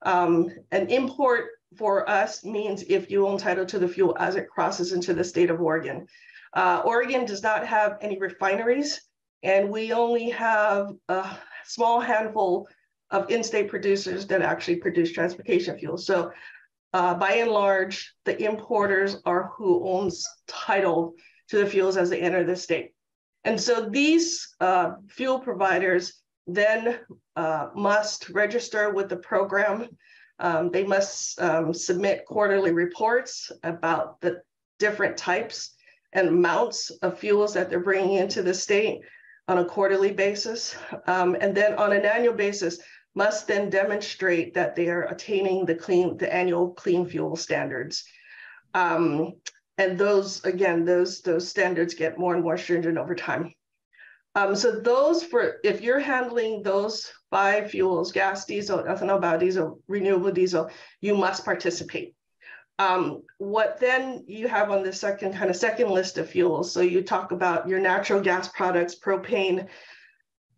Um, an import for us means if you are entitled to the fuel as it crosses into the state of Oregon. Uh, Oregon does not have any refineries, and we only have a small handful of in-state producers that actually produce transportation fuel. So uh, by and large, the importers are who owns title to the fuels as they enter the state. And so these uh, fuel providers then uh, must register with the program. Um, they must um, submit quarterly reports about the different types and amounts of fuels that they're bringing into the state on a quarterly basis. Um, and then on an annual basis, must then demonstrate that they are attaining the clean, the annual clean fuel standards. Um, and those, again, those, those standards get more and more stringent over time. Um, so those for, if you're handling those biofuels gas, diesel, ethanol, biodiesel, renewable diesel, you must participate. Um, what then you have on the second kind of second list of fuels. So you talk about your natural gas products, propane,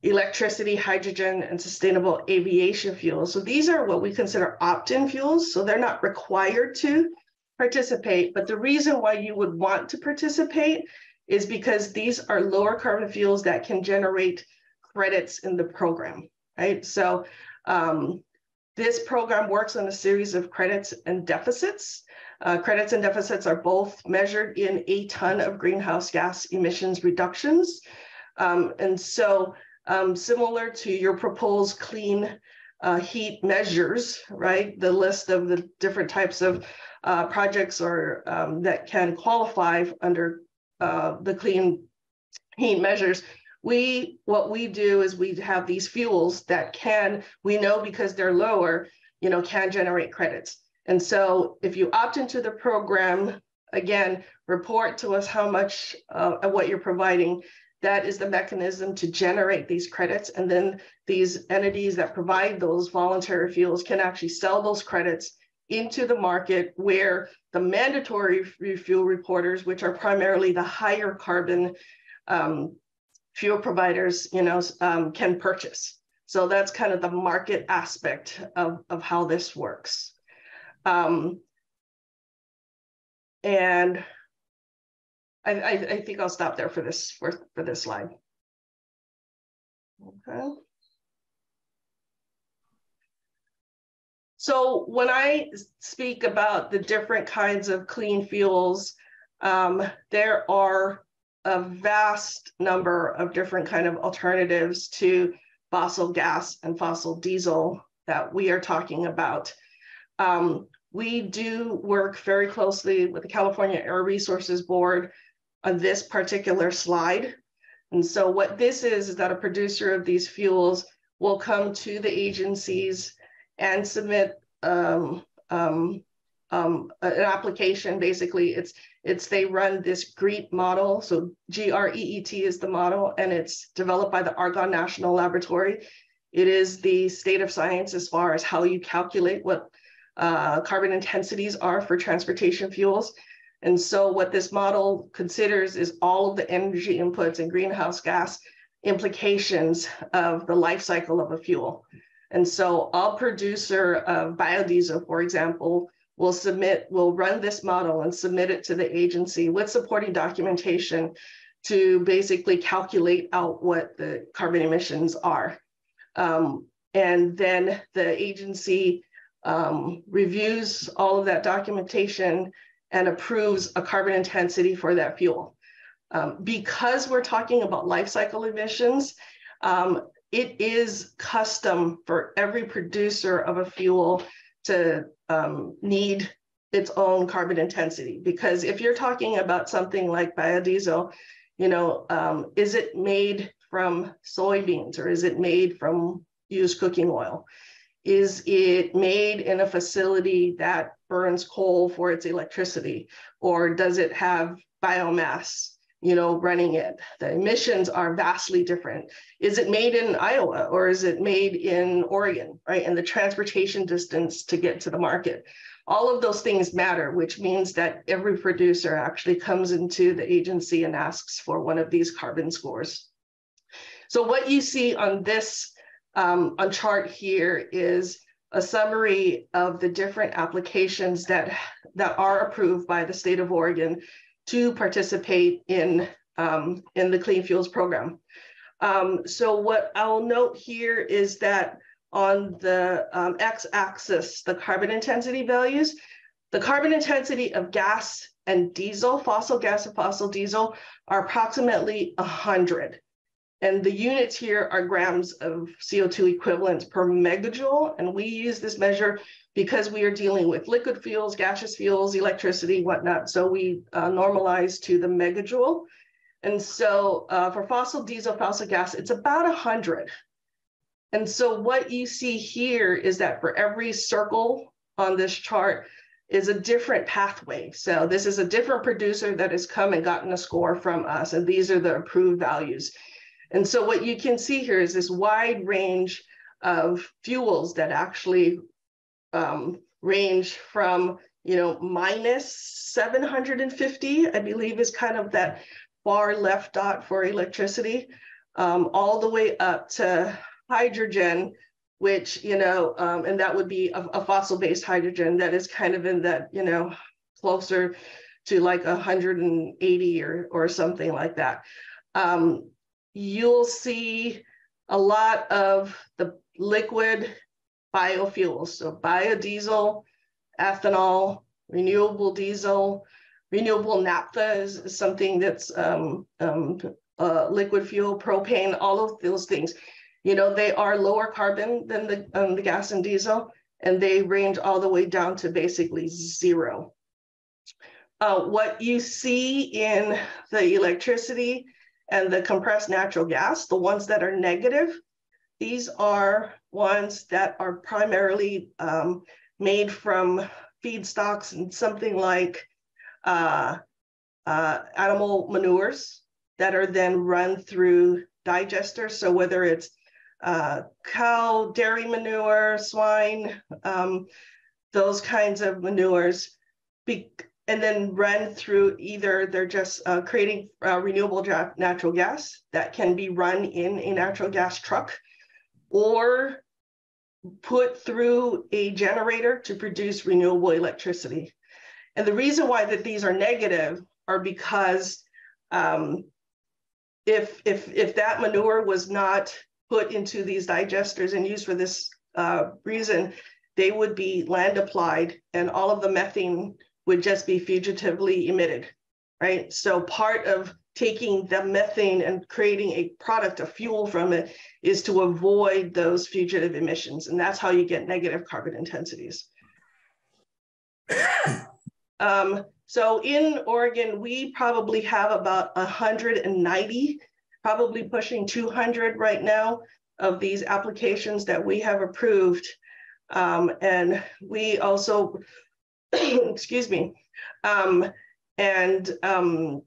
electricity, hydrogen, and sustainable aviation fuels. So these are what we consider opt-in fuels. So they're not required to, participate. But the reason why you would want to participate is because these are lower carbon fuels that can generate credits in the program, right? So um, this program works on a series of credits and deficits. Uh, credits and deficits are both measured in a ton of greenhouse gas emissions reductions. Um, and so um, similar to your proposed clean uh, heat measures, right? The list of the different types of uh, projects or um, that can qualify under uh, the clean heat measures. We what we do is we have these fuels that can we know because they're lower, you know, can generate credits. And so if you opt into the program, again, report to us how much uh, what you're providing. That is the mechanism to generate these credits. And then these entities that provide those voluntary fuels can actually sell those credits into the market where the mandatory fuel reporters, which are primarily the higher carbon um, fuel providers, you know, um, can purchase. So that's kind of the market aspect of, of how this works. Um, and I, I, I think I'll stop there for this for, for this slide. Okay. So when I speak about the different kinds of clean fuels, um, there are a vast number of different kind of alternatives to fossil gas and fossil diesel that we are talking about. Um, we do work very closely with the California Air Resources Board on this particular slide. And so what this is, is that a producer of these fuels will come to the agencies and submit um, um, um, an application. Basically, it's it's they run this GREET model. So G-R-E-E-T is the model, and it's developed by the Argonne National Laboratory. It is the state of science as far as how you calculate what uh, carbon intensities are for transportation fuels. And so what this model considers is all of the energy inputs and greenhouse gas implications of the life cycle of a fuel. And so all producer of biodiesel, for example, will submit, will run this model and submit it to the agency with supporting documentation to basically calculate out what the carbon emissions are. Um, and then the agency um, reviews all of that documentation and approves a carbon intensity for that fuel. Um, because we're talking about life cycle emissions, um, it is custom for every producer of a fuel to um, need its own carbon intensity. Because if you're talking about something like biodiesel, you know, um, is it made from soybeans or is it made from used cooking oil? Is it made in a facility that burns coal for its electricity? Or does it have biomass you know, running it. The emissions are vastly different. Is it made in Iowa or is it made in Oregon, right? And the transportation distance to get to the market. All of those things matter, which means that every producer actually comes into the agency and asks for one of these carbon scores. So what you see on this um, on chart here is a summary of the different applications that, that are approved by the state of Oregon to participate in, um, in the Clean Fuels program. Um, so what I'll note here is that on the um, x-axis, the carbon intensity values, the carbon intensity of gas and diesel, fossil gas and fossil diesel, are approximately 100. And the units here are grams of CO2 equivalents per megajoule. And we use this measure because we are dealing with liquid fuels, gaseous fuels, electricity, whatnot. So we uh, normalize to the megajoule. And so uh, for fossil diesel, fossil gas, it's about 100. And so what you see here is that for every circle on this chart is a different pathway. So this is a different producer that has come and gotten a score from us. And these are the approved values. And so what you can see here is this wide range of fuels that actually um, range from, you know, minus 750, I believe is kind of that far left dot for electricity, um, all the way up to hydrogen, which, you know, um, and that would be a, a fossil-based hydrogen that is kind of in that, you know, closer to like 180 or, or something like that. Um, you'll see a lot of the liquid biofuels. So biodiesel, ethanol, renewable diesel, renewable naphtha is, is something that's um, um, uh, liquid fuel, propane, all of those things. You know, they are lower carbon than the, um, the gas and diesel, and they range all the way down to basically zero. Uh, what you see in the electricity and the compressed natural gas, the ones that are negative, these are ones that are primarily um, made from feedstocks and something like uh, uh, animal manures that are then run through digesters. So whether it's uh, cow, dairy manure, swine, um, those kinds of manures, be, and then run through either they're just uh, creating uh, renewable natural gas that can be run in a natural gas truck or put through a generator to produce renewable electricity. And the reason why that these are negative are because um, if, if, if that manure was not put into these digesters and used for this uh, reason, they would be land applied and all of the methane would just be fugitively emitted, right? So part of taking the methane and creating a product, a fuel from it, is to avoid those fugitive emissions. And that's how you get negative carbon intensities. um, so in Oregon, we probably have about 190 probably pushing 200 right now of these applications that we have approved. Um, and we also, excuse me, um, and um,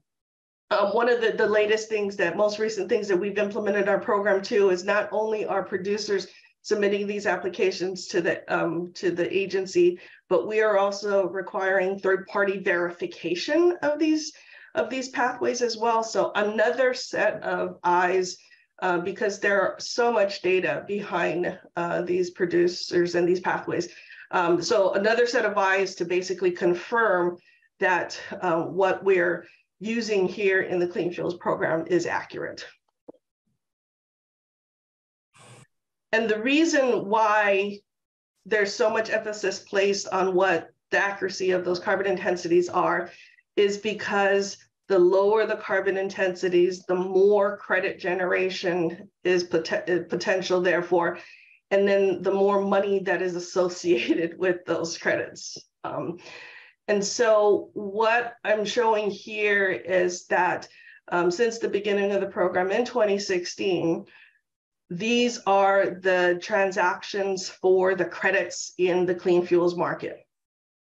um, one of the, the latest things that most recent things that we've implemented our program to is not only our producers submitting these applications to the um, to the agency, but we are also requiring third party verification of these of these pathways as well. So another set of eyes uh, because there are so much data behind uh, these producers and these pathways. Um, so another set of eyes to basically confirm that uh, what we're using here in the Clean Fuels program is accurate. And the reason why there's so much emphasis placed on what the accuracy of those carbon intensities are is because the lower the carbon intensities, the more credit generation is pot potential, therefore, and then the more money that is associated with those credits. Um, and so what I'm showing here is that um, since the beginning of the program in 2016, these are the transactions for the credits in the clean fuels market,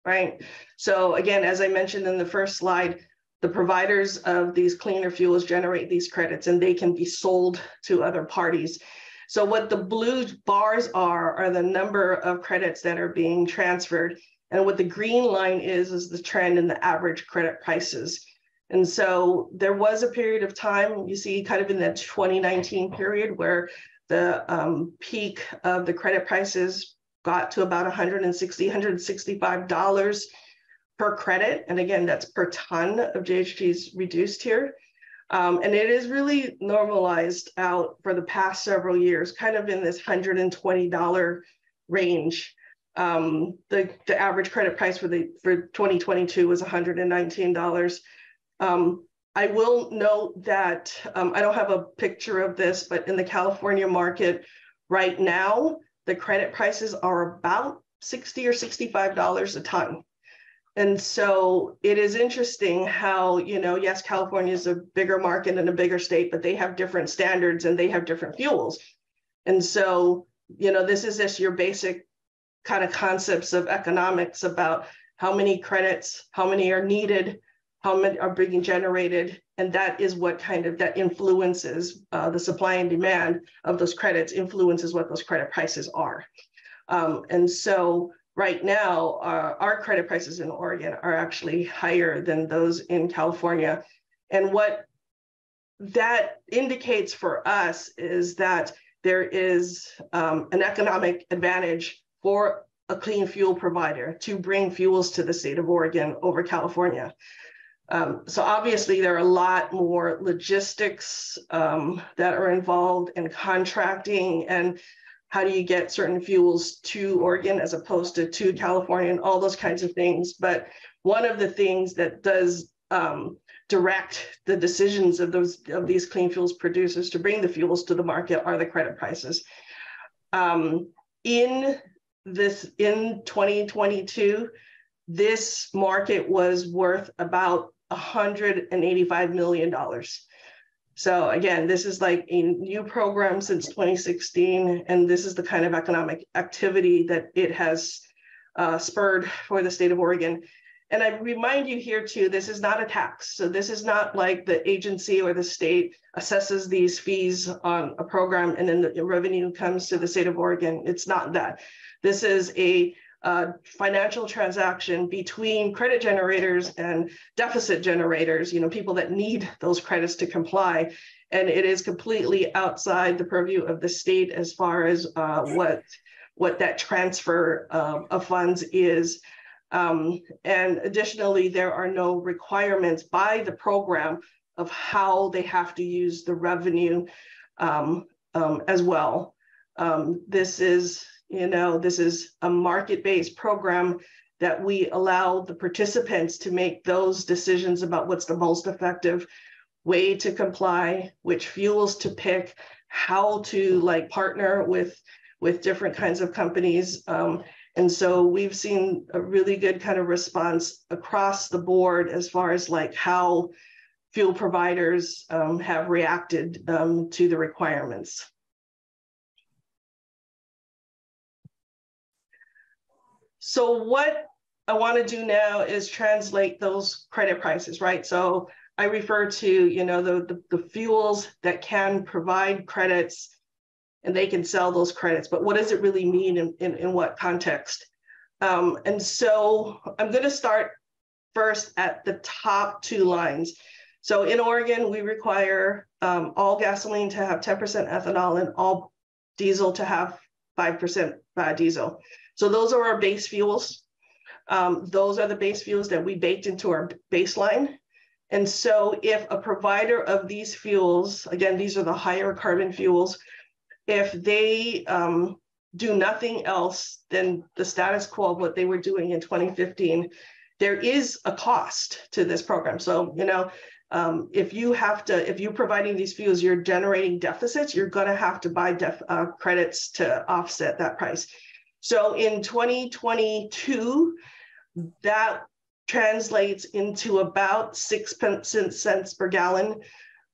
right? So again, as I mentioned in the first slide, the providers of these cleaner fuels generate these credits and they can be sold to other parties. So what the blue bars are, are the number of credits that are being transferred. And what the green line is, is the trend in the average credit prices. And so there was a period of time, you see kind of in the 2019 period where the um, peak of the credit prices got to about 160, 165 dollars per credit. And again, that's per ton of GHGs reduced here. Um, and it is really normalized out for the past several years, kind of in this $120 range. Um, the, the average credit price for the for 2022 was $119. Um, I will note that um, I don't have a picture of this, but in the California market right now, the credit prices are about 60 or $65 a ton. And so it is interesting how, you know, yes, California is a bigger market and a bigger state, but they have different standards and they have different fuels. And so, you know, this is just your basic kind of concepts of economics about how many credits, how many are needed, how many are being generated. And that is what kind of that influences uh, the supply and demand of those credits, influences what those credit prices are. Um, and so right now, uh, our credit prices in Oregon are actually higher than those in California. And what that indicates for us is that there is um, an economic advantage for a clean fuel provider to bring fuels to the state of Oregon over California. Um, so obviously there are a lot more logistics um, that are involved in contracting and how do you get certain fuels to Oregon as opposed to to California and all those kinds of things. But one of the things that does um, direct the decisions of those of these clean fuels producers to bring the fuels to the market are the credit prices. Um, in this in 2022, this market was worth about 185 million dollars. So again, this is like a new program since 2016, and this is the kind of economic activity that it has uh, spurred for the state of Oregon. And I remind you here too, this is not a tax. So this is not like the agency or the state assesses these fees on a program and then the revenue comes to the state of Oregon. It's not that. This is a uh, financial transaction between credit generators and deficit generators, you know, people that need those credits to comply. And it is completely outside the purview of the state as far as uh, what, what that transfer um, of funds is. Um, and additionally, there are no requirements by the program of how they have to use the revenue um, um as well. Um, this is you know, this is a market-based program that we allow the participants to make those decisions about what's the most effective way to comply, which fuels to pick, how to like partner with with different kinds of companies. Um, and so we've seen a really good kind of response across the board as far as like how fuel providers um, have reacted um, to the requirements. So what I want to do now is translate those credit prices, right? So I refer to, you know, the, the, the fuels that can provide credits and they can sell those credits, but what does it really mean in, in, in what context? Um, and so I'm going to start first at the top two lines. So in Oregon, we require um, all gasoline to have 10% ethanol and all diesel to have 5% biodiesel. So those are our base fuels. Um, those are the base fuels that we baked into our baseline. And so if a provider of these fuels, again, these are the higher carbon fuels, if they um, do nothing else than the status quo of what they were doing in 2015, there is a cost to this program. So, you know, um, if you have to, if you're providing these fuels, you're generating deficits, you're going to have to buy def, uh, credits to offset that price. So in 2022, that translates into about six cents per gallon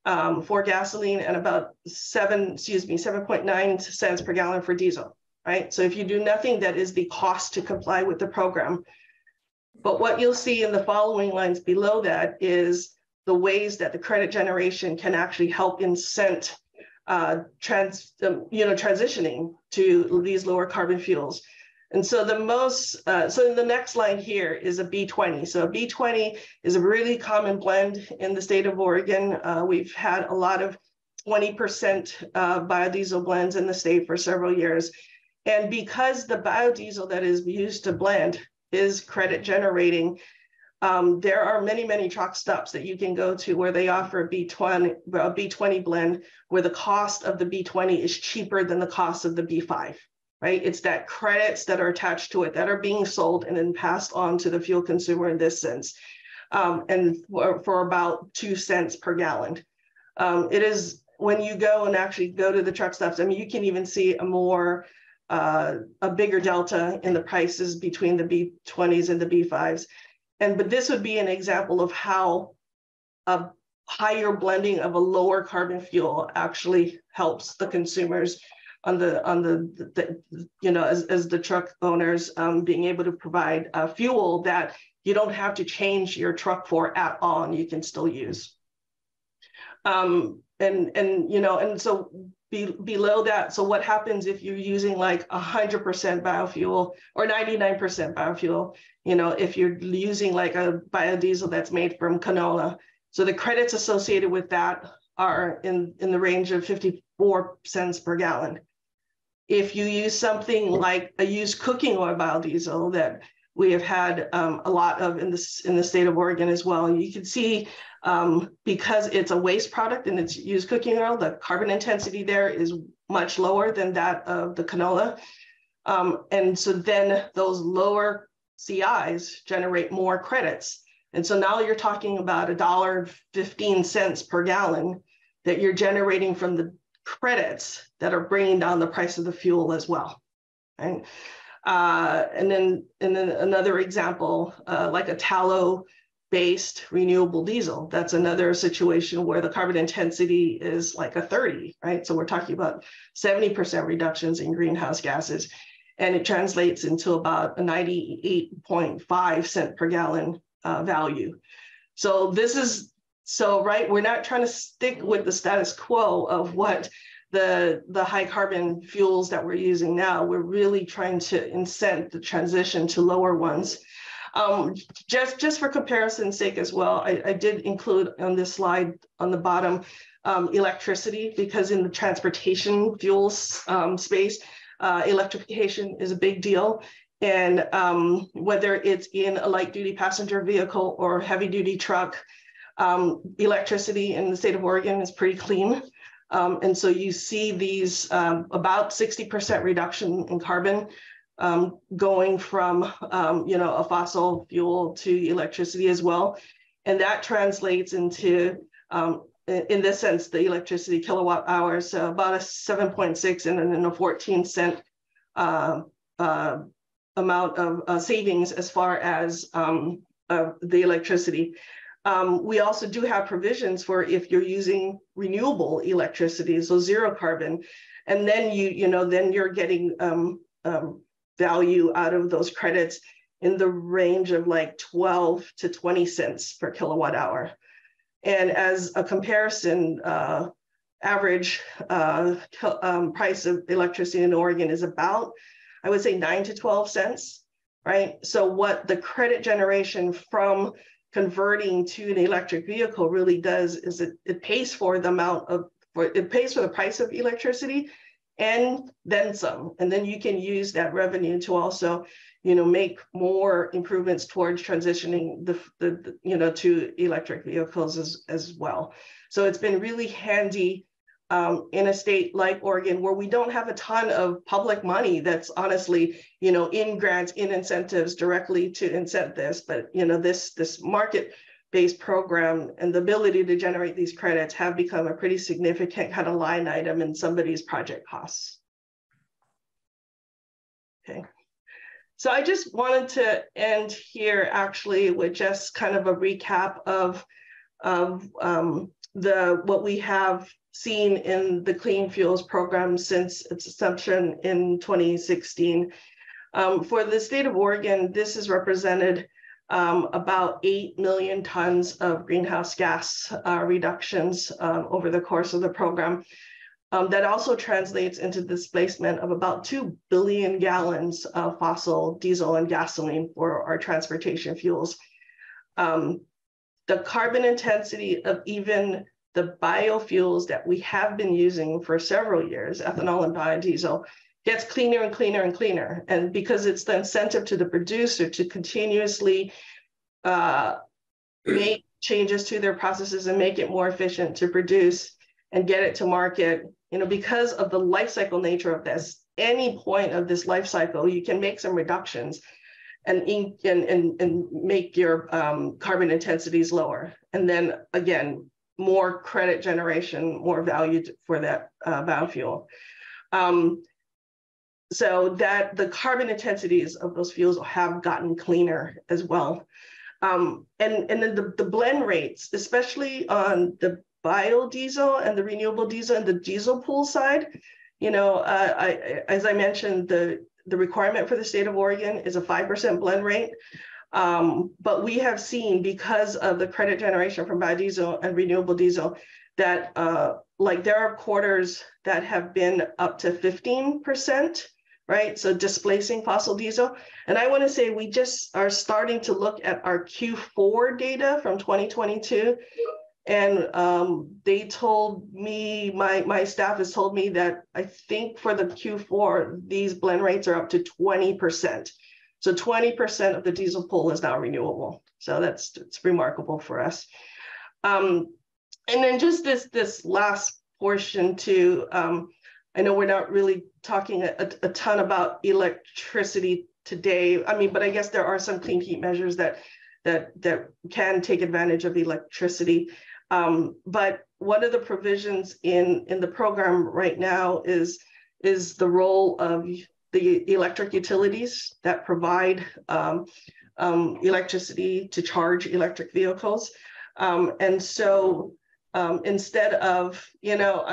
um, for gasoline and about seven, excuse me, 7.9 cents per gallon for diesel, right? So if you do nothing, that is the cost to comply with the program. But what you'll see in the following lines below that is the ways that the credit generation can actually help incent uh, trans, um, you know, transitioning to these lower carbon fuels. And so the most, uh, so the next line here is a B20. So a B20 is a really common blend in the state of Oregon. Uh, we've had a lot of 20% uh, biodiesel blends in the state for several years. And because the biodiesel that is used to blend is credit generating, um, there are many, many truck stops that you can go to where they offer a B20, a B20 blend where the cost of the B20 is cheaper than the cost of the B5 right? It's that credits that are attached to it that are being sold and then passed on to the fuel consumer in this sense, um, and for, for, about two cents per gallon. Um, it is when you go and actually go to the truck stops, I mean, you can even see a more, uh, a bigger delta in the prices between the B20s and the B5s. And, but this would be an example of how a higher blending of a lower carbon fuel actually helps the consumers on the on the, the you know as, as the truck owners um, being able to provide uh, fuel that you don't have to change your truck for at all and you can still use. Um, and and you know and so be, below that. So what happens if you're using like 100% biofuel or 99% biofuel? You know if you're using like a biodiesel that's made from canola. So the credits associated with that are in in the range of 54 cents per gallon. If you use something like a used cooking oil biodiesel that we have had um, a lot of in this in the state of Oregon as well. You can see um, because it's a waste product and it's used cooking oil, the carbon intensity there is much lower than that of the canola. Um, and so then those lower CIs generate more credits. And so now you're talking about a dollar 15 cents per gallon that you're generating from the credits that are bringing down the price of the fuel as well. Right? Uh, and then, and then another example, uh, like a tallow based renewable diesel. That's another situation where the carbon intensity is like a 30, right? So we're talking about 70% reductions in greenhouse gases. And it translates into about a 98.5 cent per gallon uh, value. So this is so, right, we're not trying to stick with the status quo of what the, the high carbon fuels that we're using now. We're really trying to incent the transition to lower ones. Um, just, just for comparison's sake as well, I, I, did include on this slide on the bottom um, electricity because in the transportation fuels um, space, uh, electrification is a big deal. And um, whether it's in a light duty passenger vehicle or heavy duty truck, um, electricity in the state of Oregon is pretty clean. Um, and so you see these um, about 60% reduction in carbon um, going from, um, you know, a fossil fuel to electricity as well. And that translates into, um, in this sense, the electricity kilowatt hours, so about a 7.6 and then a 14 cent uh, uh, amount of uh, savings as far as uh, the electricity. Um, we also do have provisions for if you're using renewable electricity, so zero carbon, and then you, you know, then you're getting um, um, value out of those credits in the range of like 12 to 20 cents per kilowatt hour. And as a comparison, uh, average uh, um, price of electricity in Oregon is about, I would say, nine to 12 cents, right? So, what the credit generation from converting to an electric vehicle really does is it, it pays for the amount of, for, it pays for the price of electricity and then some. And then you can use that revenue to also you know, make more improvements towards transitioning the, the, the, you know, to electric vehicles as, as well. So it's been really handy um, in a state like Oregon, where we don't have a ton of public money that's honestly, you know, in grants, in incentives directly to incent this. But you know, this this market-based program and the ability to generate these credits have become a pretty significant kind of line item in somebody's project costs. Okay. So I just wanted to end here actually with just kind of a recap of, of um, the what we have seen in the Clean Fuels program since its inception in 2016. Um, for the state of Oregon, this has represented um, about 8 million tons of greenhouse gas uh, reductions um, over the course of the program. Um, that also translates into displacement of about 2 billion gallons of fossil diesel and gasoline for our transportation fuels. Um, the carbon intensity of even the biofuels that we have been using for several years, ethanol and biodiesel, gets cleaner and cleaner and cleaner. And because it's the incentive to the producer to continuously uh, make changes to their processes and make it more efficient to produce and get it to market you know, because of the life cycle nature of this, any point of this life cycle, you can make some reductions and, and, and, and make your um, carbon intensities lower. And then again, more credit generation, more value for that uh, biofuel. Um, so that the carbon intensities of those fuels have gotten cleaner as well. Um, and, and then the, the blend rates, especially on the biodiesel and the renewable diesel and the diesel pool side, you know, uh, I, as I mentioned, the, the requirement for the state of Oregon is a 5% blend rate. Um, but we have seen because of the credit generation from biodiesel and renewable diesel that uh, like there are quarters that have been up to 15%, right? So displacing fossil diesel. And I wanna say we just are starting to look at our Q4 data from 2022 and um, they told me, my, my staff has told me that I think for the Q4, these blend rates are up to 20%. So 20% of the diesel pool is now renewable. So that's it's remarkable for us. Um, and then just this, this last portion too, um, I know we're not really talking a, a, ton about electricity today. I mean, but I guess there are some clean heat measures that that that can take advantage of electricity. Um, but one of the provisions in, in the program right now is, is the role of the electric utilities that provide um, um, electricity to charge electric vehicles. Um, and so um, instead of, you know,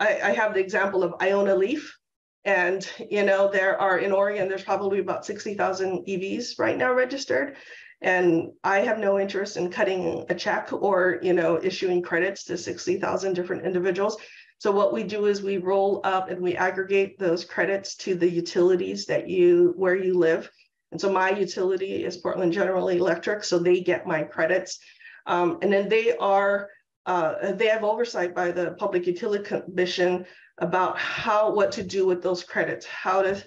I, I, have the example of Iona Leaf, and you know there are in Oregon, there's probably about 60,000 EVs right now registered. And I have no interest in cutting a check or, you know, issuing credits to 60,000 different individuals. So what we do is we roll up and we aggregate those credits to the utilities that you, where you live. And so my utility is Portland General Electric, so they get my credits. Um, and then they are, uh, they have oversight by the Public Utility Commission about how, what to do with those credits, how to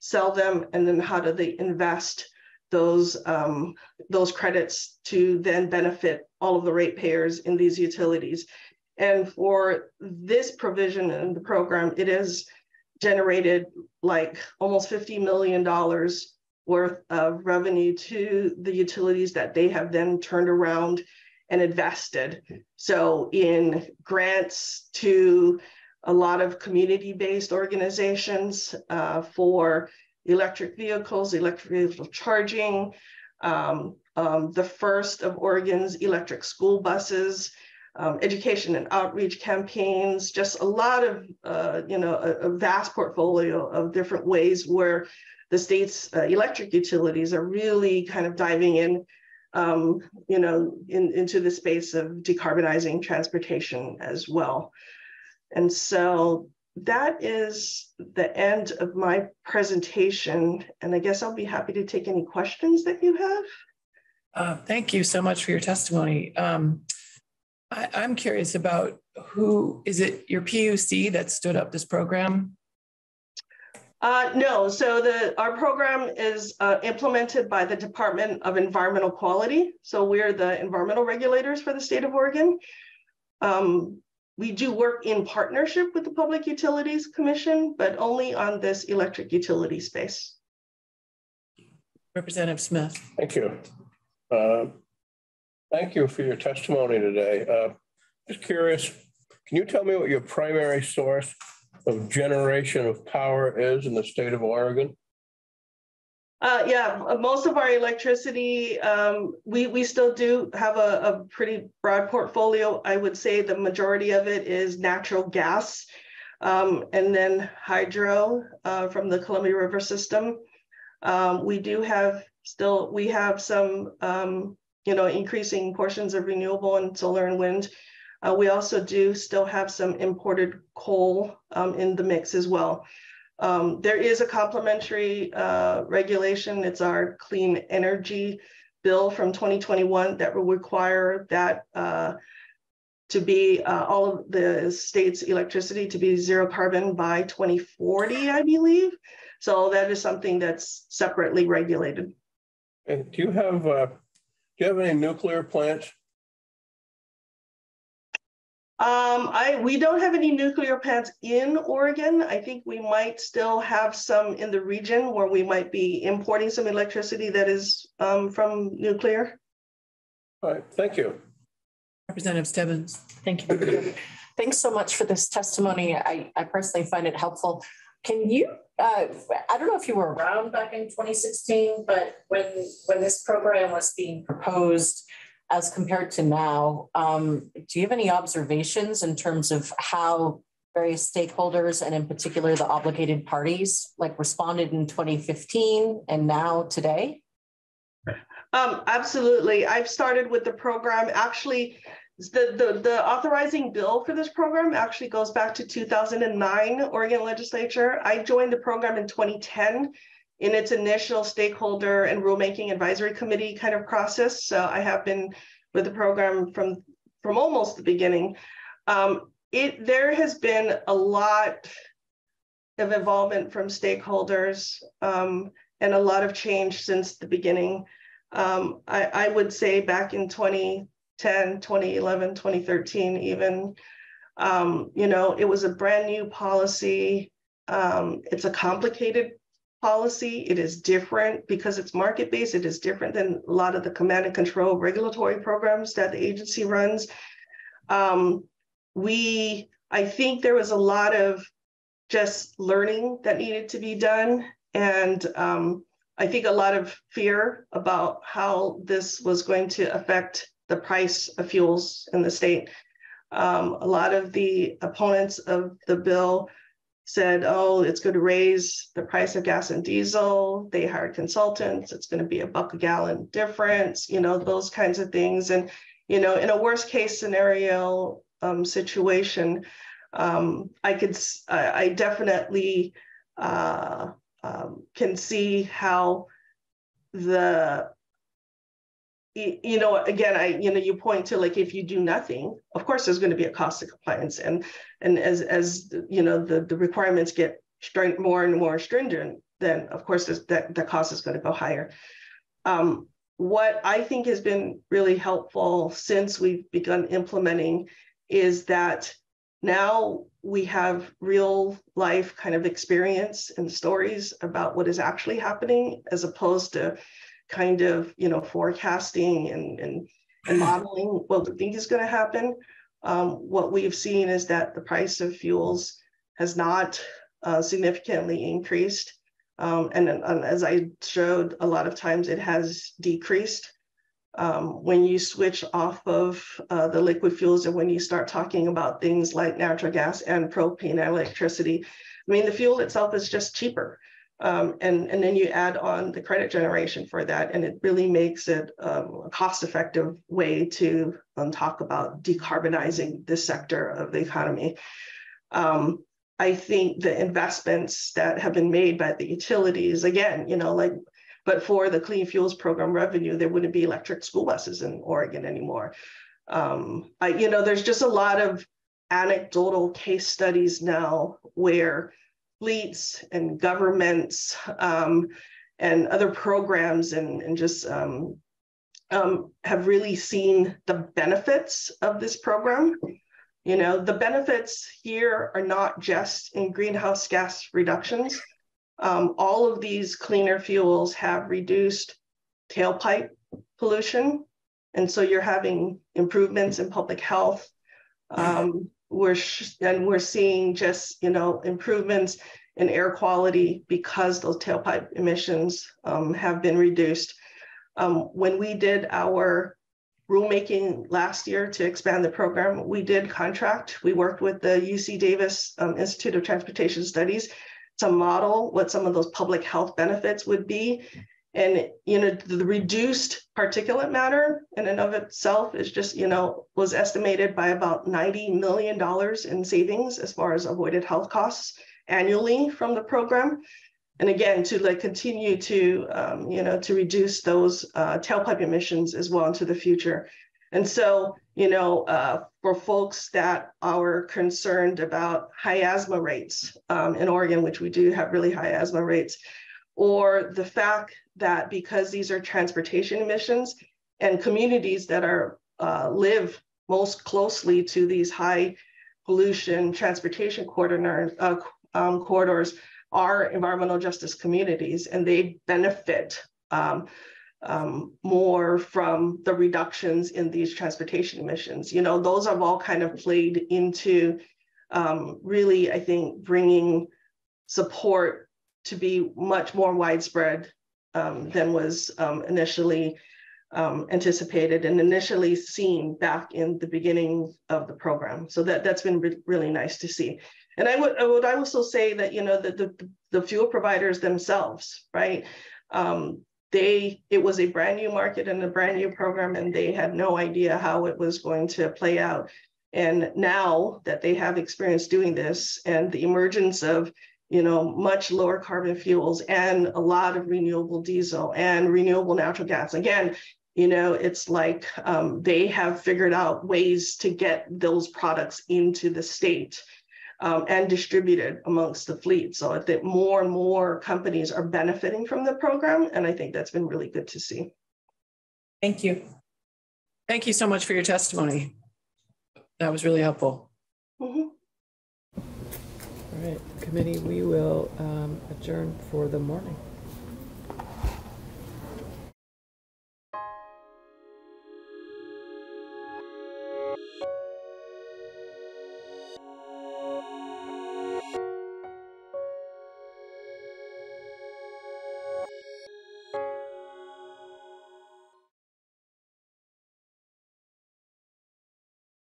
sell them, and then how do they invest those um, those credits to then benefit all of the ratepayers in these utilities. And for this provision in the program, it has generated like almost $50 million worth of revenue to the utilities that they have then turned around and invested. So in grants to a lot of community-based organizations uh, for electric vehicles, electric vehicle charging, um, um, the first of Oregon's electric school buses, um, education and outreach campaigns, just a lot of, uh, you know, a, a, vast portfolio of different ways where the state's uh, electric utilities are really kind of diving in, um, you know, in, into the space of decarbonizing transportation as well. And so that is the end of my presentation. And I guess I'll be happy to take any questions that you have. Uh, thank you so much for your testimony. Um, I, I'm curious about who is it your PUC that stood up this program? Uh, no, so the our program is uh, implemented by the Department of Environmental Quality. So we're the environmental regulators for the state of Oregon. Um, we do work in partnership with the Public Utilities Commission, but only on this electric utility space. Representative Smith. Thank you. Uh, thank you for your testimony today. Uh, just curious, can you tell me what your primary source of generation of power is in the state of Oregon? Uh, yeah, most of our electricity, um, we, we still do have a, a, pretty broad portfolio. I would say the majority of it is natural gas um, and then hydro uh, from the Columbia River system. Um, we do have still, we have some, um, you know, increasing portions of renewable and solar and wind. Uh, we also do still have some imported coal um, in the mix as well. Um, there is a complementary uh, regulation. It's our clean energy bill from 2021 that will require that uh, to be uh, all of the state's electricity to be zero carbon by 2040, I believe. So that is something that's separately regulated. And do you have uh, you have any nuclear plants um, I we don't have any nuclear plants in Oregon. I think we might still have some in the region where we might be importing some electricity that is um, from nuclear. All right, thank you. Representative Stebbins. Thank you. Thanks so much for this testimony. I, I personally find it helpful. Can you, uh, I don't know if you were around back in 2016, but when, when this program was being proposed, as compared to now. Um, do you have any observations in terms of how various stakeholders and in particular the obligated parties like responded in 2015 and now today? Um, absolutely. I've started with the program. Actually, the, the, the authorizing bill for this program actually goes back to 2009 Oregon legislature. I joined the program in 2010 in its initial stakeholder and rulemaking advisory committee kind of process. So I have been with the program from from almost the beginning. Um, it there has been a lot of involvement from stakeholders um, and a lot of change since the beginning. Um, I, I, would say back in 2010, 2011, 2013, even, um, you know, it was a brand new policy. Um, it's a complicated policy. It is different because it's market based. It is different than a lot of the command and control regulatory programs that the agency runs. Um, we, I think there was a lot of just learning that needed to be done. And um, I think a lot of fear about how this was going to affect the price of fuels in the state. Um, a lot of the opponents of the bill said, oh, it's going to raise the price of gas and diesel. They hired consultants. It's going to be a buck a gallon difference, you know, those kinds of things. And, you know, in a worst case scenario um, situation, um, I could, I, I definitely uh, um, can see how the you know, again, I, you know, you point to like if you do nothing, of course, there's going to be a cost of compliance, and and as as you know, the the requirements get more and more stringent, then of course that the cost is going to go higher. Um, what I think has been really helpful since we've begun implementing is that now we have real life kind of experience and stories about what is actually happening as opposed to kind of you know forecasting and and, and modeling what we think is going to happen. Um, what we've seen is that the price of fuels has not uh, significantly increased. Um, and, and, as I showed, a lot of times it has decreased. Um, when you switch off of uh, the liquid fuels and when you start talking about things like natural gas and propane and electricity, I mean, the fuel itself is just cheaper. Um, and, and then you add on the credit generation for that, and it really makes it um, a cost effective way to um, talk about decarbonizing this sector of the economy. Um, I think the investments that have been made by the utilities, again, you know, like, but for the clean fuels program revenue, there wouldn't be electric school buses in Oregon anymore. Um, I, you know, there's just a lot of anecdotal case studies now where fleets and governments um, and other programs and, and just um, um, have really seen the benefits of this program. You know, the benefits here are not just in greenhouse gas reductions. Um, all of these cleaner fuels have reduced tailpipe pollution. And so you're having improvements in public health, um, we're and we're seeing just you know improvements in air quality because those tailpipe emissions um, have been reduced. Um, when we did our rulemaking last year to expand the program, we did contract. We worked with the UC Davis um, Institute of Transportation Studies to model what some of those public health benefits would be. And you know, the reduced particulate matter in and of itself is just, you know, was estimated by about $90 million in savings as far as avoided health costs annually from the program. And again, to like continue to, um, you know, to reduce those uh, tailpipe emissions as well into the future. And so, you know, uh, for folks that are concerned about high asthma rates um, in Oregon, which we do have really high asthma rates, or the fact that because these are transportation emissions and communities that are uh, live most closely to these high pollution transportation corridor, uh, um, corridors are environmental justice communities and they benefit um, um, more from the reductions in these transportation emissions. You know, those have all kind of played into um, really, I think, bringing support to be much more widespread um, than was um, initially um, anticipated and initially seen back in the beginning of the program. So that, that's been re really nice to see. And I would, I would also say that, you know, the, the, the fuel providers themselves, right? Um, they, it was a brand new market and a brand new program and they had no idea how it was going to play out. And now that they have experience doing this and the emergence of you know, much lower carbon fuels and a lot of renewable diesel and renewable natural gas. Again, you know, it's like um, they have figured out ways to get those products into the state um, and distributed amongst the fleet so I think more and more companies are benefiting from the program. And I think that's been really good to see. Thank you. Thank you so much for your testimony. That was really helpful. Mm -hmm. All right, committee, we will um, adjourn for the morning.